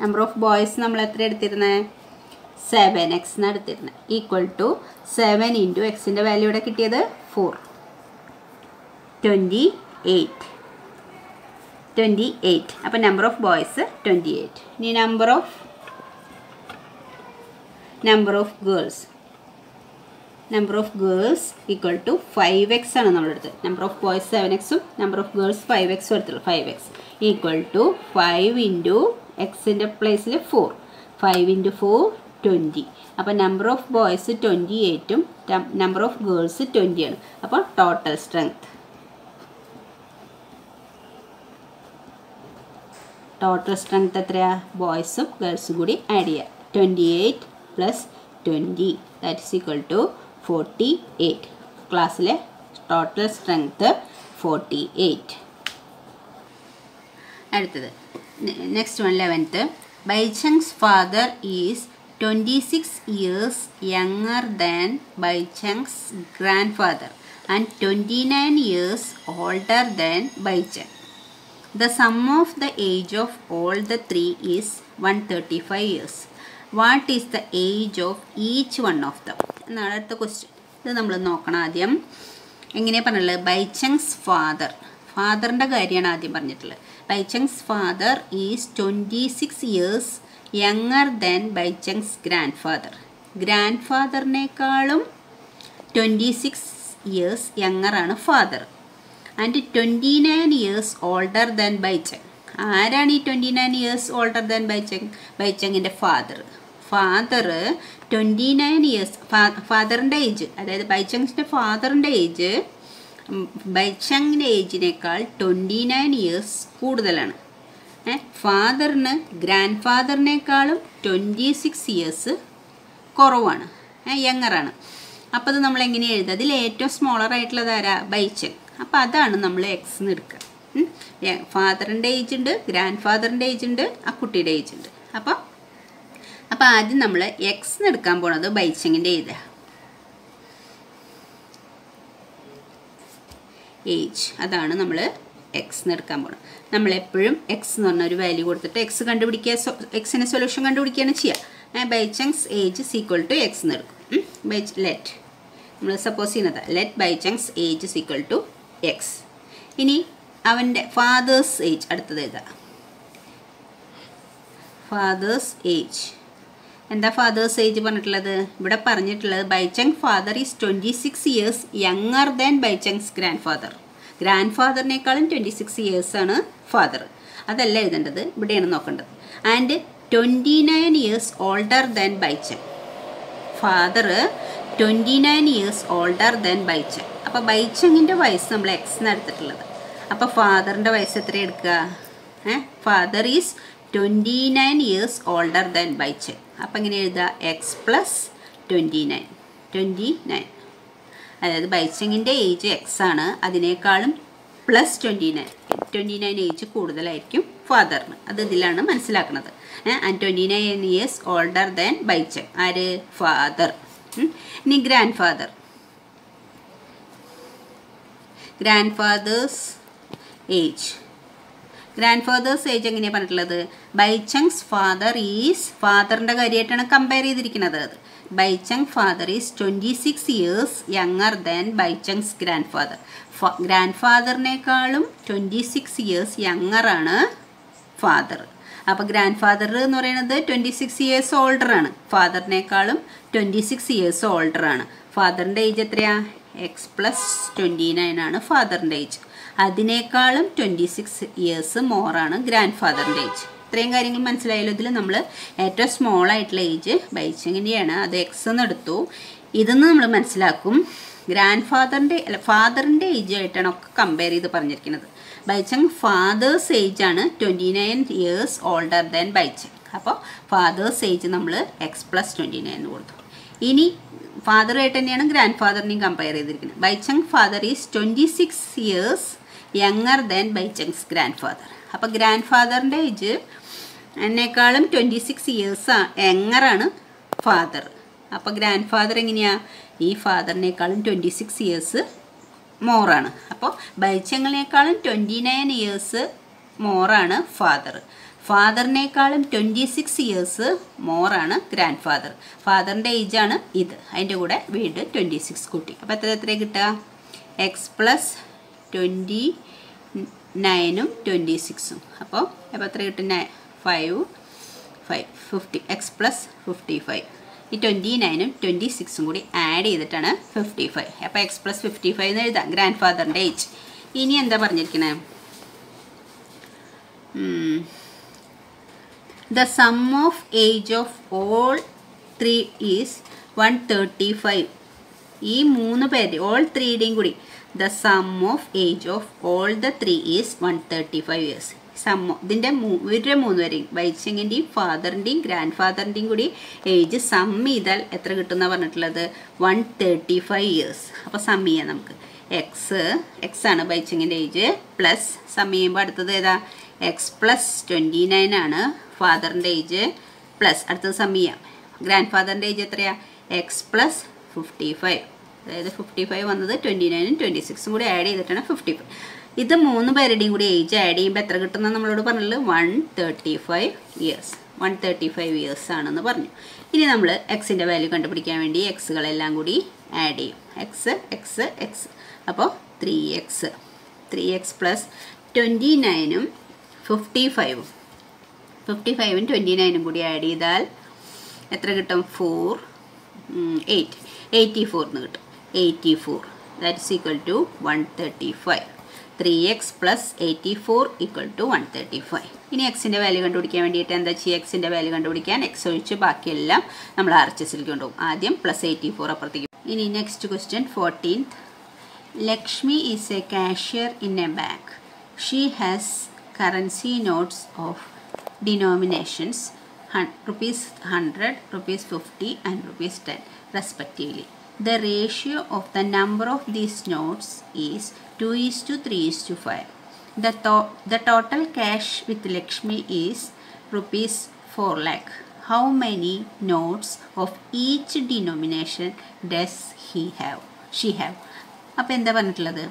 number of boys നമ്മൾ എത്ര എടുത്തിരുന്നത് സെവൻ എക്സ് എന്ന് എടുത്തിരുന്നത് ഈക്വൽ ടു സെവൻ ഇന്റു എക്സിന്റെ വാല്യൂ ഇവിടെ കിട്ടിയത്? Four twenty eight twenty eight അപ്പോൾ number of boys twenty eight ഇനി number of number of girls number of girls equal to five x ആണ് നമ്മളെടുത്ത് നമ്പർ ഓഫ് ബോയ്സ് സെവൻ എക്സും number of girls five എക്സും എടുത്തുള്ളൂ five x equal to five into എക്സിന്റെ പ്ലേസിൽ four five into four twenty അപ്പോൾ number of boys twenty എയ്റ്റും number of girls twenty ആണ്. അപ്പോൾ ടോട്ടൽ സ്ട്രെങ്ത് ടോട്ടൽ സ്ട്രെങ്ത് എത്രയാ? ബോയ്സും ഗേൾസും കൂടി ആഡ് ചെയ്യുക. Twenty eight plus twenty that is equal to forty eight ക്ലാസ്സിലെ ടോട്ടൽ സ്ട്രെങ്ത് ഫോർട്ടി എയ്റ്റ് അടുത്തത് next one eleventh Baichung's father is twenty six years younger than Baichung's grandfather and twenty nine years older than Baichung The sum of the age of all the three is 135 years. What is the age of each one of them എന്നാണ് അടുത്ത question ഇത് നമ്മൾ നോക്കണം ആദ്യം. എങ്ങനെയാണ് പറഞ്ഞുള്ളത് ബൈച്ചങ്സ് father ഫാദറിന്റെ കാര്യമാണ് ആദ്യം പറഞ്ഞിട്ടുള്ളത്. Baichung's father is twenty six years younger than Baichung's grandfather grand ഫാദറിനേക്കാളും twenty six years യങ്ങറാണ് father and twenty nine years older than Baichung ആരാണ് ഈ twenty nine years older than Baichung ബൈച്ചങ്ങിന്റെ father father twenty nine years ഫാദറിന്റെ age അതായത് ബൈചങ്സിന്റെ ഫാദറിന്റെ age ബൈചങ്ങിന്റെ ഏജിനേക്കാൾ twenty nine years കൂടുതലാണ്. ഫാദറിന് ഗ്രാൻഡ് ഫാദറിനേക്കാളും ട്വന്റി സിക്സ് ഇയേഴ്സ് കുറവാണ്. യങ്ങറാണ് അപ്പോൾ അത് നമ്മൾ എങ്ങനെ എഴുതുക? അതിൽ ഏറ്റവും സ്മോളർ ആയിട്ടുള്ളത് ആരാ? ബൈച്ചങ് അപ്പോൾ അതാണ് നമ്മൾ എക്സ് എന്ന് എടുക്കുക ഫാദറിന്റെ ഏജ് ഉണ്ട് ഗ്രാൻഡ് ഫാദറിന്റെ ഏജ് ഉണ്ട് ആ കുട്ടിയുടെ ഏജ് ഉണ്ട്. അപ്പോൾ അപ്പോൾ ആദ്യം നമ്മൾ എക്സ് എടുക്കാൻ പോണത് ബൈച്ചങ്ങിന്റെ ഏജ് ഏജ് അതാണ് നമ്മൾ എക്സ് എടുക്കാൻ പോകണം നമ്മളെപ്പോഴും എക്സ് എന്ന് പറഞ്ഞ ഒരു വാല്യൂ കൊടുത്തിട്ട് എക്സ് കണ്ടുപിടിക്കുക എക്സിന്റെ സൊല്യൂഷൻ കണ്ടുപിടിക്കുകയാണ് ചെയ്യുക Baichung's age equal to x എന്ന് എടുക്കും. ബൈ ലെറ്റ് നമ്മൾ സപ്പോസ് ചെയ്യുന്നത് let Baichung's age equal to x ഇനി അവന്റെ ഫാദേഴ്സ് ഏജ് അടുത്തത് എഴുതാം ഫാദേഴ്സ് ഏജ് എന്താ ഫാദേഴ്സ് ഏജ് പറഞ്ഞിട്ടുള്ളത്? ഇവിടെ പറഞ്ഞിട്ടുള്ളത് Baichung father is twenty six years younger than Baichung's grandfather grand ഫാദറിനേക്കാളും ട്വന്റി സിക്സ് ഇയേഴ്സാണ് ഫാദർ അതല്ല എഴുതേണ്ടത് ഇവിടെയാണ് നോക്കേണ്ടത്. And twenty nine years older than Baichung father twenty nine years older than Baichung അപ്പോൾ ബൈച്ചങ്ങിന്റെ വയസ്സ് നമ്മൾ എക്സ് എടുത്തിട്ടുള്ളത്. അപ്പോൾ ഫാദറിന്റെ വയസ്സ് എത്ര എടുക്കുക? ഏ? Father is twenty nine years older than Baichung അപ്പോൾ എങ്ങനെ എഴുതുക x plus twenty nine twenty nine അതായത് ബൈച്ചങ്ങിന്റെ ഏജ് എക്സ് ആണ്. അതിനേക്കാളും plus twenty nine twenty nine age കൂടുതലായിരിക്കും ഫാദറിന് അത് ഇതിലാണ് മനസ്സിലാക്കുന്നത് and twenty nine years older than ബൈച്ച് ആര്? ഫാദർ ഇനി grandfather grandfather's age grandfather's age എങ്ങനെയാണ് പറഞ്ഞിട്ടുള്ളത് ബൈചങ്സ് ഫാദർ ഈസ് ഫാദറിന്റെ കാര്യമായിട്ടാണ് കമ്പയർ ചെയ്തിരിക്കുന്നത്. അത് Baichung father is twenty six years younger than Baichung's grand father grand ഫാദറിനേക്കാളും twenty six years യങ്ങറാണ് ഫാദർ അപ്പോൾ grand father എന്ന് പറയുന്നത് ട്വന്റി സിക്സ് ഇയേഴ്സ് ഓൾഡറാണ് ഫാദറിനേക്കാളും ട്വന്റി സിക്സ് ഇയേഴ്സ് ഓൾഡറാണ് ഫാദറിന്റെ ഏജ് എത്രയാണ് എക്സ് പ്ലസ് ട്വന്റി നയൻ ആണ് ഫാദറിന്റെ ഏജ് അതിനേക്കാളും ട്വന്റി സിക്സ് ഇയേഴ്സ് മോറാണ് ഗ്രാൻഡ് ഫാദറിന്റെ ഏജ് ഇത്രയും കാര്യങ്ങൾ മനസ്സിലായാലും ഇതിൽ നമ്മൾ ഏറ്റവും സ്മോൾ ആയിട്ടുള്ള ഏജ് ബൈച്ചങ്ങിന്റെയാണ് അത് എക്സ് എന്ന് എടുത്തു. ഇതെന്ന് നമ്മൾ മനസ്സിലാക്കും. ഗ്രാൻഡ് ഫാദറിന്റെ അല്ല ഫാദറിന്റെ ഏജ് ആയിട്ടാണ് ഒക്കെ കമ്പയർ ചെയ്ത് പറഞ്ഞിരിക്കുന്നത്. ബൈച്ചങ് ഫാദേഴ്സ് ഏജ് ആണ് twenty nine years older than Baichung. അപ്പോൾ ഫാദേഴ്സ് ഏജ് നമ്മൾ എക്സ് പ്ലസ് ട്വന്റി നയൻ കൊടുത്തു. ഇനി ഫാദറുമായിട്ട് തന്നെയാണ് ഗ്രാൻഡ് ഫാദറിനെയും കമ്പയർ ചെയ്തിരിക്കുന്നത്. Baichung father is twenty six years younger than Baichung's grandfather അപ്പോൾ ഗ്രാൻഡ് ഫാദറിന്റെ ഏജ് എന്നെക്കാളും ട്വന്റി സിക്സ് ഇയേഴ്സ് യങ്ങറാണ് ഫാദർ അപ്പോൾ ഗ്രാൻഡ് ഫാദർ എങ്ങനെയാണ് ഈ ഫാദറിനേക്കാളും ട്വന്റി സിക്സ് ഇയേഴ്സ് മോറാണ് അപ്പോൾ ബൈച്ചങ്ങളിനേക്കാളും ട്വന്റി നയൻ ഇയേഴ്സ് മോറാണ് ഫാദർ ഫാദറിനേക്കാളും ട്വന്റി സിക്സ് ഇയേഴ്സ് മോറാണ് ഗ്രാൻഡ് ഫാദർ ഫാദറിന്റെ ഏജാണ് ഇത്. അതിന്റെ കൂടെ വീണ്ടും ട്വന്റി സിക്സ് കുട്ടി. അപ്പോൾ എത്ര എത്ര കിട്ടുക? എക്സ് പ്ലസ് ട്വന്റി നയനും ട്വന്റി സിക്സും അപ്പോൾ അപ്പോൾ എത്ര കിട്ടും? നയ five five fifty x plus fifty five ഈ ട്വന്റി നയനും ട്വന്റി സിക്സും കൂടി ആഡ് ചെയ്തിട്ടാണ് ഫിഫ്റ്റി ഫൈവ് അപ്പോൾ എക്സ് പ്ലസ് ഫിഫ്റ്റി ഫൈവ് എന്ന് എഴുതാം. ഗ്രാൻഡ് ഫാദറിന്റെ ഏജ് ഇനി എന്താ പറഞ്ഞിരിക്കണേ? The sum of age of all three is one thirty five ഈ മൂന്ന് പേര് ഓൾ ത്രീയുടെയും കൂടി the sum of age of all the three is one thirty five years sum ഇതിന്റെ ഇവരുടെ മൂന്ന് പേരെയും വൈച്ചങ്ങിന്റെയും ഫാദറിന്റെയും ഗ്രാൻഡ് ഫാദറിന്റെയും കൂടി ഏജ് സം ചെയ്താൽ എത്ര കിട്ടുന്ന പറഞ്ഞിട്ടുള്ളത്? വൺ തേർട്ടി ഫൈവ് ഇയേഴ്സ് അപ്പോൾ സം ചെയ്യാം നമുക്ക്. എക്സ് എക്സ് ആണ് ബൈച്ചിങ്ങിന്റെ ഏജ് പ്ലസ് സം ചെയ്യുമ്പോൾ അടുത്തത് ഏതാ? എക്സ് പ്ലസ് ട്വന്റി നയൻ ആണ് ഫാദറിന്റെ ഏജ് പ്ലസ് അടുത്തത് സം ചെയ്യാം. ഗ്രാൻഡ് ഫാദറിന്റെ ഏജ് എത്രയാണ് എക്സ് പ്ലസ് ഫിഫ്റ്റി ഫൈവ് അതായത് ഫിഫ്റ്റി ഫൈവ് വന്നത് ട്വന്റി നയനും ട്വന്റി സിക്സും കൂടി ആഡ് ചെയ്തിട്ടാണ് ഫിഫ്റ്റി ഫൈവ് ഇത് മൂന്ന് പേരുടെയും കൂടി ഏജ് ആഡ് ചെയ്യുമ്പോൾ എത്ര കിട്ടുന്ന നമ്മളോട് പറഞ്ഞത്? One thirty five years one thirty five years ആണെന്ന് പറഞ്ഞു. ഇനി നമ്മൾ എക്സിന്റെ വാല്യൂ കണ്ടുപിടിക്കാൻ വേണ്ടി എക്സുകളെല്ലാം കൂടി ആഡ് ചെയ്യും. എക്സ് എക്സ് എക്സ് അപ്പോൾ three x three x plus twenty നയനും fifty ഫൈവും ഫിഫ്റ്റി ഫൈവും ട്വന്റി നയനും കൂടി ആഡ് ചെയ്താൽ എത്ര കിട്ടും? ഫോർ എയ്റ്റ് എയ്റ്റി ഫോറിന് കിട്ടും. Eighty four that is equal to one thirty five three x plus eighty four equal to one thirty five ഇനി എക്സിന്റെ വാല്യൂ കണ്ടുപിടിക്കാൻ വേണ്ടിയിട്ട് എന്താ ചെയ്യുക എക്സിന്റെ വാല്യൂ കണ്ടുപിടിക്കാൻ എക്സ് ഒഴിച്ച് ബാക്കിയെല്ലാം നമ്മൾ ആർ എച്ച് എസിലേക്ക് കൊണ്ടുപോകും. ആദ്യം പ്ലസ് എയ്റ്റി ഫോർ അപ്പുറത്തേക്ക്. ഇനി next question fourteenth Lakshmi is a cashier in a bank she has currency notes of denominations rupees 100, rupees 50 and rupees 10 respectively. The ratio of the number of these notes is 2 is to 3 is to 5. The, to- the total cash with Lakshmi is rupees 4 lakh. How many notes of each denomination does he have? She have. അപ്പോൾ എന്താ പറഞ്ഞിട്ടുള്ളത്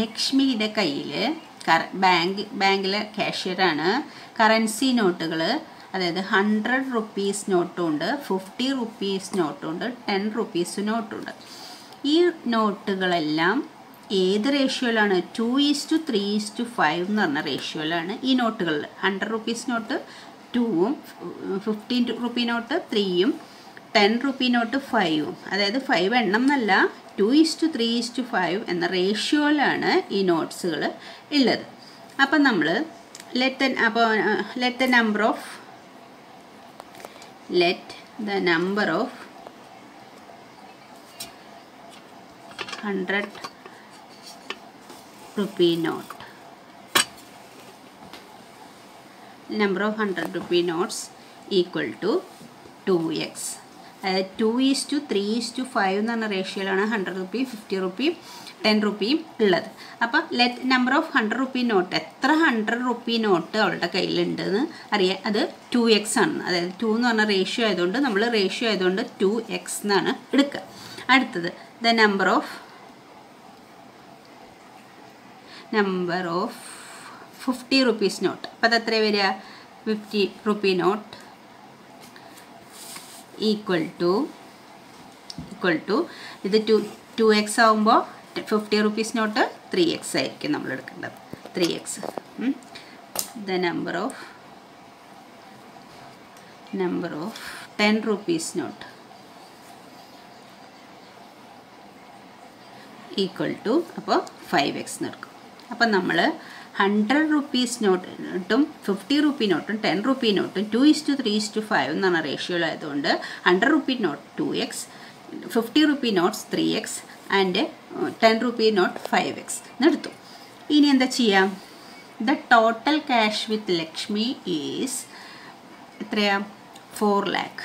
ലക്ഷ്മിയുടെ കയ്യിൽ bank ബാങ്കിലെ കാഷ്യറാണ് currency നോട്ടുകൾ അതായത് hundred rupees നോട്ടും ഉണ്ട് fifty rupees നോട്ടും ഉണ്ട് ടെൻ റുപ്പീസ് നോട്ടും ഉണ്ട്. ഈ നോട്ടുകളെല്ലാം ഏത് റേഷ്യോയിലാണ് two is to three is to five എന്ന് പറഞ്ഞ റേഷ്യോയിലാണ് ഈ നോട്ടുകളിൽ ഹൺഡ്രഡ് റുപ്പീസ് നോട്ട് ടൂവും ഫിഫ്റ്റീൻ റുപ്പി നോട്ട് ത്രീയും ടെൻ റുപ്പി നോട്ട് ഫൈവും അതായത് ഫൈവ് എണ്ണം എന്നല്ല two is to three is to five എന്ന റേഷ്യോയിലാണ് ഈ നോട്ട്സുകൾ ഉള്ളത്. അപ്പം നമ്മൾ ലെറ്റ് അപ്പോൾ let number of let the number of 100 rupee note number of 100 rupee notes equal to 2x അതായത് two is to three is to five എന്ന് പറഞ്ഞ റേഷ്യോയിലാണ് ഹൺഡ്രഡ് റുപ്പി ഫിഫ്റ്റി റുപ്പിയും Ten റുപ്പിയും ഉള്ളത്. അപ്പം let number of hundred rupee note എത്ര hundred rupee note അവളുടെ കയ്യിലുണ്ടെന്ന് അറിയാൻ അത് ടു എക്സ് ആണ്. അതായത് ടു എന്ന് പറഞ്ഞ റേഷ്യോ ആയതുകൊണ്ട് നമ്മൾ റേഷ്യോ ആയതുകൊണ്ട് ടു എക്സ് എന്നാണ് എടുക്കുക. അടുത്തത് the number of number of fifty rupees note അപ്പം അത് എത്ര വരിക? Fifty rupee note equal to equal to ഇത് ടു ടു എക്സ് ആകുമ്പോൾ fifty rupees note three x ആയിരിക്കും നമ്മൾ എടുക്കേണ്ടത്. Three x the number of number of ten rupees note equal to അപ്പോൾ ഫൈവ് എക്സ് എടുക്കും. അപ്പം നമ്മൾ ഹൺഡ്രഡ് റുപ്പീസ് നോട്ടും ഫിഫ്റ്റി റുപ്പി നോട്ടും ten rupee നോട്ടും two is to three is to five എന്നാണ് ആയതുകൊണ്ട് hundred rupee note two x fifty rupee notes three x and ten rupee note five x എന്നെടുത്തു. ഇനി എന്താ ചെയ്യാം? The total cash with Lakshmi is എത്രയാ? Four lakh.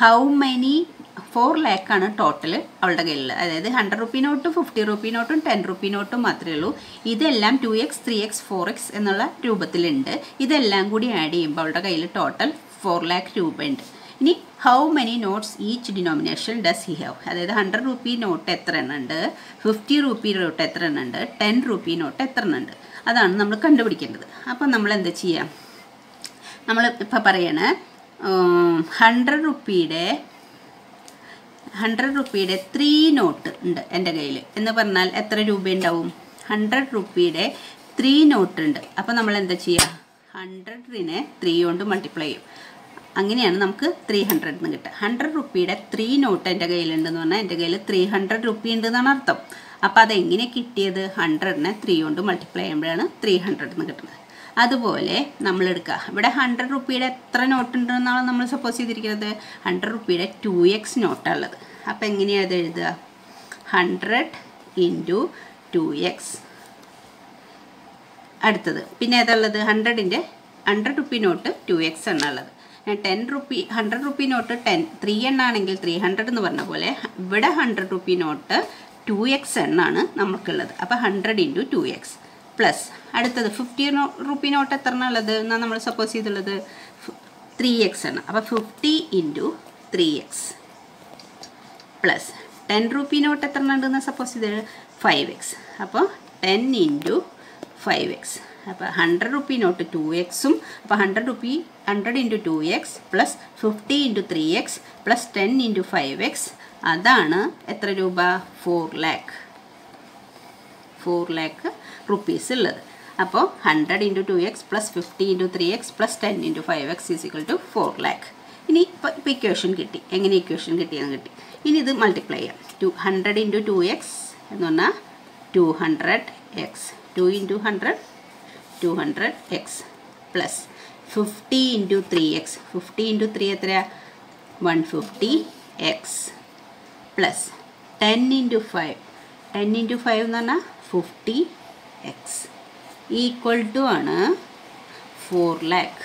How many? Four ലാക്കാണ് total അവളുടെ കയ്യിൽ അതായത് hundred rupee നോട്ടും ഫിഫ്റ്റി റുപ്പി നോട്ടും ten rupee നോട്ടും മാത്രമേ ഉള്ളൂ. ഇതെല്ലാം two x three x four x എന്നുള്ള രൂപത്തിലുണ്ട്. ഇതെല്ലാം കൂടി ആഡ് ചെയ്യുമ്പോൾ അവളുടെ കയ്യിൽ ടോട്ടൽ ഫോർ ലാക്ക് രൂപയുണ്ട്. ഇനി how many notes each denomination does he have അതായത് ഹൺഡ്രഡ് റുപ്പി നോട്ട് എത്ര എണ്ണം ഉണ്ട് ഫിഫ്റ്റി റുപ്പി നോട്ട് എത്ര എണ്ണം ഉണ്ട് ടെൻ റുപ്പി നോട്ട് എത്ര എണ്ണം ഉണ്ട് അതാണ് നമ്മൾ കണ്ടുപിടിക്കേണ്ടത്. അപ്പം നമ്മൾ എന്താ ചെയ്യാം? നമ്മൾ ഇപ്പം പറയണ ഹൺഡ്രഡ് റുപ്പിയുടെ ഹൺഡ്രഡ് റുപ്പിയുടെ ത്രീ നോട്ട് ഉണ്ട് എന്റെ കയ്യിൽ. എന്ന് പറഞ്ഞാൽ എത്ര രൂപ ഉണ്ടാവും ഹൺഡ്രഡ് റുപ്പിയുടെ ത്രീ നോട്ട് ഉണ്ട്. അപ്പോൾ നമ്മൾ എന്താ ചെയ്യുക ഹൺഡ്രഡിനെ ത്രീ കൊണ്ട് മൾട്ടിപ്ലൈ ചെയ്യും. അങ്ങനെയാണ് നമുക്ക് ത്രീ ഹൺഡ്രഡ് എന്ന് കിട്ടുക. ഹൺഡ്രഡ് റുപ്പിയുടെ ത്രീ നോട്ട് എന്റെ കയ്യിലുണ്ടെന്ന് പറഞ്ഞാൽ എന്റെ കയ്യിൽ ത്രീ ഹൺഡ്രഡ് റുപ്പി ഉണ്ട് എന്നാണ് അർത്ഥം. അപ്പോൾ അതെങ്ങനെ കിട്ടിയത്? ഹൺഡ്രഡിനെ ത്രീ കൊണ്ട് മൾട്ടിപ്ലൈ ചെയ്യുമ്പോഴാണ് ത്രീ ഹൺഡ്രഡ് എന്ന് കിട്ടുന്നത്. അതുപോലെ നമ്മൾ എടുക്കുക ഇവിടെ ഹൺഡ്രഡ് റുപ്പിയുടെ എത്ര നോട്ട് ഉണ്ടെന്നാണ് നമ്മൾ സപ്പോസ് ചെയ്തിരിക്കുന്നത്? ഹൺഡ്രഡ് റുപ്പിയുടെ ടു എക്സ് നോട്ടാണ് ഉള്ളത്. അപ്പോൾ എങ്ങനെയാണ് അത് എഴുതുക? ഹൺഡ്രഡ് ഇന്റു ടു എക്സ് അടുത്തത്. പിന്നെ ഏതാ ഉള്ളത്? ഹൺഡ്രഡിന്റെ hundred rupee note two x എണ്ണുള്ളത് ten rupee hundred rupee note ten three എണ്ണാണെങ്കിൽ three hundred എന്ന് പറഞ്ഞ പോലെ ഇവിടെ hundred rupee note two x എണ്ണാണ് നമുക്കുള്ളത് അപ്പോൾ hundred into two x plus അടുത്തത് ഫിഫ്റ്റി റുപ്പി നോട്ട് എത്ര ഉള്ളത് എന്നാൽ നമ്മൾ സപ്പോസ് ചെയ്തുള്ളത്? ത്രീ എക്സ് ആണ് അപ്പോൾ fifty into three x plus ten rupee note എത്ര ഉണ്ടെന്ന് സപ്പോസ് ചെയ്ത് ഫൈവ് എക്സ് അപ്പോൾ ടെൻ ഇന്റു ഫൈവ് എക്സ് അപ്പോൾ ഹൺഡ്രഡ് റുപ്പി നോട്ട് ടു എക്സും അപ്പോൾ hundred rupee hundred into two x plus fifty into three x plus ten into five x അതാണ് എത്ര രൂപ? Four lakh four lakh rupees ഉള്ളത്. അപ്പോൾ hundred into two x plus fifty into three x plus ten into five x is equal to four lakh ഇനി ഇപ്പോൾ ഇപ്പോൾ equation കിട്ടി. എങ്ങനെ ഇക്വേഷൻ കിട്ടിയെന്ന് കിട്ടി. ഇനി ഇത് മൾട്ടിപ്ലൈ ചെയ്യാം. Two hundred into two x എന്ന് പറഞ്ഞാൽ two hundred x two into hundred two hundred x plus fifty into three x fifty into three എത്രയാ? One fifty x plus ten into five ten into five എന്ന് പറഞ്ഞാൽ fifty x equal to ആണ് four lakh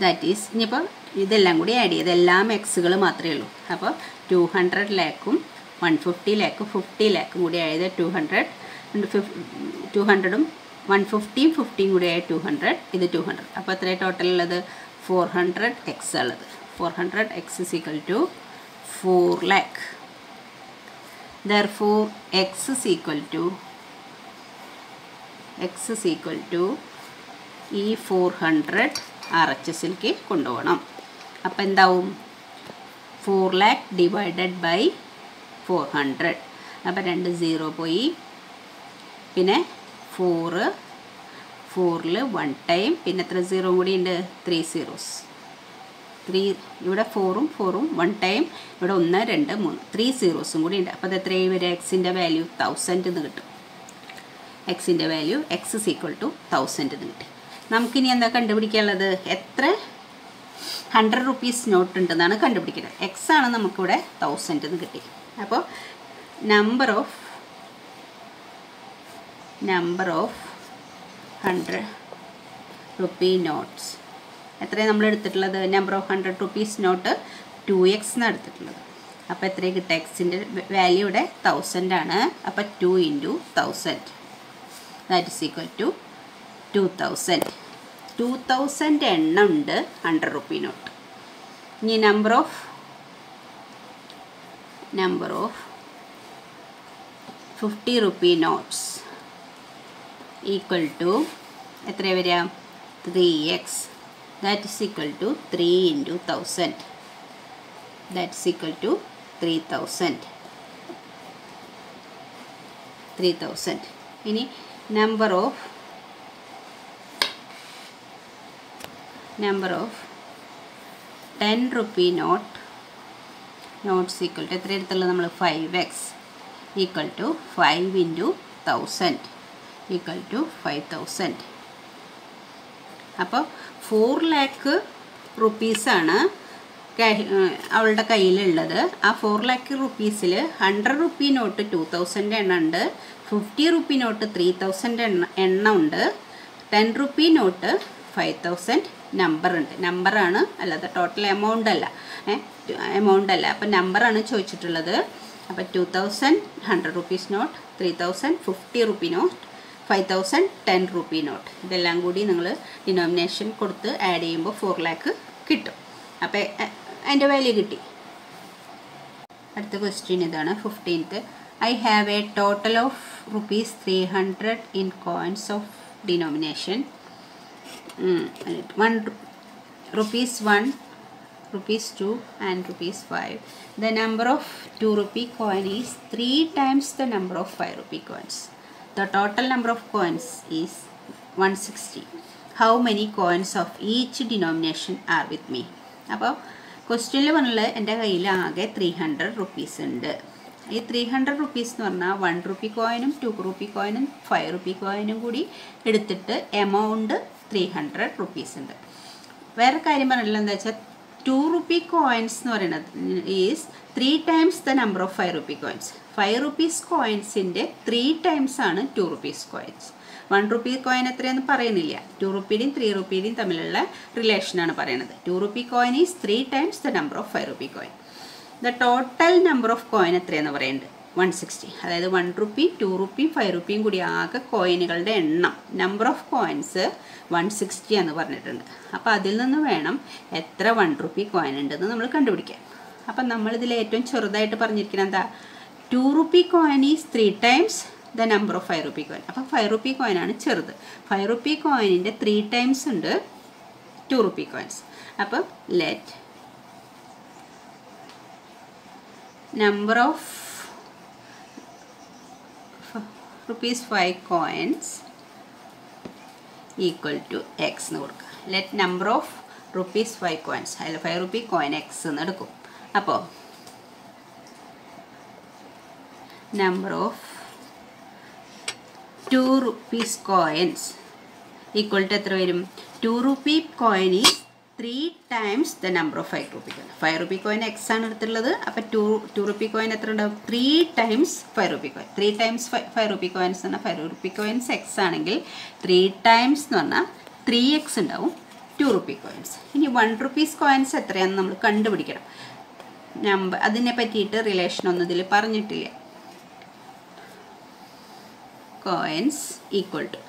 that is ഇനിയിപ്പോൾ ഇതെല്ലാം കൂടി add ചെയ്ത് എല്ലാം എക്സുകൾ മാത്രമേ ഉള്ളൂ. അപ്പോൾ ടു ഹൺഡ്രഡ് ലാക്കും വൺ ഫിഫ്റ്റി ലാക്കും ഫിഫ്റ്റി ലാക്കും കൂടി ആയത് ടു ഹൺഡ്രഡ് ടു ഹൺഡ്രഡും വൺ ഫിഫ്റ്റിയും ഫിഫ്റ്റിയും കൂടി ആയ ടു ഹൺഡ്രഡ് ഇത് ടു ഹൺഡ്രഡ് അപ്പോൾ എത്രയാണ് ടോട്ടൽ ഉള്ളത്? ഫോർ ഹൺഡ്രഡ് എക്സ് ഉള്ളത്. Four hundred x is equal to four lakh therefore x is equal to x is equal to ഈ ഫോർ ഹൺഡ്രഡ് ആർ എച്ച് എസിലേക്ക് കൊണ്ടുപോകണം. അപ്പോൾ എന്താവും? Four lakh divided by four hundred അപ്പോൾ രണ്ട് zero പോയി പിന്നെ ഫോറ് ഫോറിൽ വൺ ടൈം പിന്നെ എത്ര സീറോ കൂടി ഉണ്ട് ത്രീ സീറോസ് ത്രീ ഇവിടെ ഫോറും ഫോറും വൺ ടൈം ഇവിടെ ഒന്ന് രണ്ട് മൂന്ന്. ത്രീ സീറോസും കൂടി ഉണ്ട് അപ്പോൾ അത് എത്രയും വരെ എക്സിന്റെ വാല്യൂ തൗസൻഡ് എന്ന് കിട്ടും. എക്സിന്റെ value x is equal to thousand എന്ന് കിട്ടി. നമുക്കിനി എന്താ കണ്ടുപിടിക്കാനുള്ളത്? എത്ര? ഹൺഡ്രഡ് റുപ്പീസ് നോട്ട് ഉണ്ടെന്നാണ് കണ്ടുപിടിക്കുന്നത് എക്സ് ആണ് നമുക്കിവിടെ തൗസൻഡ് എന്ന് കിട്ടി. അപ്പോൾ number of number of hundred rupee notes എത്രയാണ് നമ്മൾ എടുത്തിട്ടുള്ളത്? Number of hundred rupees note two x എന്നാണ് എടുത്തിട്ടുള്ളത്. അപ്പോൾ എത്രയാണ് കിട്ടുക? എക്സിന്റെ വാല്യൂ ഇവിടെ തൗസൻഡ് ആണ്. അപ്പോൾ two into thousand that is equal to two thousand two thousand എണ്ണം ഉണ്ട് ഹൺഡ്രഡ് റുപ്പി നോട്ട് ഇനി number of number of fifty rupee notes equal to എത്ര വരാം three x that is equal to three into thousand that is equal to three thousand three thousand ഇനി number of number of ten rupee note notes equal to എത്ര എടുത്തുള്ളത് നമ്മൾ five x equal to five into thousand equal to five thousand അപ്പോൾ four lakh റുപ്പീസാണ് അവളുടെ കയ്യിലുള്ളത്. ആ four lakh റുപ്പീസിൽ hundred rupee note two thousand എണ്ണം ഉണ്ട് fifty rupee note three thousand എണ്ണ എണ്ണം ഉണ്ട് ten rupee note five thousand number ഉണ്ട് നമ്പറാണ് അല്ലാതെ ടോട്ടൽ എമൗണ്ട് അല്ല. എമൗണ്ട് അല്ല. അപ്പം നമ്പറാണ് ചോദിച്ചിട്ടുള്ളത്. അപ്പോൾ two thousand hundred rupees note three thousand fifty rupee note five thousand ten rupee note ഇതെല്ലാം കൂടി നിങ്ങൾ ഡിനോമിനേഷൻ കൊടുത്ത് ആഡ് ചെയ്യുമ്പോൾ ഫോർ ലാക്ക് കിട്ടും. അപ്പോൾ അതിന്റെ വാല്യൂ കിട്ടി. അടുത്ത ക്വസ്റ്റ്യൻ ഇതാണ് fifteenth I have a total of rupees three hundred in coins of denomination one rupees one rupees 2 and rupees 5 the number of 2 rupee coin is 3 times the number of 5 rupee coins. The total number of coins is 160 how many coins of each denomination are with me? അപ്പോൾ ക്വസ്റ്റ്യനിൽ പറഞ്ഞുള്ളത് എന്റെ കയ്യിൽ ആകെ three hundred rupees ഉണ്ട്. ഈ three hundred rupees എന്ന് പറഞ്ഞാൽ one rupee കോയിനും ടു റുപ്പി കോയിനും ഫൈവ് റുപ്പി കോയിനും കൂടി എടുത്തിട്ട് എമൗണ്ട് ത്രീ ഹൺഡ്രഡ് റുപ്പീസ് ഉണ്ട്. വേറെ കാര്യം പറഞ്ഞില്ല എന്താ വെച്ചാൽ ടു റുപ്പി കോയിൻസ് എന്ന് പറയുന്നത് is three times the number of five rupee coins five rupees കോയിൻസിന്റെ three times ആണ് two rupees coins one rupee coin എത്രയെന്ന് പറയുന്നില്ല. ടു റുപ്പീടെയും ത്രീ റുപ്പീടെയും തമ്മിലുള്ള റിലേഷനാണ് പറയുന്നത്. Two rupee coin is three times the number of five rupee coin the total number of coin എത്രയെന്ന് പറയുന്നത്? വൺ സിക്സ്റ്റി അതായത് വൺ റുപ്പി ടു റുപ്പിയും ഫൈവ് റുപ്പിയും കൂടി ആകെ കോയിനുകളുടെ എണ്ണം. Number of coins one sixty എന്ന് പറഞ്ഞിട്ടുണ്ട്. അപ്പോൾ അതിൽ നിന്ന് വേണം എത്ര വൺ റുപ്പി കോയിൻ ഉണ്ടെന്ന് നമ്മൾ കണ്ടുപിടിക്കാൻ. അപ്പം നമ്മളിതിൽ ഏറ്റവും ചെറുതായിട്ട് പറഞ്ഞിരിക്കുന്നത് എന്താ? Two rupee coin is three times the number of five rupee coin അപ്പം ഫൈവ് റുപ്പി ആണ് ചെറുത്. ഫൈവ് റുപ്പി കോയിനിന്റെ ത്രീ ടൈംസ് ഉണ്ട് ടു റുപ്പി കോയിൻസ് അപ്പം let number of rupees five coins equal to x എന്ന് കൊടുക്കുക. Let number of rupees five coins അതിൽ five rupee coin x എന്ന് എടുക്കും. അപ്പോൾ number of two rupees coins equal to എത്ര വരും? Two rupee coin is three times the number of five rupee coin five rupee coin x ആണ് എടുത്തുള്ളത് അപ്പോൾ two two rupee coin എത്ര ഉണ്ടാവും? Three times five rupee coin three times five rupee coins എന്ന് പറഞ്ഞാൽ five rupee coins x ആണെങ്കിൽ three times എന്ന് പറഞ്ഞാൽ ത്രീ എക്സ് ഉണ്ടാവും. ടു റുപ്പി കോയിൻസ് ഇനി വൺ റുപ്പീസ് കോയിൻസ് എത്രയാണെന്ന് നമ്മൾ കണ്ടുപിടിക്കണം. നമ്പർ അതിനെ പറ്റിയിട്ട് റിലേഷൻ ഒന്നും ഇതിൽ പറഞ്ഞിട്ടില്ല. കോയിൻസ് ഈക്വൽ ടു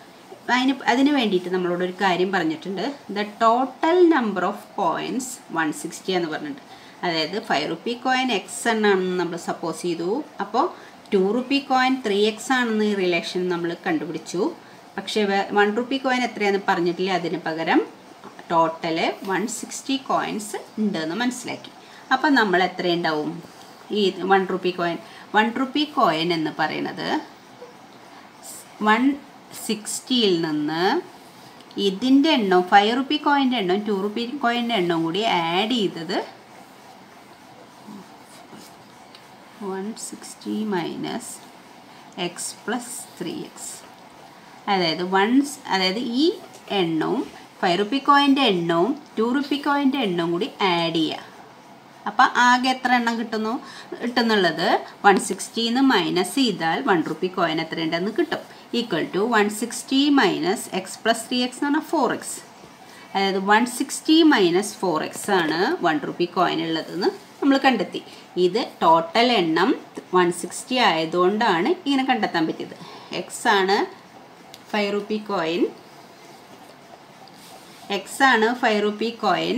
അതിന് അതിന് വേണ്ടിയിട്ട് നമ്മളോട് ഒരു കാര്യം പറഞ്ഞിട്ടുണ്ട്. The total number of coins one sixty എന്ന് പറഞ്ഞിട്ടുണ്ട്. അതായത് ഫൈവ് റുപ്പി കോയിൻ എക്സ് എന്നാണെന്ന് നമ്മൾ സപ്പോസ് ചെയ്തു. അപ്പോൾ two rupee coin three x ആണെന്ന് റിലേഷൻ നമ്മൾ കണ്ടുപിടിച്ചു. പക്ഷേ വൺ റുപ്പി കോയിൻ എത്രയാണെന്ന് പറഞ്ഞിട്ടില്ല. അതിന് പകരം ടോട്ടൽ വൺ സിക്സ്റ്റി കോയിൻസ് ഉണ്ടെന്ന് മനസ്സിലാക്കി. അപ്പം നമ്മൾ എത്രയുണ്ടാവും? ഈ one rupee coin one rupee coin എന്ന് പറയുന്നത് വൺ സിക്സ്റ്റിയിൽ നിന്ന് ഇതിന്റെ എണ്ണം ഫൈവ് റുപ്പി കോയിന്റെ എണ്ണം ടു റുപ്പി കോയിന്റെ എണ്ണം കൂടി ആഡ് ചെയ്തത് one sixty minus x plus three x അതായത് വൺസ് അതായത് ഈ എണ്ണവും ഫൈവ് റുപ്പി കോയിന്റെ എണ്ണവും ടു റുപ്പി കോയിന്റെ എണ്ണവും കൂടി ആഡ് ചെയ്യുക അപ്പം ആകെ എത്ര എണ്ണം കിട്ടുന്നു? കിട്ടുന്നുള്ളത് വൺ സിക്സ്റ്റിന്ന് മൈനസ് ചെയ്താൽ വൺ റുപ്പി കോയിൻ എത്ര ഉണ്ടെന്ന് കിട്ടും. Equal to one sixty minus x plus three x എന്ന് പറഞ്ഞാൽ ഫോർ എക്സ് അതായത് one sixty minus four x ആണ് വൺ റുപ്പി കോയിൻ ഉള്ളതെന്ന് നമ്മൾ കണ്ടെത്തി. ഇത് ടോട്ടൽ എണ്ണം വൺ സിക്സ്റ്റി ആയതുകൊണ്ടാണ് ഇങ്ങനെ കണ്ടെത്താൻ പറ്റിയത്. എക്സ് ആണ് ഫൈവ് റുപ്പി കോയിൻ എക്സ് ആണ് ഫൈവ് റുപ്പി കോയിൻ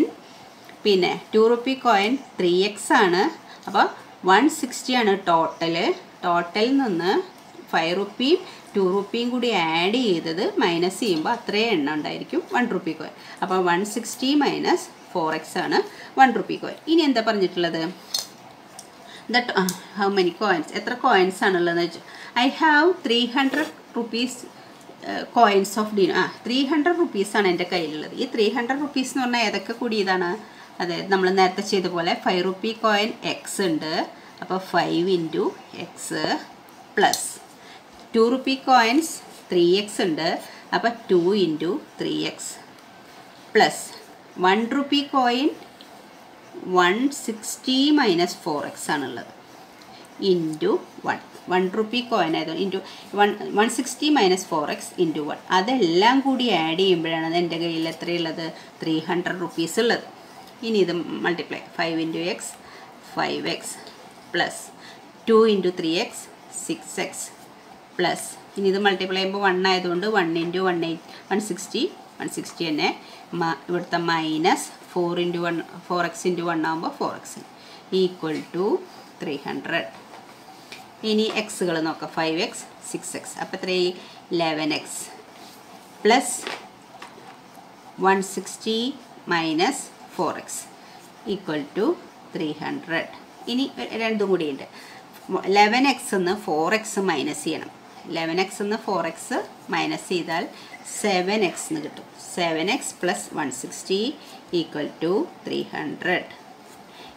പിന്നെ two rupee coin three x ആണ്. അപ്പോൾ വൺ സിക്സ്റ്റി ആണ് ടോട്ടൽ ടോട്ടലിൽ നിന്ന് ഫൈവ് റുപ്പിയും ടു റുപ്പിയും കൂടി ആഡ് ചെയ്തത് മൈനസ് ചെയ്യുമ്പോൾ അത്രയും എണ്ണം ഉണ്ടായിരിക്കും വൺ റുപ്പി കോയിൻ അപ്പോൾ one sixty minus four x ആണ് വൺ റുപ്പി കോയിൻ ഇനി എന്താ പറഞ്ഞിട്ടുള്ളത്? ദറ്റ് ഹൗ മെനി കോയിൻസ് എത്ര കോയിൻസ് ആണുള്ളതെന്ന് വെച്ചാൽ I have three hundred rupees coins of Dino ആ ത്രീ ഹൺഡ്രഡ് ആണ് എന്റെ കയ്യിലുള്ളത്. ഈ ത്രീ ഹൺഡ്രഡ് റുപ്പീസ് എന്ന് പറഞ്ഞാൽ ഏതൊക്കെ കൂടിയതാണ്? അതായത് നമ്മൾ നേരത്തെ ചെയ്ത പോലെ ഫൈവ് റുപ്പി കോയിൻ എക്സ് ഉണ്ട്. അപ്പോൾ five into x plus two rupee coins three x ഉണ്ട്. അപ്പോൾ two into three x plus one rupee coin one sixty minus four x ആണുള്ളത്. Into one one rupee coin ആയത് into one one sixty minus four x into one അതെല്ലാം കൂടി add ചെയ്യുമ്പോഴാണ് എന്റെ കയ്യിൽ എത്രയുള്ളത്? Three hundred rupees ഉള്ളത്. ഇനി ഇത് multiply five into x five x plus two into three x six x plus ഇനി ഇത് മൾട്ടിപ്ലൈ ചെയ്യുമ്പോൾ വൺ ആയതുകൊണ്ട് one into one eight one sixty one sixty തന്നെ. മ ഇവിടുത്തെ minus four into one four x into one ആകുമ്പോൾ four x equal to three hundred ഇനി എക്സുകൾ നോക്കാം. ഫൈവ് എക്സ് സിക്സ് എക്സ് അപ്പോൾ എത്ര eleven x plus one sixty minus four x equal to three hundred ഇനി രണ്ടും കൂടിയുണ്ട്. ലെവൻ എക്സ് എന്ന് ഫോർ എക്സ് മൈനസ് ചെയ്യണം. ലെവൻ എക്സ് എന്ന് ഫോർ എക്സ് മൈനസ് ചെയ്താൽ സെവൻ എക്സ് എന്ന് കിട്ടും. Seven x plus one sixty equal to three hundred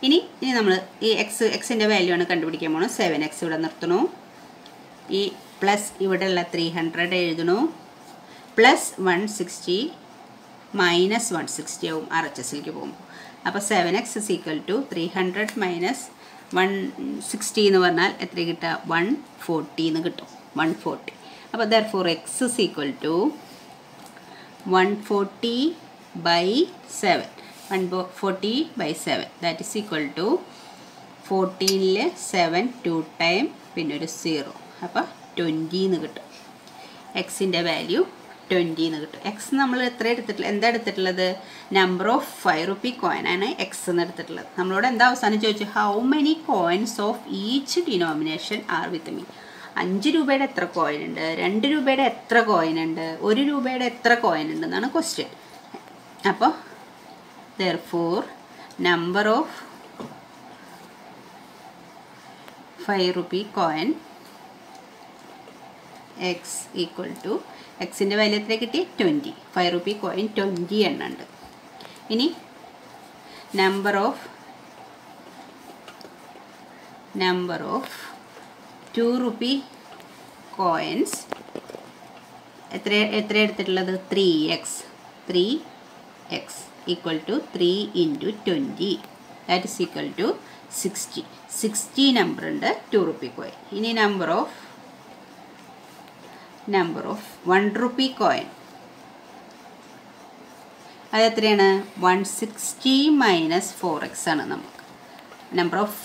ഇനി ഇനി നമ്മൾ ഈ എക്സ് എക്സിന്റെ വാല്യൂ ആണ് കണ്ടുപിടിക്കാൻ പോകണം സെവൻ എക്സ് ഇവിടെ നിർത്തണു ഈ പ്ലസ് ഇവിടെയുള്ള three hundred എഴുതണു plus one sixty minus one sixty ആവും. ആർ എച്ച് എസിലേക്ക് പോകുമ്പോൾ അപ്പോൾ seven x is equal to three hundred minus one sixty എന്ന് പറഞ്ഞാൽ എത്ര കിട്ടുക? വൺ ഫോർട്ടി എന്ന് കിട്ടും. വൺ ഫോർട്ടി അപ്പോൾ therefore x is equal to one forty by seven one forty by seven that is equal to ഫോർട്ടീനിൽ seven two time പിന്നെ ഒരു zero അപ്പോൾ ട്വന്റി എന്ന് കിട്ടും. എക്സിന്റെ വാല്യൂ ട്വന്റി എന്ന് കിട്ടും. എക്സ് നമ്മൾ എത്ര എടുത്തിട്ടുള്ളത് എന്താ എടുത്തിട്ടുള്ളത്? Number of five rupee coin ആണ് എക്സ് എന്ന് എടുത്തിട്ടുള്ളത്. നമ്മളോട് എന്താ അവസാനം ചോദിച്ചു? How many coins of each denomination are with me അഞ്ച് രൂപയുടെ എത്ര കോയിൻ ഉണ്ട്? രണ്ട് രൂപയുടെ എത്ര കോയിൻ ഉണ്ട്? ഒരു രൂപയുടെ എത്ര കോയിൻ ഉണ്ട് എന്നാണ് ക്വസ്റ്റ്യൻ അപ്പോൾ therefore number of five rupee coin x equal to എക്സിന്റെ വാല്യൂ എത്ര കിട്ടി? Twenty five rupee coin twenty എണ്ണം ഉണ്ട് ഇനി number of number of two rupee coins എത്ര എത്ര എടുത്തിട്ടുള്ളത്? Three x three x equal to three into twenty that is equal to sixty sixty number ഉണ്ട് ടു റുപ്പി കോയിൻ ഇനി number of number of one rupee coin അതെത്രയാണ്? One sixty minus four x ആണ് നമുക്ക്. Number of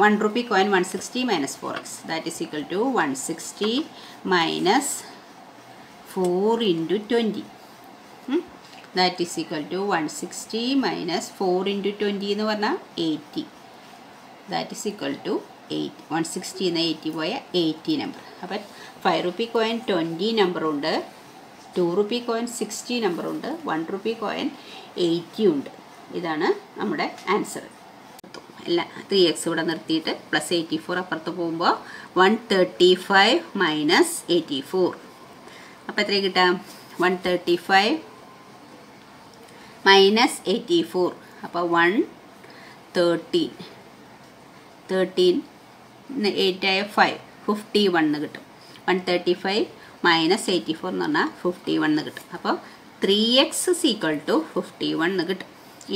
one rupee coin one sixty minus four x that is equal to one sixty minus four into twenty that is equal to one sixty minus four into twenty എന്ന് പറഞ്ഞാൽ eighty that is equal to eight one സിക്സ്റ്റിന്ന് eighty പോയ eighty number അപ്പം five rupee coin twenty നമ്പറുണ്ട് two rupee coin sixty നമ്പറുണ്ട് one rupee coin eighty ഉണ്ട്. ഇതാണ് നമ്മുടെ answer three X ഇവിടെ നിർത്തിയിട്ട് പ്ലസ് എയ്റ്റി ഫോർ അപ്പുറത്ത് പോകുമ്പോൾ one thirty five minus eighty four അപ്പോൾ എത്ര കിട്ടാം one thirty five minus eighty four അപ്പോൾ വൺ തേർട്ടീൻ തേർട്ടീൻ എയ്റ്റ് ആയ ഫൈവ് ഫിഫ്റ്റി വണ്ണ് കിട്ടും. One thirty five minus eighty four എന്ന് പറഞ്ഞാൽ ഫിഫ്റ്റി വണ്ണ് കിട്ടും അപ്പോൾ three x equal to fifty one കിട്ടും.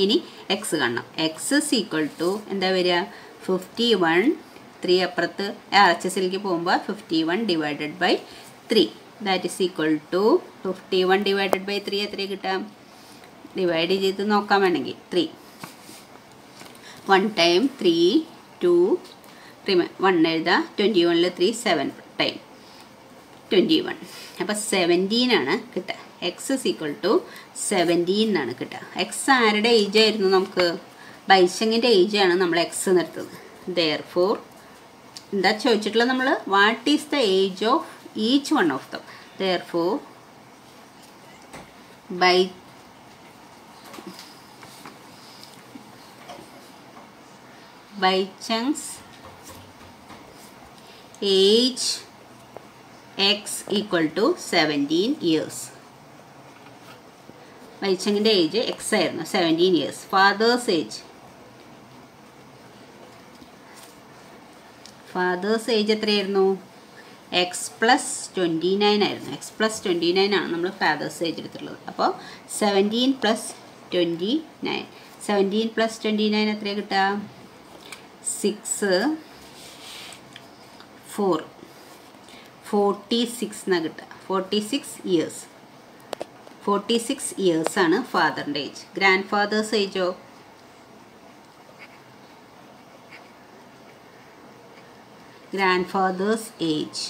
ഇനി എക്സ് കാണണം. എക്സ് ഇസ് ഈക്വൽ ടു എന്താ വരിക? ഫിഫ്റ്റി വൺ ത്രീ അപ്പുറത്ത് ആർ എച്ച് എസിലേക്ക് പോകുമ്പോൾ fifty one divided by three that is equal to fifty one divided by three എത്ര കിട്ടാം ഡിവൈഡ് ചെയ്ത് നോക്കാൻ വേണമെങ്കിൽ. Three one time three two three one എഴുതാം. ട്വന്റി വണ്ണിൽ three seven time twenty one അപ്പോൾ സെവന്റീനാണ് കിട്ടുക. X is equal to seventeen എന്നാണ് കിട്ടുക. എക്സ് ആരുടെ ഏജ് ആയിരുന്നു നമുക്ക്? ബൈശങ്ങിന്റെ ഏജ് ആണ് നമ്മൾ എക്സ് നിർത്തുന്നത്. ദെയർ ഫോർ എന്താ ചോദിച്ചിട്ടുള്ളത് നമ്മൾ what is the age of each one of them therefore by Baichung's age x equal to seventeen years വൈച്ചങ്ങിന്റെ age x ആയിരുന്നു seventeen years father's age father's age എത്രയായിരുന്നു? എക്സ് പ്ലസ് ട്വന്റി നയൻ ആയിരുന്നു. X plus twenty nine ആണ് നമ്മൾ father's age എടുത്തിട്ടുള്ളത്. അപ്പോൾ seventeen plus twenty nine seventeen plus twenty nine എത്രയാണ് കിട്ടുക? Six four forty six എന്നാണ് കിട്ടുക. Forty six years forty six ഇയേഴ്സാണ് ഫാദറിന്റെ age. Grand fathers ഏജോ? Grand father's age.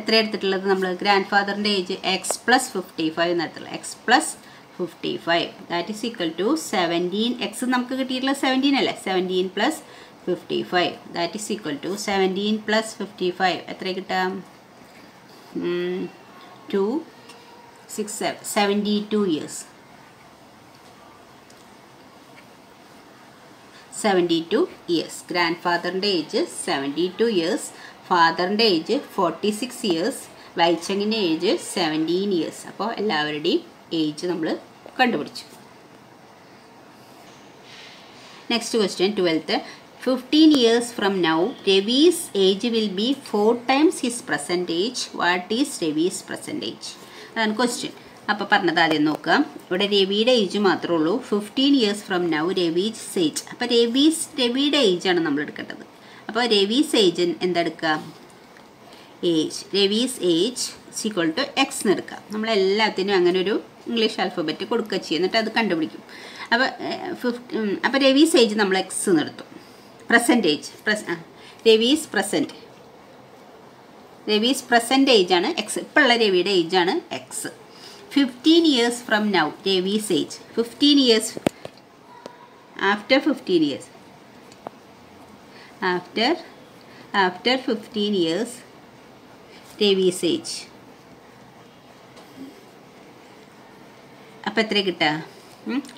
എത്ര എടുത്തിട്ടുള്ളത് നമ്മൾ grand ഫാദറിന്റെ age x plus fifty five എന്ന് എടുത്തുള്ളത് x plus fifty five that is equal to seventeen x നമുക്ക് കിട്ടിയിട്ടുള്ളത് seventeen അല്ലേ? Seventeen plus fifty five that is equal to seventeen plus fifty five എത്ര കിട്ടാം two six seven seventy two years seventy two years grand ഫാദറിന്റെ age seventy two years ഫാദറിന്റെ age forty six years വൈച്ചങ്ങിന്റെ age seventeen years അപ്പോൾ എല്ലാവരുടെയും age നമ്മൾ കണ്ടുപിടിച്ചു next question twelfth fifteen years from now Ravi's age will be four times his present age what is Ravi's present age question അപ്പോൾ പറഞ്ഞത് ആദ്യം നോക്കാം. ഇവിടെ രവിയുടെ ഏജ് മാത്രമേ ഉള്ളൂ. Fifteen years from now Ravi's age അപ്പോൾ രവീസ് രവിയുടെ ഏജാണ് നമ്മൾ എടുക്കേണ്ടത്. അപ്പോൾ Ravi's age എന്തെടുക്കുക age Ravi's age equal to x എന്ന് എടുക്കുക. നമ്മളെല്ലാത്തിനും അങ്ങനെ ഒരു ഇംഗ്ലീഷ് ആൽഫബറ്റ് കൊടുക്കുക ചെയ്യും. എന്നിട്ട് അത് കണ്ടുപിടിക്കും. അപ്പോൾ ഫിഫ്റ്റ് അപ്പോൾ രവീസ് ഏജ് നമ്മൾ എക്സ് നിർത്തും present age press Ravi's present Ravi's present age ആണ്. എക്സ് ഇപ്പോഴുള്ള രവിയുടെ ഏജ് ആണ്. X fifteen years from now Ravi's age fifteen years after fifteen years after after fifteen years Ravi's age അപ്പം എത്ര കിട്ടുക?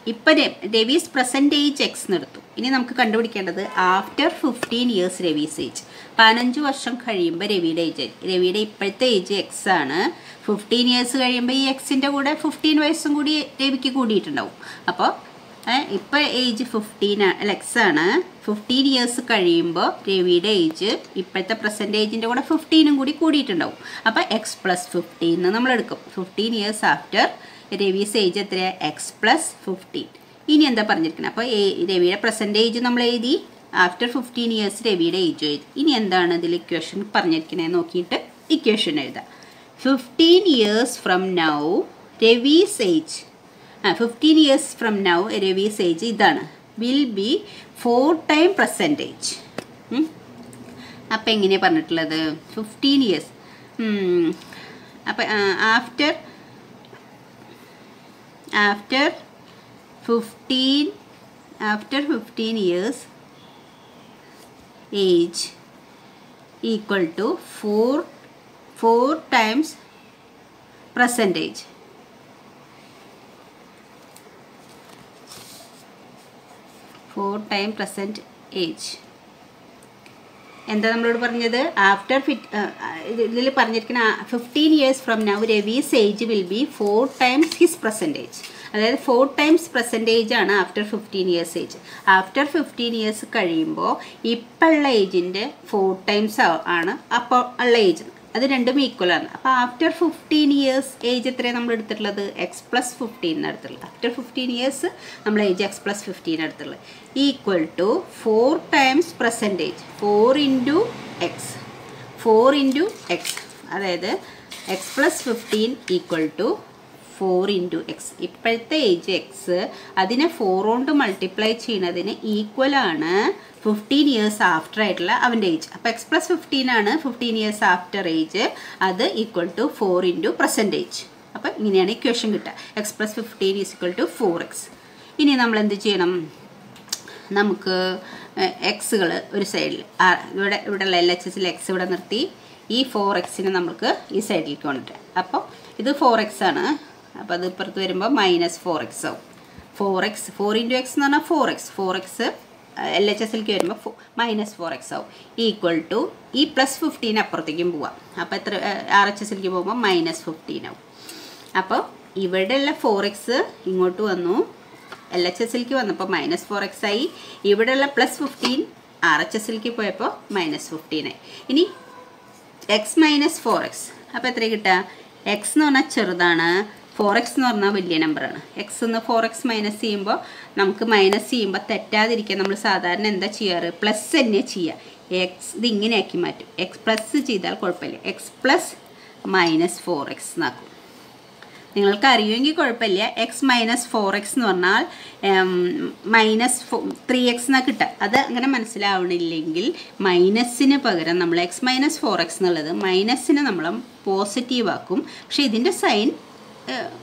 ഇപ്പം രവീസ് പ്രസന്റ് ഏജ് എക്സ് നിർത്തും ഇനി നമുക്ക് കണ്ടുപിടിക്കേണ്ടത് after fifteen years Ravi's age പതിനഞ്ച് വർഷം കഴിയുമ്പോൾ രവിയുടെ ഏജ് രവിയുടെ ഇപ്പോഴത്തെ ഏജ് എക്സ് ആണ്. ഫിഫ്റ്റീൻ ഇയേഴ്സ് കഴിയുമ്പോൾ ഈ എക്സിന്റെ കൂടെ ഫിഫ്റ്റീൻ വയസ്സും കൂടി രവിക്ക് കൂടിയിട്ടുണ്ടാവും. അപ്പോൾ ഇപ്പോൾ ഏജ് ഫിഫ്റ്റീൻ എക്സ് ആണ്. ഫിഫ്റ്റീൻ ഇയേഴ്സ് കഴിയുമ്പോൾ രവിയുടെ ഏജ് ഇപ്പോഴത്തെ പ്രസന്റ് ഏജിന്റെ കൂടെ ഫിഫ്റ്റീനും കൂടി കൂടിയിട്ടുണ്ടാവും. അപ്പോൾ എക്സ് പ്ലസ് ഫിഫ്റ്റീൻ നമ്മൾ എടുക്കും. Fifteen years after Ravi's age എത്രയാണ് എക്സ് പ്ലസ് ഫിഫ്റ്റീൻ ഇനി എന്താ പറഞ്ഞിരിക്കുന്നത് അപ്പോൾ രവിയുടെ പ്രസന്റ് ഏജ് നമ്മൾ എഴുതി. ആഫ്റ്റർ ഫിഫ്റ്റീൻ ഇയേഴ്സ് രവിയുടെ ഏജ് എഴുതി ഇനി എന്താണ് ഇതിൽ ഇക്വേഷൻ പറഞ്ഞിരിക്കുന്നത് നോക്കിയിട്ട് ഇക്വേഷൻ എഴുതാം. Fifteen years from now Ravi's age ആ fifteen years from now Ravi's age ഇതാണ്. Will be four time present age അപ്പം എങ്ങനെയാണ് പറഞ്ഞിട്ടുള്ളത്? ഫിഫ്റ്റീൻ ഇയേഴ്സ് അപ്പം after after fifteen after fifteen years age equal to four four times percentage. Four time present age എന്താ നമ്മളോട് പറഞ്ഞത്? After ഫിറ്റ് ഇതിൽ പറഞ്ഞിരിക്കുന്ന fifteen years from now Ravi's age will be four times his present age അതായത് four times present age ആണ് after fifteen years age after fifteen years കഴിയുമ്പോൾ ഇപ്പോഴുള്ള ഏജിന്റെ ഫോർ ടൈംസ് ആണ് അപ്പോൾ ഉള്ള ഏജ് അത് രണ്ടും ഈക്വൽ ആണ്. അപ്പോൾ ആഫ്റ്റർ ഫിഫ്റ്റീൻ ഇയേഴ്സ് ഏജ് എത്രയാണ് നമ്മൾ എടുത്തിട്ടുള്ളത്? എക്സ് പ്ലസ് ഫിഫ്റ്റീൻ എടുത്തിട്ടുള്ളത് ആഫ്റ്റർ ഫിഫ്റ്റീൻ ഇയേഴ്സ് നമ്മൾ ഏജ് എക്സ് പ്ലസ് ഫിഫ്റ്റീൻ എടുത്തിട്ടുള്ളത് equal to four times percentage four into x four into x അതായത് x plus fifteen equal to four into x ഇപ്പോഴത്തെ age x അതിനെ four കൊണ്ട് multiply ചെയ്യുന്നതിന് equal ആണ് fifteen years after ആയിട്ടുള്ള അവന്റെ age അപ്പോൾ എക്സ് പ്ലസ് ഫിഫ്റ്റീൻ ആണ് ഫിഫ്റ്റീൻ ഇയേഴ്സ് ആഫ്റ്റർ ഏജ് അത് equal to four into present age അപ്പോൾ ഇങ്ങനെയാണ് ഇക്വേഷൻ കിട്ടുക. X plus fifteen is equal to four x ഇനി നമ്മൾ എന്ത് ചെയ്യണം? നമുക്ക് എക്സുകൾ ഒരു സൈഡിൽ ഇവിടെ ഇവിടെയുള്ള എൽ എച്ച് എസിൽ എക്സ് ഇവിടെ നിർത്തി. ഈ ഫോർ എക്സിനെ നമുക്ക് ഈ സൈഡിലേക്ക് കൊണ്ടുവരാം. അപ്പോൾ ഇത് ഫോർ എക്സ് ആണ്. അപ്പോൾ അത് ഇപ്പുറത്ത് വരുമ്പോൾ മൈനസ് ഫോർ എക്സ് ആവും four x four into x എന്ന് പറഞ്ഞാൽ four x four x L H എസിലേക്ക് വരുമ്പോൾ മൈനസ് ഫോർ എക്സ് ആവും. ഈക്വൽ ടു ഈ പ്ലസ് ഫിഫ്റ്റീൻ അപ്പുറത്തേക്കും പോവാം. അപ്പോൾ എത്ര ആർ എച്ച് എസിലേക്ക് പോകുമ്പോൾ മൈനസ് ഫിഫ്റ്റീൻ ആവും. അപ്പോൾ ഇവിടെയുള്ള ഫോർ എക്സ് ഇങ്ങോട്ട് വന്നു. എൽ എച്ച് എസിലേക്ക് വന്നപ്പോൾ മൈനസ് ഫോർ എക്സ് ആയി. ഇവിടെയുള്ള പ്ലസ് ഫിഫ്റ്റീൻ ആർ എച്ച് എസിലേക്ക് പോയപ്പോൾ മൈനസ് ഫിഫ്റ്റീൻ ആയി. ഇനി എക്സ് മൈനസ് ഫോർ എക്സ് അപ്പോൾ എത്ര കിട്ടുക? എക്സ് എന്ന് പറഞ്ഞാൽ ചെറുതാണ്. ഫോർ എക്സ് എന്ന് പറഞ്ഞാൽ വലിയ നമ്പറാണ് എക്സ് എന്ന് ഫോർ എക്സ് മൈനസ് ചെയ്യുമ്പോൾ നമുക്ക് മൈനസ് ചെയ്യുമ്പോൾ തെറ്റാതിരിക്കാൻ നമ്മൾ സാധാരണ എന്താ ചെയ്യാറ്? പ്ലസ് തന്നെ ചെയ്യുക എക്സ് ഇത് ഇങ്ങനെയാക്കി മാറ്റും. എക്സ് പ്ലസ് ചെയ്താൽ കുഴപ്പമില്ല. X plus minus four x എന്നാക്കും. നിങ്ങൾക്ക് അറിയുമെങ്കിൽ കുഴപ്പമില്ല. എക്സ് മൈനസ് ഫോർ എക്സ് എന്ന് പറഞ്ഞാൽ മൈനസ് ഫോ ത്രീ എക്സ് എന്നാണ് കിട്ടുക. അത് അങ്ങനെ മനസ്സിലാവണില്ലെങ്കിൽ മൈനസിന് പകരം നമ്മൾ എക്സ് മൈനസ് ഫോർ എക്സ് എന്നുള്ളത് മൈനസിനെ നമ്മൾ പോസിറ്റീവ് ആക്കും. പക്ഷേ ഇതിന്റെ സൈൻ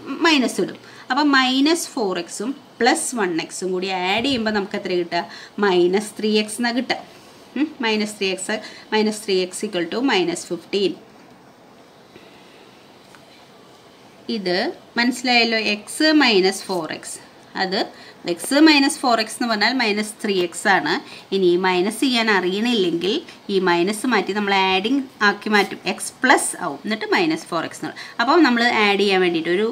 മൈനസ് ഇടും. അപ്പം മൈനസ് ഫോർ എക്സും പ്ലസ് വൺ എക്സും കൂടി ആഡ് ചെയ്യുമ്പോൾ നമുക്ക് എത്ര കിട്ടുക? മൈനസ് ത്രീ എക്സ് എന്നാണ് കിട്ടുക. Minus three x minus three x equal to minus fifteen ഇത് മനസ്സിലായല്ലോ? എക്സ് മൈനസ് ഫോർ എക്സ് അത് എക്സ് മൈനസ് ഫോർ എക്സ് എന്ന് പറഞ്ഞാൽ മൈനസ് ത്രീ എക്സ് ആണ്. ഇനി മൈനസ് ചെയ്യാൻ അറിയണില്ലെങ്കിൽ ഈ മൈനസ് മാറ്റി നമ്മൾ ആഡിങ് ആക്കി മാറ്റും. എക്സ് പ്ലസ് ആവും. എന്നിട്ട് മൈനസ് ഫോർ എക്സ് എന്ന് അപ്പോൾ നമ്മൾ ആഡ് ചെയ്യാൻ വേണ്ടിയിട്ട് ഒരു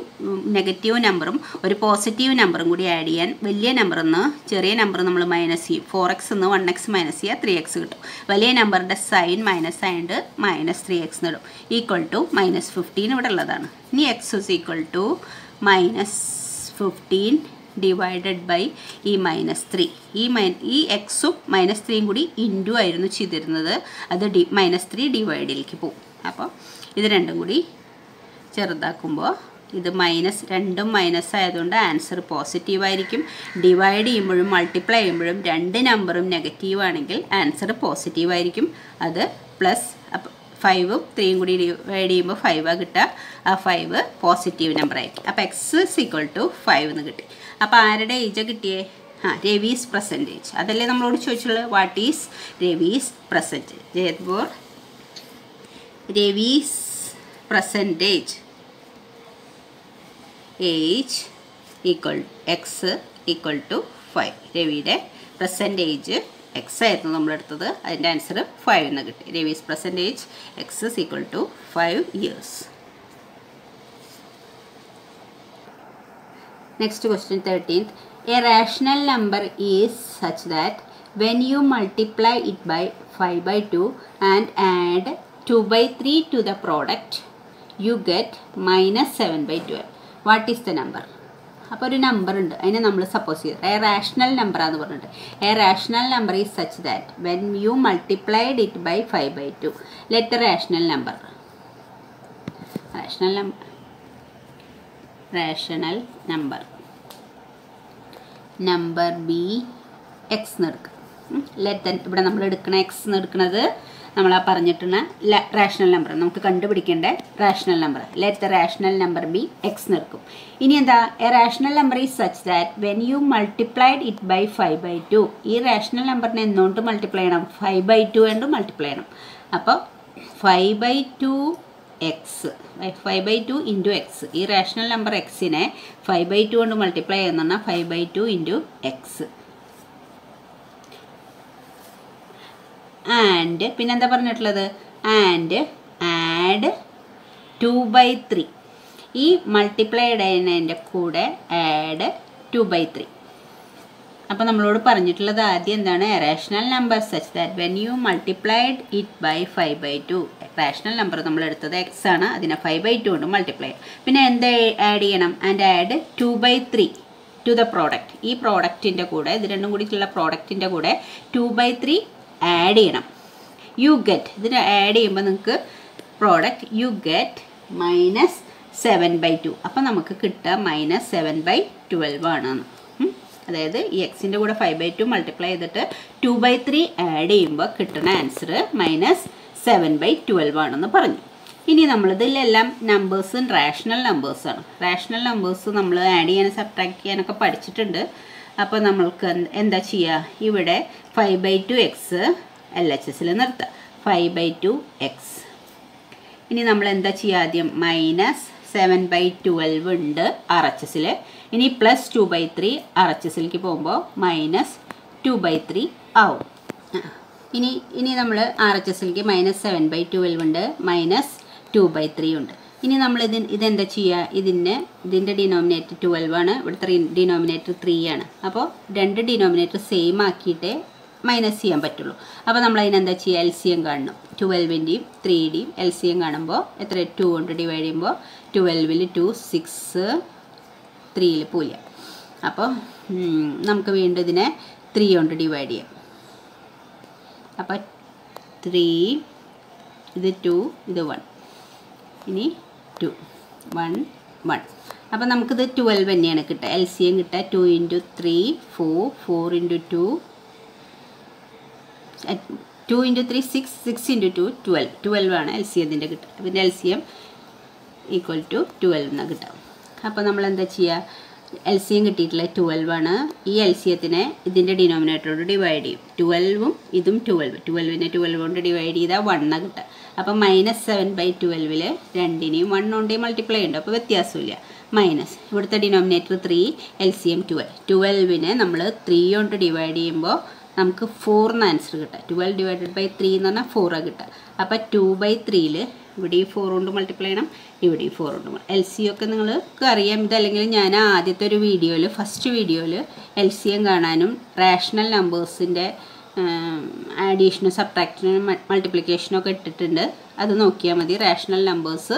നെഗറ്റീവ് നമ്പറും ഒരു പോസിറ്റീവ് നമ്പറും കൂടി ആഡ് ചെയ്യാൻ വലിയ നമ്പറിൽ നിന്ന് ചെറിയ നമ്പർ നമ്മൾ മൈനസ് ചെയ്യും. ഫോർ എക്സ് എന്ന് വൺ എക്സ് മൈനസ് ചെയ്യുക ത്രീ എക്സ് കിട്ടും. വലിയ നമ്പറിന്റെ സൈൻ മൈനസ് ആയതുകൊണ്ട് മൈനസ് ത്രീ എക്സ് എന്നിടും ഈക്വൽ ടു മൈനസ് ഫിഫ്റ്റീൻ ഇവിടെ ഉള്ളതാണ്. ഇനി x is equal to minus fifteen divided by ഈ മൈനസ് ത്രീ ഈ മൈ ഈ എക്സും മൈനസ് ത്രീയും കൂടി ഇന്റു ആയിരുന്നു ചെയ്തിരുന്നത്. അത് ഡി മൈനസ് ത്രീ ഡിവൈഡിലേക്ക് പോകും. അപ്പോൾ ഇത് രണ്ടും കൂടി ചെറുതാക്കുമ്പോൾ ഇത് മൈനസ് രണ്ടും മൈനസ് ആയതുകൊണ്ട് ആൻസർ പോസിറ്റീവ് ആയിരിക്കും. ഡിവൈഡ് ചെയ്യുമ്പോഴും മൾട്ടിപ്ലൈ ചെയ്യുമ്പോഴും രണ്ട് നമ്പറും നെഗറ്റീവ് ആണെങ്കിൽ ആൻസർ പോസിറ്റീവ് ആയിരിക്കും. അത് പ്ലസ് ഫൈവും ത്രീയും കൂടി ഡിവൈഡ് ചെയ്യുമ്പോൾ ഫൈവാണ് കിട്ടുക. ആ ഫൈവ് പോസിറ്റീവ് നമ്പറായിരിക്കും അപ്പോൾ എക്സ് ഈക്വൽ ടു ഫൈവ് എന്ന് കിട്ടി. അപ്പോൾ ആരുടെ ഏജ് കിട്ടിയേ? ആ രവീസ് പ്രസന്റേജ് അതല്ലേ നമ്മളോട് ചോദിച്ചുള്ളത് what is Ravi's present age ജയത്പൂർ Ravi's present age age equal x equal to five രവിയുടെ പ്രസന്റേജ് എക്സ് ആയിരുന്നു നമ്മളെടുത്തത് അതിന്റെ ആൻസർ ഫൈവ് എന്ന് കിട്ടി. Ravi's present age x equal to five years Next question 13th. A rational number is such that when you multiply it by 5 by 2 and add 2 by 3 to the product, you get minus 7 by 12. What is the number? അപ്പോൾ ഒരു number ഉണ്ട് അതിനെ നമ്മൾ suppose ചെയ്ത് A rational നമ്പറാന്ന് പറഞ്ഞിട്ട് a rational number is such that when you multiplied it by five by two let rational number rational number rational number number be x എന്ന് എടുക്കുക ലെറ്റ് ഇവിടെ നമ്മൾ എടുക്കണ എക്സ് എന്ന് എടുക്കുന്നത് നമ്മൾ ആ പറഞ്ഞിട്ടുള്ള റാഷണൽ നമ്പർ നമുക്ക് കണ്ടുപിടിക്കേണ്ട rational number let the rational number be x എടുക്കും ഇനി എന്താ? A rational number is such that when you multiplied it by five by two ഈ റാഷണൽ നമ്പറിനെ എന്തുകൊണ്ട് മൾട്ടിപ്ലൈ ചെയ്യണം? ഫൈവ് ബൈ ടു കൊണ്ട് മൾട്ടിപ്ലൈ ചെയ്യണം. അപ്പോൾ five by two x five by two into x ഈ റാഷണൽ നമ്പർ എക്സിനെ five by two കൊണ്ട് മൾട്ടിപ്ലൈ ചെയ്യുന്ന five by two into x and പിന്നെന്താ പറഞ്ഞിട്ടുള്ളത്? And add two by three ഈ മൾട്ടിപ്ലൈഡ് ചെയ്യുന്നതിന്റെ കൂടെ ആഡ് ടു ബൈ ത്രീ അപ്പോൾ നമ്മളോട് പറഞ്ഞിട്ടുള്ളത് ആദ്യം എന്താണ്? Rational number such that when you multiplied it by five by two rational number നമ്മൾ എടുത്തത് എക്സ് ആണ്. അതിനെ ഫൈവ് ബൈ ടു കൊണ്ട് മൾട്ടിപ്ലൈ പിന്നെ എന്ത് ആഡ് ചെയ്യണം? And add two by three to the product ഈ പ്രോഡക്റ്റിന്റെ കൂടെ ഇത് രണ്ടും കൂടിയിട്ടുള്ള പ്രോഡക്റ്റിന്റെ കൂടെ ടു ബൈ ത്രീ ആഡ് ചെയ്യണം. യു ഗെറ്റ് ഇതിന് ആഡ് ചെയ്യുമ്പോൾ നിങ്ങൾക്ക് product you get minus seven by two അപ്പം നമുക്ക് കിട്ടുക മൈനസ് സെവൻ ബൈ ട്വൽവ് ഉം. അതായത് ഈ എക്സിന്റെ കൂടെ ഫൈവ് ബൈ ടു മൾട്ടിപ്ലൈ ചെയ്തിട്ട് ടു ബൈ ത്രീ ആഡ് ചെയ്യുമ്പോൾ കിട്ടുന്ന answer minus seven by twelve ആണെന്ന് പറഞ്ഞു. ഇനി നമ്മൾ ഇതിലെല്ലാം നമ്പേഴ്സും റാഷണൽ നമ്പേഴ്സാണ് റാഷണൽ നമ്പേഴ്സ് നമ്മൾ ആഡ് ചെയ്യാനും സബ്ട്രാക്ട് ചെയ്യാനൊക്കെ പഠിച്ചിട്ടുണ്ട്. അപ്പോൾ നമ്മൾക്ക് എന്താ ചെയ്യുക ഇവിടെ five by two x L H എസിൽ നിർത്തുക ഫൈവ് ബൈ ടു എക്സ് ഇനി നമ്മൾ എന്താ ചെയ്യുക ആദ്യം? മൈനസ് സെവൻ ബൈ ട്വൽവ് ഉണ്ട് ആർ എച്ച് എസിൽ ഇനി plus two by three R H എസിലേക്ക് പോകുമ്പോൾ മൈനസ് ടു ബൈ ത്രീ ആവും. ഇനി ഇനി നമ്മൾ ആർ എച്ച് എസിലേക്ക് മൈനസ് സെവൻ ബൈ ട്വൽവ് ഉണ്ട് മൈനസ് ടു ബൈ ത്രീ ഉണ്ട്. ഇനി നമ്മൾ ഇത് ഇതെന്താ ചെയ്യുക ഇതിന് ഇതിന്റെ ഡിനോമിനേറ്റർ ട്വൽവ് ആണ് ഇവിടുത്തെ ഡിനോമിനേറ്റർ ത്രീ ആണ്. അപ്പോൾ രണ്ട് ഡിനോമിനേറ്റർ സെയിം ആക്കിയിട്ടേ മൈനസ് ചെയ്യാൻ പറ്റുള്ളൂ. അപ്പോൾ നമ്മൾ അതിനെന്താ ചെയ്യുക എൽ സി എം കാണണം ട്വൽവിന്റെയും ത്രീയുടെയും എൽ സി എം കാണുമ്പോൾ എത്ര ടു കൊണ്ട് ഡിവൈഡ് ചെയ്യുമ്പോൾ ട്വൽവിൽ ടു സിക്സ് ത്രീയിൽ പൂല അപ്പോൾ നമുക്ക് വീണ്ടും ഇതിനെ ത്രീ കൊണ്ട് ഡിവൈഡ് ചെയ്യാം. അപ്പോൾ ത്രീ ഇത് ടു ഇത് വൺ. ഇനി ടു വൺ വൺ. അപ്പോൾ നമുക്കിത് ട്വൽവ് തന്നെയാണ് കിട്ടുക. എൽ സി എം കിട്ടുക. Two into three four four into two. Two into three six six into two twelve. Twelve ആണ് എൽ സി എതിന്റെ കിട്ടുക. പിന്നെ L C M equal to twelve എന്ന് കിട്ടും. അപ്പോൾ നമ്മൾ എന്താ ചെയ്യുക എൽ സി എം കിട്ടിയിട്ടുള്ള ട്വൽവ് ആണ്. ഈ എൽ സി എത്തിനെ ഇതിന്റെ ഡിനോമിനേറ്ററോട് ഡിവൈഡ് ചെയ്യും. ട്വൽവും ഇതും ട്വൽവ് ട്വൽവിനെ ട്വൽവ് കൊണ്ട് ഡിവൈഡ് ചെയ്താൽ വണ്ണാണ് കിട്ടുക. അപ്പോൾ മൈനസ് സെവൻ ബൈ ട്വൽവിൽ രണ്ടിനെയും വൺ മൾട്ടിപ്ലൈ ഉണ്ട് അപ്പോൾ വ്യത്യാസമില്ല. മൈനസ് ഇവിടുത്തെ denominator three L C M twelve ട്വൽവിനെ നമ്മൾ ത്രീ കൊണ്ട് ഡിവൈഡ് ചെയ്യുമ്പോൾ നമുക്ക് ഫോറിന് ആൻസർ കിട്ടുക. ട്വൽവ് ഡിവൈഡഡ് ബൈ ത്രീ എന്ന് പറഞ്ഞാൽ ഫോറാണ് കിട്ടുക. അപ്പോൾ ടു ബൈ ത്രീയിൽ ഇവിടെ ഈ ഫോർ കൊണ്ട് മൾട്ടിപ്ലൈ ചെയ്യണം ഇവിടെ ഈ ഫോർ കൊണ്ട് എൽ സി ഒക്കെ നിങ്ങൾക്ക് അറിയാം. ഇതല്ലെങ്കിൽ ഞാൻ ആദ്യത്തെ ഒരു വീഡിയോയിൽ ഫസ്റ്റ് വീഡിയോയിൽ എൽ സി എം കാണാനും റാഷണൽ നമ്പേഴ്സിന്റെ ആഡീഷനും സബ്ട്രാക്ഷനും മൾട്ടിപ്ലിക്കേഷനും ഒക്കെ ഇട്ടിട്ടുണ്ട്. അത് നോക്കിയാൽ മതി. റാഷണൽ നമ്പേഴ്സ്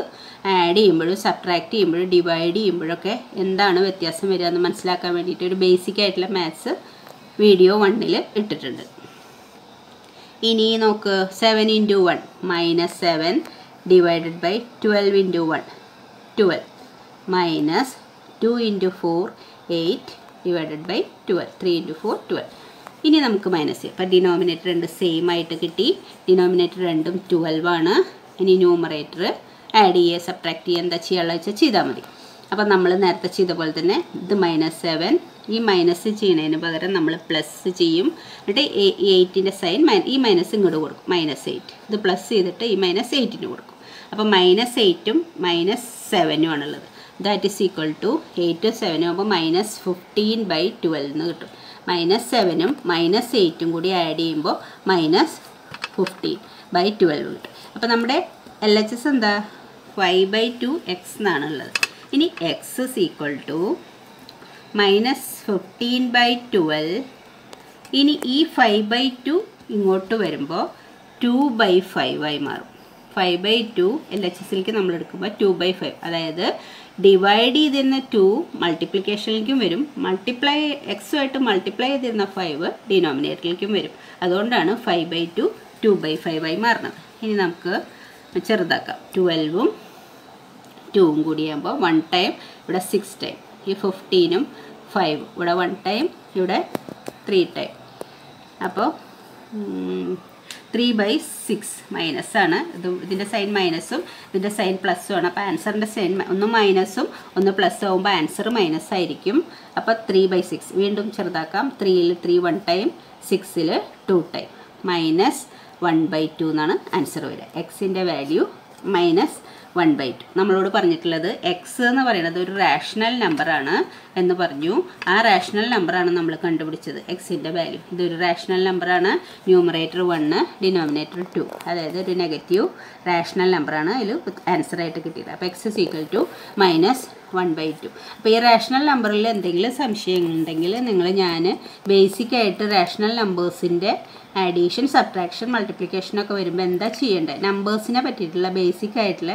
ആഡ് ചെയ്യുമ്പോഴും സബ്ട്രാക്ട് ചെയ്യുമ്പോഴും ഡിവൈഡ് ചെയ്യുമ്പോഴൊക്കെ എന്താണ് വ്യത്യാസം വരിക എന്ന് മനസ്സിലാക്കാൻ വേണ്ടിയിട്ട് ഒരു ബേസിക് ആയിട്ടുള്ള മാത്സ് വീഡിയോ വണ്ണിൽ ഇട്ടിട്ടുണ്ട്. ഇനി നോക്ക് seven into one minus seven divided by twelve into one twelve minus two into four eight divided by twelve three into four twelve ഇനി നമുക്ക് മൈനസ് ചെയ്യാം. അപ്പം ഡിനോമിനേറ്റർ രണ്ട് സെയിം ആയിട്ട് കിട്ടി. ഡിനോമിനേറ്റർ രണ്ടും ട്വൽവ് ആണ്. ഇനി ന്യൂമറേറ്റർ ആഡ് ചെയ്യുക സബ്ട്രാക്ട് ചെയ്യുക എന്താ ചെയ്യാനുള്ള വെച്ചാൽ ചെയ്താൽ മതി. അപ്പം നമ്മൾ നേരത്തെ ചെയ്ത പോലെ തന്നെ ഇത് മൈനസ് സെവൻ ഈ മൈനസ് ചെയ്യുന്നതിന് പകരം നമ്മൾ പ്ലസ് ചെയ്യും. എന്നിട്ട് എയ്റ്റിന്റെ സൈൻ ഈ മൈനസ് ഇങ്ങോട്ട് കൊടുക്കും. മൈനസ് എയ്റ്റ് ഇത് പ്ലസ് ചെയ്തിട്ട് ഈ മൈനസ് എയ്റ്റിന് കൊടുക്കും. അപ്പോൾ മൈനസ് എയ്റ്റും മൈനസ് സെവനും ആണുള്ളത്. ദാറ്റ് ഈസ് ഈക്വൽ ടു എയ്റ്റും സെവനും അപ്പോൾ മൈനസ് ഫിഫ്റ്റീൻ ബൈ ട്വൽവ് എന്ന് കിട്ടും. മൈനസ് സെവനും മൈനസ് എയ്റ്റും കൂടി ആഡ് ചെയ്യുമ്പോൾ മൈനസ് ഫിഫ്റ്റീൻ ബൈ ട്വൽവ് കിട്ടും. അപ്പോൾ നമ്മുടെ എൽ എച്ച് എസ് എന്താ? ഫൈവ് ബൈ ടു എക്സ് എന്നാണ് ഉള്ളത് ഇനി x is equal to minus fifteen by twelve ഇനി ഈ ഫൈവ് ബൈ ടു ഇങ്ങോട്ട് വരുമ്പോൾ ടു ബൈ ഫൈവ് ആയി മാറും. Five by two L H എസിലേക്ക് നമ്മൾ എടുക്കുമ്പോൾ ടു ബൈ ഫൈവ് അതായത് ഡിവൈഡ് ചെയ്തിരുന്ന ടു മൾട്ടിപ്ലിക്കേഷനിലേക്കും വരും. മൾട്ടിപ്ലൈ എക്സുമായിട്ട് മൾട്ടിപ്ലൈ ചെയ്തിരുന്ന ഫൈവ് ഡിനോമിനേറ്ററിലേക്കും വരും. അതുകൊണ്ടാണ് five by two two by five ആയി മാറുന്നത്. ഇനി നമുക്ക് ചെറുതാക്കാം. ട്വൽവും ടൂവും കൂടി ആകുമ്പോൾ വൺ ടൈം ഇവിടെ സിക്സ് ടൈം ഈ ഫിഫ്റ്റീനും ഫൈവ് ഇവിടെ വൺ ടൈം ഇവിടെ ത്രീ ടൈം അപ്പോൾ ത്രീ ബൈ സിക്സ് മൈനസ് ആണ്. ഇത് ഇതിന്റെ സൈൻ മൈനസും ഇതിന്റെ സൈൻ പ്ലസ്സും ആണ്. അപ്പോൾ ആൻസറിന്റെ സൈൻ ഒന്ന് മൈനസും ഒന്ന് പ്ലസ് ആകുമ്പോൾ ആൻസർ മൈനസ് ആയിരിക്കും. അപ്പോൾ ത്രീ ബൈ സിക്സ് വീണ്ടും ചെറുതാക്കാം. ത്രീയിൽ ത്രീ വൺ ടൈം സിക്സിൽ two time minus one by two എന്നാണ് ആൻസർ വരിക. എക്സിന്റെ value minus one by two. നമ്മളോട് പറഞ്ഞിട്ടുള്ളത് എക്സ് എന്ന് പറയുന്നത് ഒരു റാഷണൽ നമ്പറാണ് എന്ന് പറഞ്ഞു. ആ റാഷണൽ നമ്പറാണ് നമ്മൾ കണ്ടുപിടിച്ചത്. എക്സിന്റെ വാല്യൂ ഇതൊരു റാഷണൽ നമ്പറാണ് ന്യൂമറേറ്റർ വണ്ണ് ഡിനോമിനേറ്റർ ടു അതായത് ഒരു നെഗറ്റീവ് റാഷണൽ നമ്പറാണ് അതിൽ ആൻസർ ആയിട്ട് കിട്ടിയത്. അപ്പോൾ x is equal to minus one by two അപ്പോൾ ഈ റാഷണൽ നമ്പറിൽ എന്തെങ്കിലും സംശയങ്ങളുണ്ടെങ്കിൽ നിങ്ങൾ ഞാൻ ബേസിക് ആയിട്ട് റാഷണൽ നമ്പേഴ്സിന്റെ ആഡീഷൻ സബ്ട്രാക്ഷൻ മൾട്ടിപ്ലിക്കേഷൻ ഒക്കെ വരുമ്പോൾ എന്താ ചെയ്യേണ്ടത് നമ്പേഴ്സിനെ പറ്റിയിട്ടുള്ള ബേസിക് ആയിട്ടുള്ള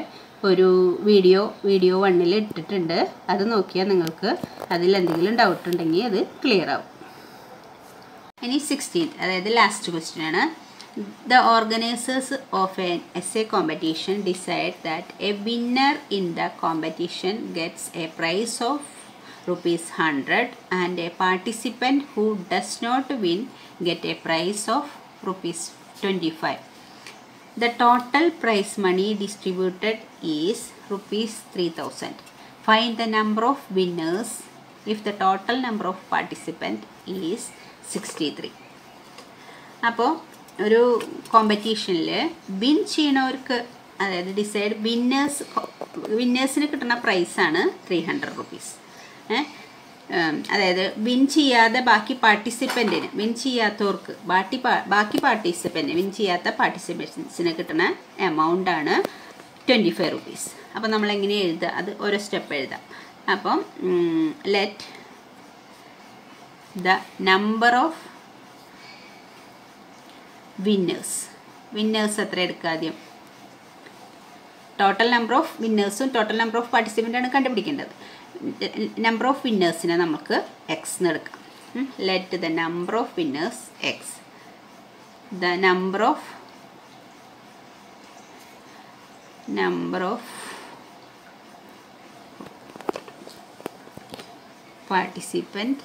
ഒരു വീഡിയോ വീഡിയോ വണ്ണിൽ ഇട്ടിട്ടുണ്ട്. അത് നോക്കിയാൽ നിങ്ങൾക്ക് അതിൽ എന്തെങ്കിലും ഡൗട്ട് ഉണ്ടെങ്കിൽ അത് ക്ലിയർ ആവും. ഇനി സിക്സ്റ്റീൻ അതായത് ലാസ്റ്റ് ക്വസ്റ്റ്യൻ ആണ്. The organisers of N S A competition decide that a winner in the competition gets a prize of rupees hundred and a participant who does not win get a prize of rupees twenty five the total prize money distributed is rupees 3000. Find the number of winners if the total number of participant is 63. അപ്പോൾ ഒരു കോമ്പറ്റീഷനിൽ win ചെയ്യണവർക്ക് അതായത് decide winners വിന്നേഴ്സിന് കിട്ടുന്ന പ്രൈസാണ് three hundred rupees അതായത് win ചെയ്യാതെ ബാക്കി പാർട്ടിസിപ്പന്റിന് win ചെയ്യാത്തവർക്ക് ബാക്കി ബാക്കി പാർട്ടിസിപ്പന്റ് വിൻ ചെയ്യാത്ത പാർട്ടിസിപ്പൻസിന് കിട്ടുന്ന എമൗണ്ട് ആണ് ട്വന്റി ഫൈവ് റുപ്പീസ് അപ്പോൾ നമ്മൾ എങ്ങനെ എഴുതുക? അത് ഓരോ സ്റ്റെപ്പ് എഴുതാം. അപ്പം let the number of winners winners എത്ര എടുക്കുക ആദ്യം? ടോട്ടൽ നമ്പർ ഓഫ് വിന്നേഴ്സും ടോട്ടൽ നമ്പർ ഓഫ് പാർട്ടിസിപ്പന്റാണ് കണ്ടുപിടിക്കേണ്ടത്. നമ്പർ ഓഫ് വിന്നേഴ്സിനെ നമുക്ക് എക്സ് എന്ന് എടുക്കാം. Let the number of winners x the number of number of participant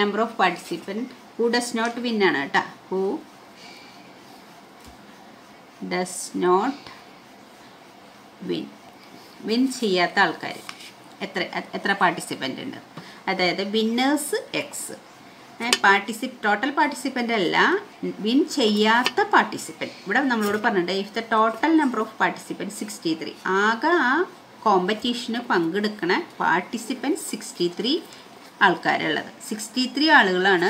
number of participant who does not win ആണ് കേട്ടോ? Who does not win? Win ചെയ്യാത്ത ആൾക്കാർ എത്ര എത്ര പാർട്ടിസിപ്പന്റ് ഉണ്ട്? അതായത് വിന്നേഴ്സ് എക്സ് പാർട്ടിസി ടോട്ടൽ പാർട്ടിസിപ്പന്റ് അല്ല വിൻ ചെയ്യാത്ത പാർട്ടിസിപ്പന്റ് ഇവിടെ നമ്മളോട് പറഞ്ഞിട്ടുണ്ട് if the total number of participant sixty three ആകെ ആ കോമ്പറ്റീഷന് പങ്കെടുക്കണ പാർട്ടിസിപ്പന്റ് സിക്സ്റ്റി ത്രീ ആൾക്കാരുള്ളത്. സിക്സ്റ്റി ത്രീ ആളുകളാണ്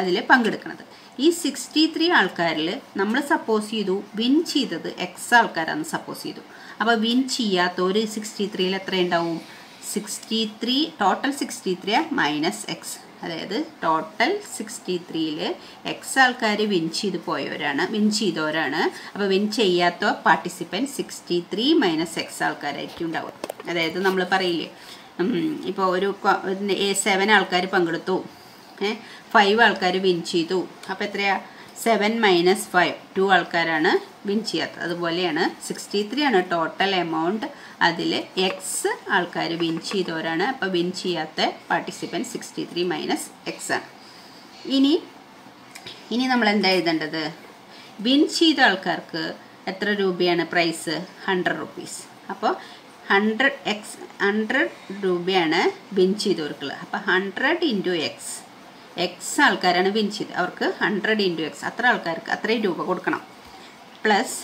അതിൽ പങ്കെടുക്കുന്നത് ഈ സിക്സ്റ്റി ത്രീ ആൾക്കാരിൽ നമ്മൾ സപ്പോസ് ചെയ്തു വിൻ ചെയ്തത് എക്സ് ആൾക്കാരാണെന്ന് സപ്പോസ് ചെയ്തു. അപ്പോൾ വിൻ ചെയ്യാത്ത ഒരു സിക്സ്റ്റി ത്രീയിൽ എത്ര ഉണ്ടാവും sixty three total sixty three minus x അതായത് ടോട്ടൽ സിക്സ്റ്റി ത്രീയിൽ എക്സ് ആൾക്കാർ വിൻ ചെയ്ത് പോയവരാണ് വിൻ ചെയ്തവരാണ്. അപ്പോൾ വിൻ ചെയ്യാത്ത participant sixty three minus x ആൾക്കാരായിരിക്കും ഉണ്ടാവുക. അതായത് നമ്മൾ പറയില്ലേ ഇപ്പോൾ ഒരു സെവൻ ആൾക്കാർ പങ്കെടുത്തു ഫൈവ് ആൾക്കാർ വിൻ ചെയ്തു. അപ്പോൾ എത്രയാ? സെവൻ മൈനസ് ഫൈവ് ടു ആൾക്കാരാണ് വിൻ ചെയ്യാത്തത്. അതുപോലെയാണ് സിക്സ്റ്റി ത്രീ ആണ് ടോട്ടൽ എമൗണ്ട് അതിൽ എക്സ് ആൾക്കാർ വിൻ ചെയ്തവരാണ്. അപ്പോൾ വിൻ ചെയ്യാത്ത participant sixty three minus x ആണ്. ഇനി ഇനി നമ്മൾ എന്താ എഴുതേണ്ടത്? വിൻ ചെയ്ത ആൾക്കാർക്ക് എത്ര രൂപയാണ് പ്രൈസ് ഹൺഡ്രഡ് റുപ്പീസ് അപ്പോൾ ഹൺഡ്രഡ് എക്സ് ഹൺഡ്രഡ് രൂപയാണ് വിൻ ചെയ്തവർക്കുള്ളത്. അപ്പോൾ ഹൺഡ്രഡ് ഇന്റു എക്സ് എക്സ് ആൾക്കാരാണ് വിൻ ചെയ്ത് അവർക്ക് ഹൺഡ്രഡ് ഇന്റു എക്സ് അത്ര ആൾക്കാർക്ക് അത്രയും രൂപ കൊടുക്കണം. പ്ലസ്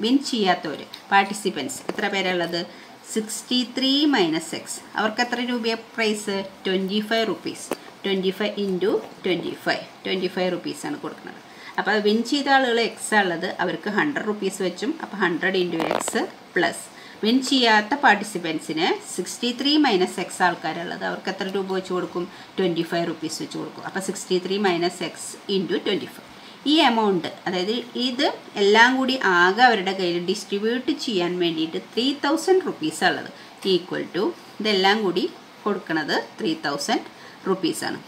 വിൻ ചെയ്യാത്തവർ പാർട്ടിസിപ്പൻസ് എത്ര പേരുള്ളത്? സിക്സ്റ്റി ത്രീ മൈനസ് എക്സ് അവർക്ക് എത്ര രൂപയാണ് prize twenty five rupees twenty five into twenty five twenty five റുപ്പീസാണ് കൊടുക്കുന്നത്. അപ്പോൾ വിൻ ചെയ്ത ആളുകൾ എക്സ് ഉള്ളത് അവർക്ക് ഹൺഡ്രഡ് റുപ്പീസ് വെച്ചും അപ്പോൾ hundred into x plus win ചെയ്യാത്ത പാർട്ടിസിപ്പൻസിന് സിക്സ്റ്റി ത്രീ മൈനസ് എക്സ് ആൾക്കാരുള്ളത്. അവർക്ക് എത്ര രൂപ വെച്ച് കൊടുക്കും? ട്വന്റി ഫൈവ് റുപ്പീസ് വെച്ച് കൊടുക്കും. അപ്പോൾ sixty three minus x into twenty five ഈ എമൗണ്ട് അതായത് ഇത് എല്ലാം കൂടി ആകെ അവരുടെ കയ്യിൽ ഡിസ്ട്രിബ്യൂട്ട് ചെയ്യാൻ വേണ്ടിയിട്ട് ത്രീ തൗസൻഡ് റുപ്പീസ് ഉള്ളത് ഈക്വൽ ടു ഇതെല്ലാം കൂടി കൊടുക്കുന്നത് ത്രീ തൗസൻഡ് റുപ്പീസാണ്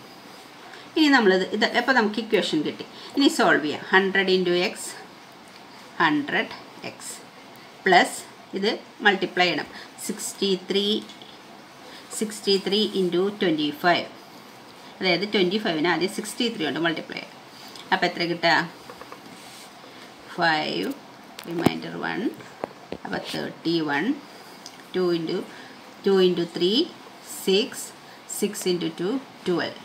ഇനി നമ്മളിത് ഇത് അപ്പോൾ നമുക്ക് ഇക്വേഷൻ കിട്ടി. ഇനി സോൾവ് ചെയ്യാം. Hundred into x hundred x plus ഇത് മൾട്ടിപ്ലൈ ചെയ്യണം. Sixty three sixty three into twenty five അതായത് ട്വന്റി ഫൈവിന് ആദ്യം സിക്സ്റ്റി ത്രീ കൊണ്ട് മൾട്ടിപ്ലൈ ചെയ്യാം. അപ്പോൾ എത്ര കിട്ടുക? ഫൈവ് റിമൈൻഡർ വൺ അപ്പോൾ thirty one two into two into three six six into two twelve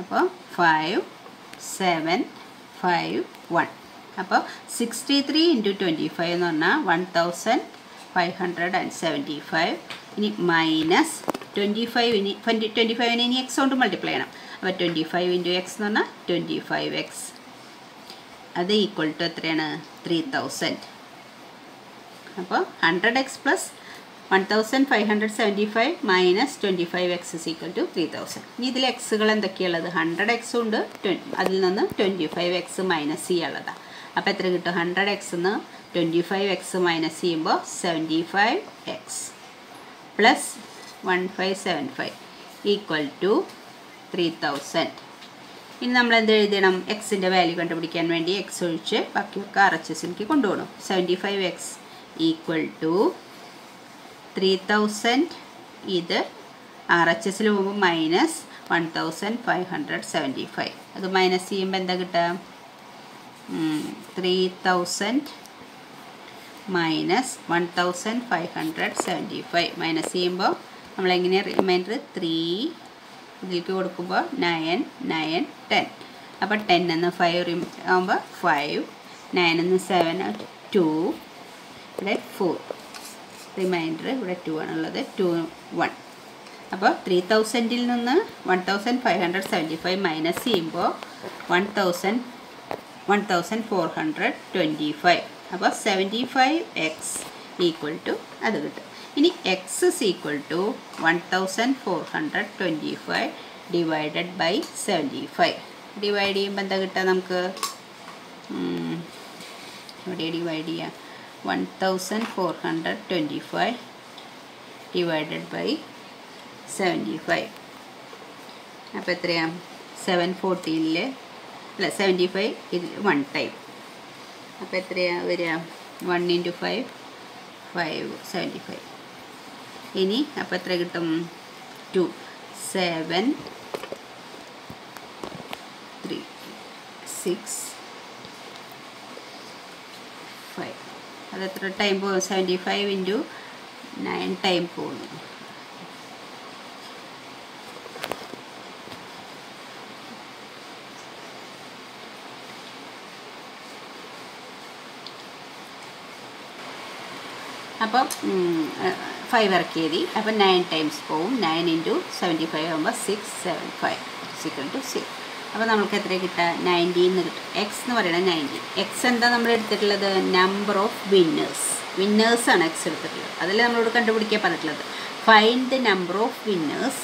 അപ്പോൾ ഫൈവ് സെവൻ ഫൈവ് വൺ അപ്പോൾ sixty three into twenty five എന്ന് പറഞ്ഞാൽ one thousand five hundred and seventy five ഇനി minus twenty five ഇനി twenty twenty ഫൈവിന് ഇനി x കൊണ്ട് multiply ചെയ്യണം. അപ്പോൾ ട്വന്റി ഫൈവ് ഇന്റു എക്സ് എന്ന് പറഞ്ഞാൽ ട്വന്റി ഫൈവ് എക്സ് അത് ഈക്വൽ ടു എത്രയാണ്? ത്രീ തൗസൻഡ് അപ്പോൾ hundred x plus one thousand five hundred seventy five minus twenty five x is equal to three thousand ഇനി ഇതിൽ എക്സുകൾ എന്തൊക്കെയുള്ളത് ഹൺഡ്രഡ് എക്സ് ഉണ്ട്. അതിൽ നിന്ന് ട്വന്റി ഫൈവ് എക്സ് മൈനസ് ചെയ്യാനുള്ളതാണ് അപ്പോൾ എത്ര കിട്ടും? ഹൺഡ്രഡ് എക്സ് എന്ന് ട്വന്റി ഫൈവ് എക്സ് മൈനസ് ചെയ്യുമ്പോൾ seventy five x plus one five seven five equal to three thousand ഇനി നമ്മൾ എന്ത് എഴുതണം? എക്സിന്റെ വാല്യൂ കണ്ടുപിടിക്കാൻ വേണ്ടി എക്സ് ഒഴിച്ച് ബാക്കിയൊക്കെ ആർ എച്ച് എസിലേക്ക് കൊണ്ടുപോകണം. Seventy five x equal to three thousand ഇത് ആർ എച്ച് എസിൽ പോകുമ്പോൾ minus one thousand five hundred seventy five അത് മൈനസ് ചെയ്യുമ്പോൾ എന്താ കിട്ടുക? Thousand minus one thousand five hundred seventy five minus ചെയ്യുമ്പോൾ നമ്മളെങ്ങനെ റിമൈൻഡർ ത്രീ ഇതിലേക്ക് കൊടുക്കുമ്പോൾ നയൻ നയൻ ടെൻ അപ്പോൾ ടെൻ എന്ന് ഫൈവ് റിം ആകുമ്പോൾ ഫൈവ് നയൻ എന്ന് സെവൻ ടു ഇവിടെ ഫോർ റിമൈൻഡർ ഇവിടെ ടു ആണുള്ളത് ടു വൺ അപ്പോൾ ത്രീ തൗസൻഡിൽ നിന്ന് one thousand five hundred seventy five minus ചെയ്യുമ്പോൾ one thousand one thousand four hundred twenty five അപ്പോൾ seventy five x equal to അത് കിട്ടും. ഇനി x is equal to one thousand four hundred twenty five divided by seventy five divide ചെയ്യുമ്പോൾ എന്താ കിട്ടുക നമുക്ക്? ഇവിടെ ഡിവൈഡ് ചെയ്യാം? One thousand four hundred twenty five divided by seventy five അപ്പോൾ എത്രയാണ് സെവൻ ഫോർട്ടീനിൽ അല്ല സെവന്റി ഫൈവ് ഇത് വൺ ടൈം അപ്പോൾ എത്രയാണ് വരിക? One into five five seventy five ഇനി അപ്പോൾ എത്ര കിട്ടും? Two seven three six five അതെത്ര ടൈം പോകും? Seventy five into nine time പോകുന്നു അപ്പം ഫൈവ് ഇറക്കിയത് അപ്പം നയൻ ടൈംസ് പോവും. നയൻ ഇന്റു സെവന്റി ഫൈവ് ആകുമ്പോൾ സിക്സ് സെവൻ ഫൈവ് സിക്കൽ ടു സിക്സ് അപ്പോൾ നമുക്ക് എത്ര കിട്ടുക? നയന്റി എന്ന് കിട്ടും. എക്സ് എന്ന് പറയുന്നത് നയന്റി എക്സ് എന്താ നമ്മൾ എടുത്തിട്ടുള്ളത്? നമ്പർ ഓഫ് വിന്നേഴ്സ് വിന്നേഴ്സാണ് എക്സ് എടുത്തിട്ടുള്ളത്. അതിൽ നമ്മളോട് കണ്ടുപിടിക്കാൻ പറഞ്ഞിട്ടുള്ളത്. Find the number of winners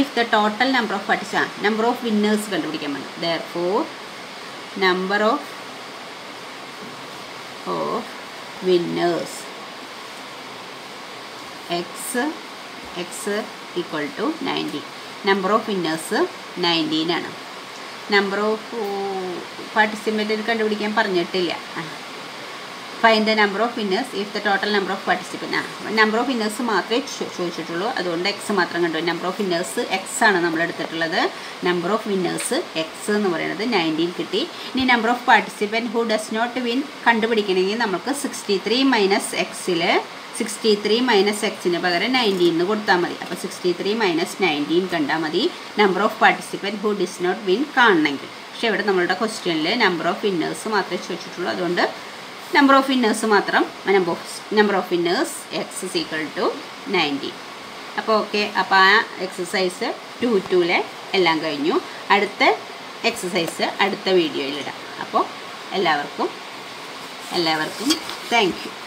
if the total number of പഠിച്ച നമ്പർ ഓഫ് വിന്നേഴ്സ് കണ്ടുപിടിക്കാൻ പറഞ്ഞു. Therefore number of of winners x x equal to nineteen number of winners nineteen ആണ്. നമ്പർ ഓഫ് പാർട്ടിസിപ്പന്റിന് കണ്ടുപിടിക്കാൻ പറഞ്ഞിട്ടില്ല. Fine the number of winners if the total number of participant ആ. Number of winners മാത്രമേ ചോദിച്ചിട്ടുള്ളൂ. അതുകൊണ്ട് എക്സ് മാത്രം കണ്ടു. നമ്പർ ഓഫ് വിന്നേഴ്സ് എക്സ് ആണ് നമ്മൾ എടുത്തിട്ടുള്ളത്. നമ്പർ ഓഫ് വിന്നേഴ്സ് എക്സ് എന്ന് പറയുന്നത് നയന്റീൻ കിട്ടി. ഇനി number of participant who does not win കണ്ടുപിടിക്കണമെങ്കിൽ നമുക്ക് സിക്സ്റ്റി ത്രീ മൈനസ് എക്സിൽ സിക്സ്റ്റി ത്രീ മൈനസ് എക്സിന് പകരം നയന്റീൻ എന്ന് കൊടുത്താൽ മതി. അപ്പോൾ സിക്സ്റ്റി ത്രീ മൈനസ് നയന്റീൻ കണ്ടാൽ മതി. Number of participant who does not win കാണണമെങ്കിൽ. പക്ഷേ ഇവിടെ നമ്മളുടെ ക്വസ്റ്റ്യനിൽ നമ്പർ ഓഫ് വിന്നേഴ്സ് മാത്രമേ ചോദിച്ചിട്ടുള്ളൂ. അതുകൊണ്ട് നമ്പർ ഓഫ് വിന്നേഴ്സ് മാത്രം number of number of winners x is equal to nineteen അപ്പോൾ ഓക്കെ അപ്പോൾ ആ എക്സസൈസ് ടു ടുവിലെ എല്ലാം കഴിഞ്ഞു. അടുത്ത എക്സസൈസ് അടുത്ത വീഡിയോയിലിടാം അപ്പോൾ എല്ലാവർക്കും എല്ലാവർക്കും താങ്ക്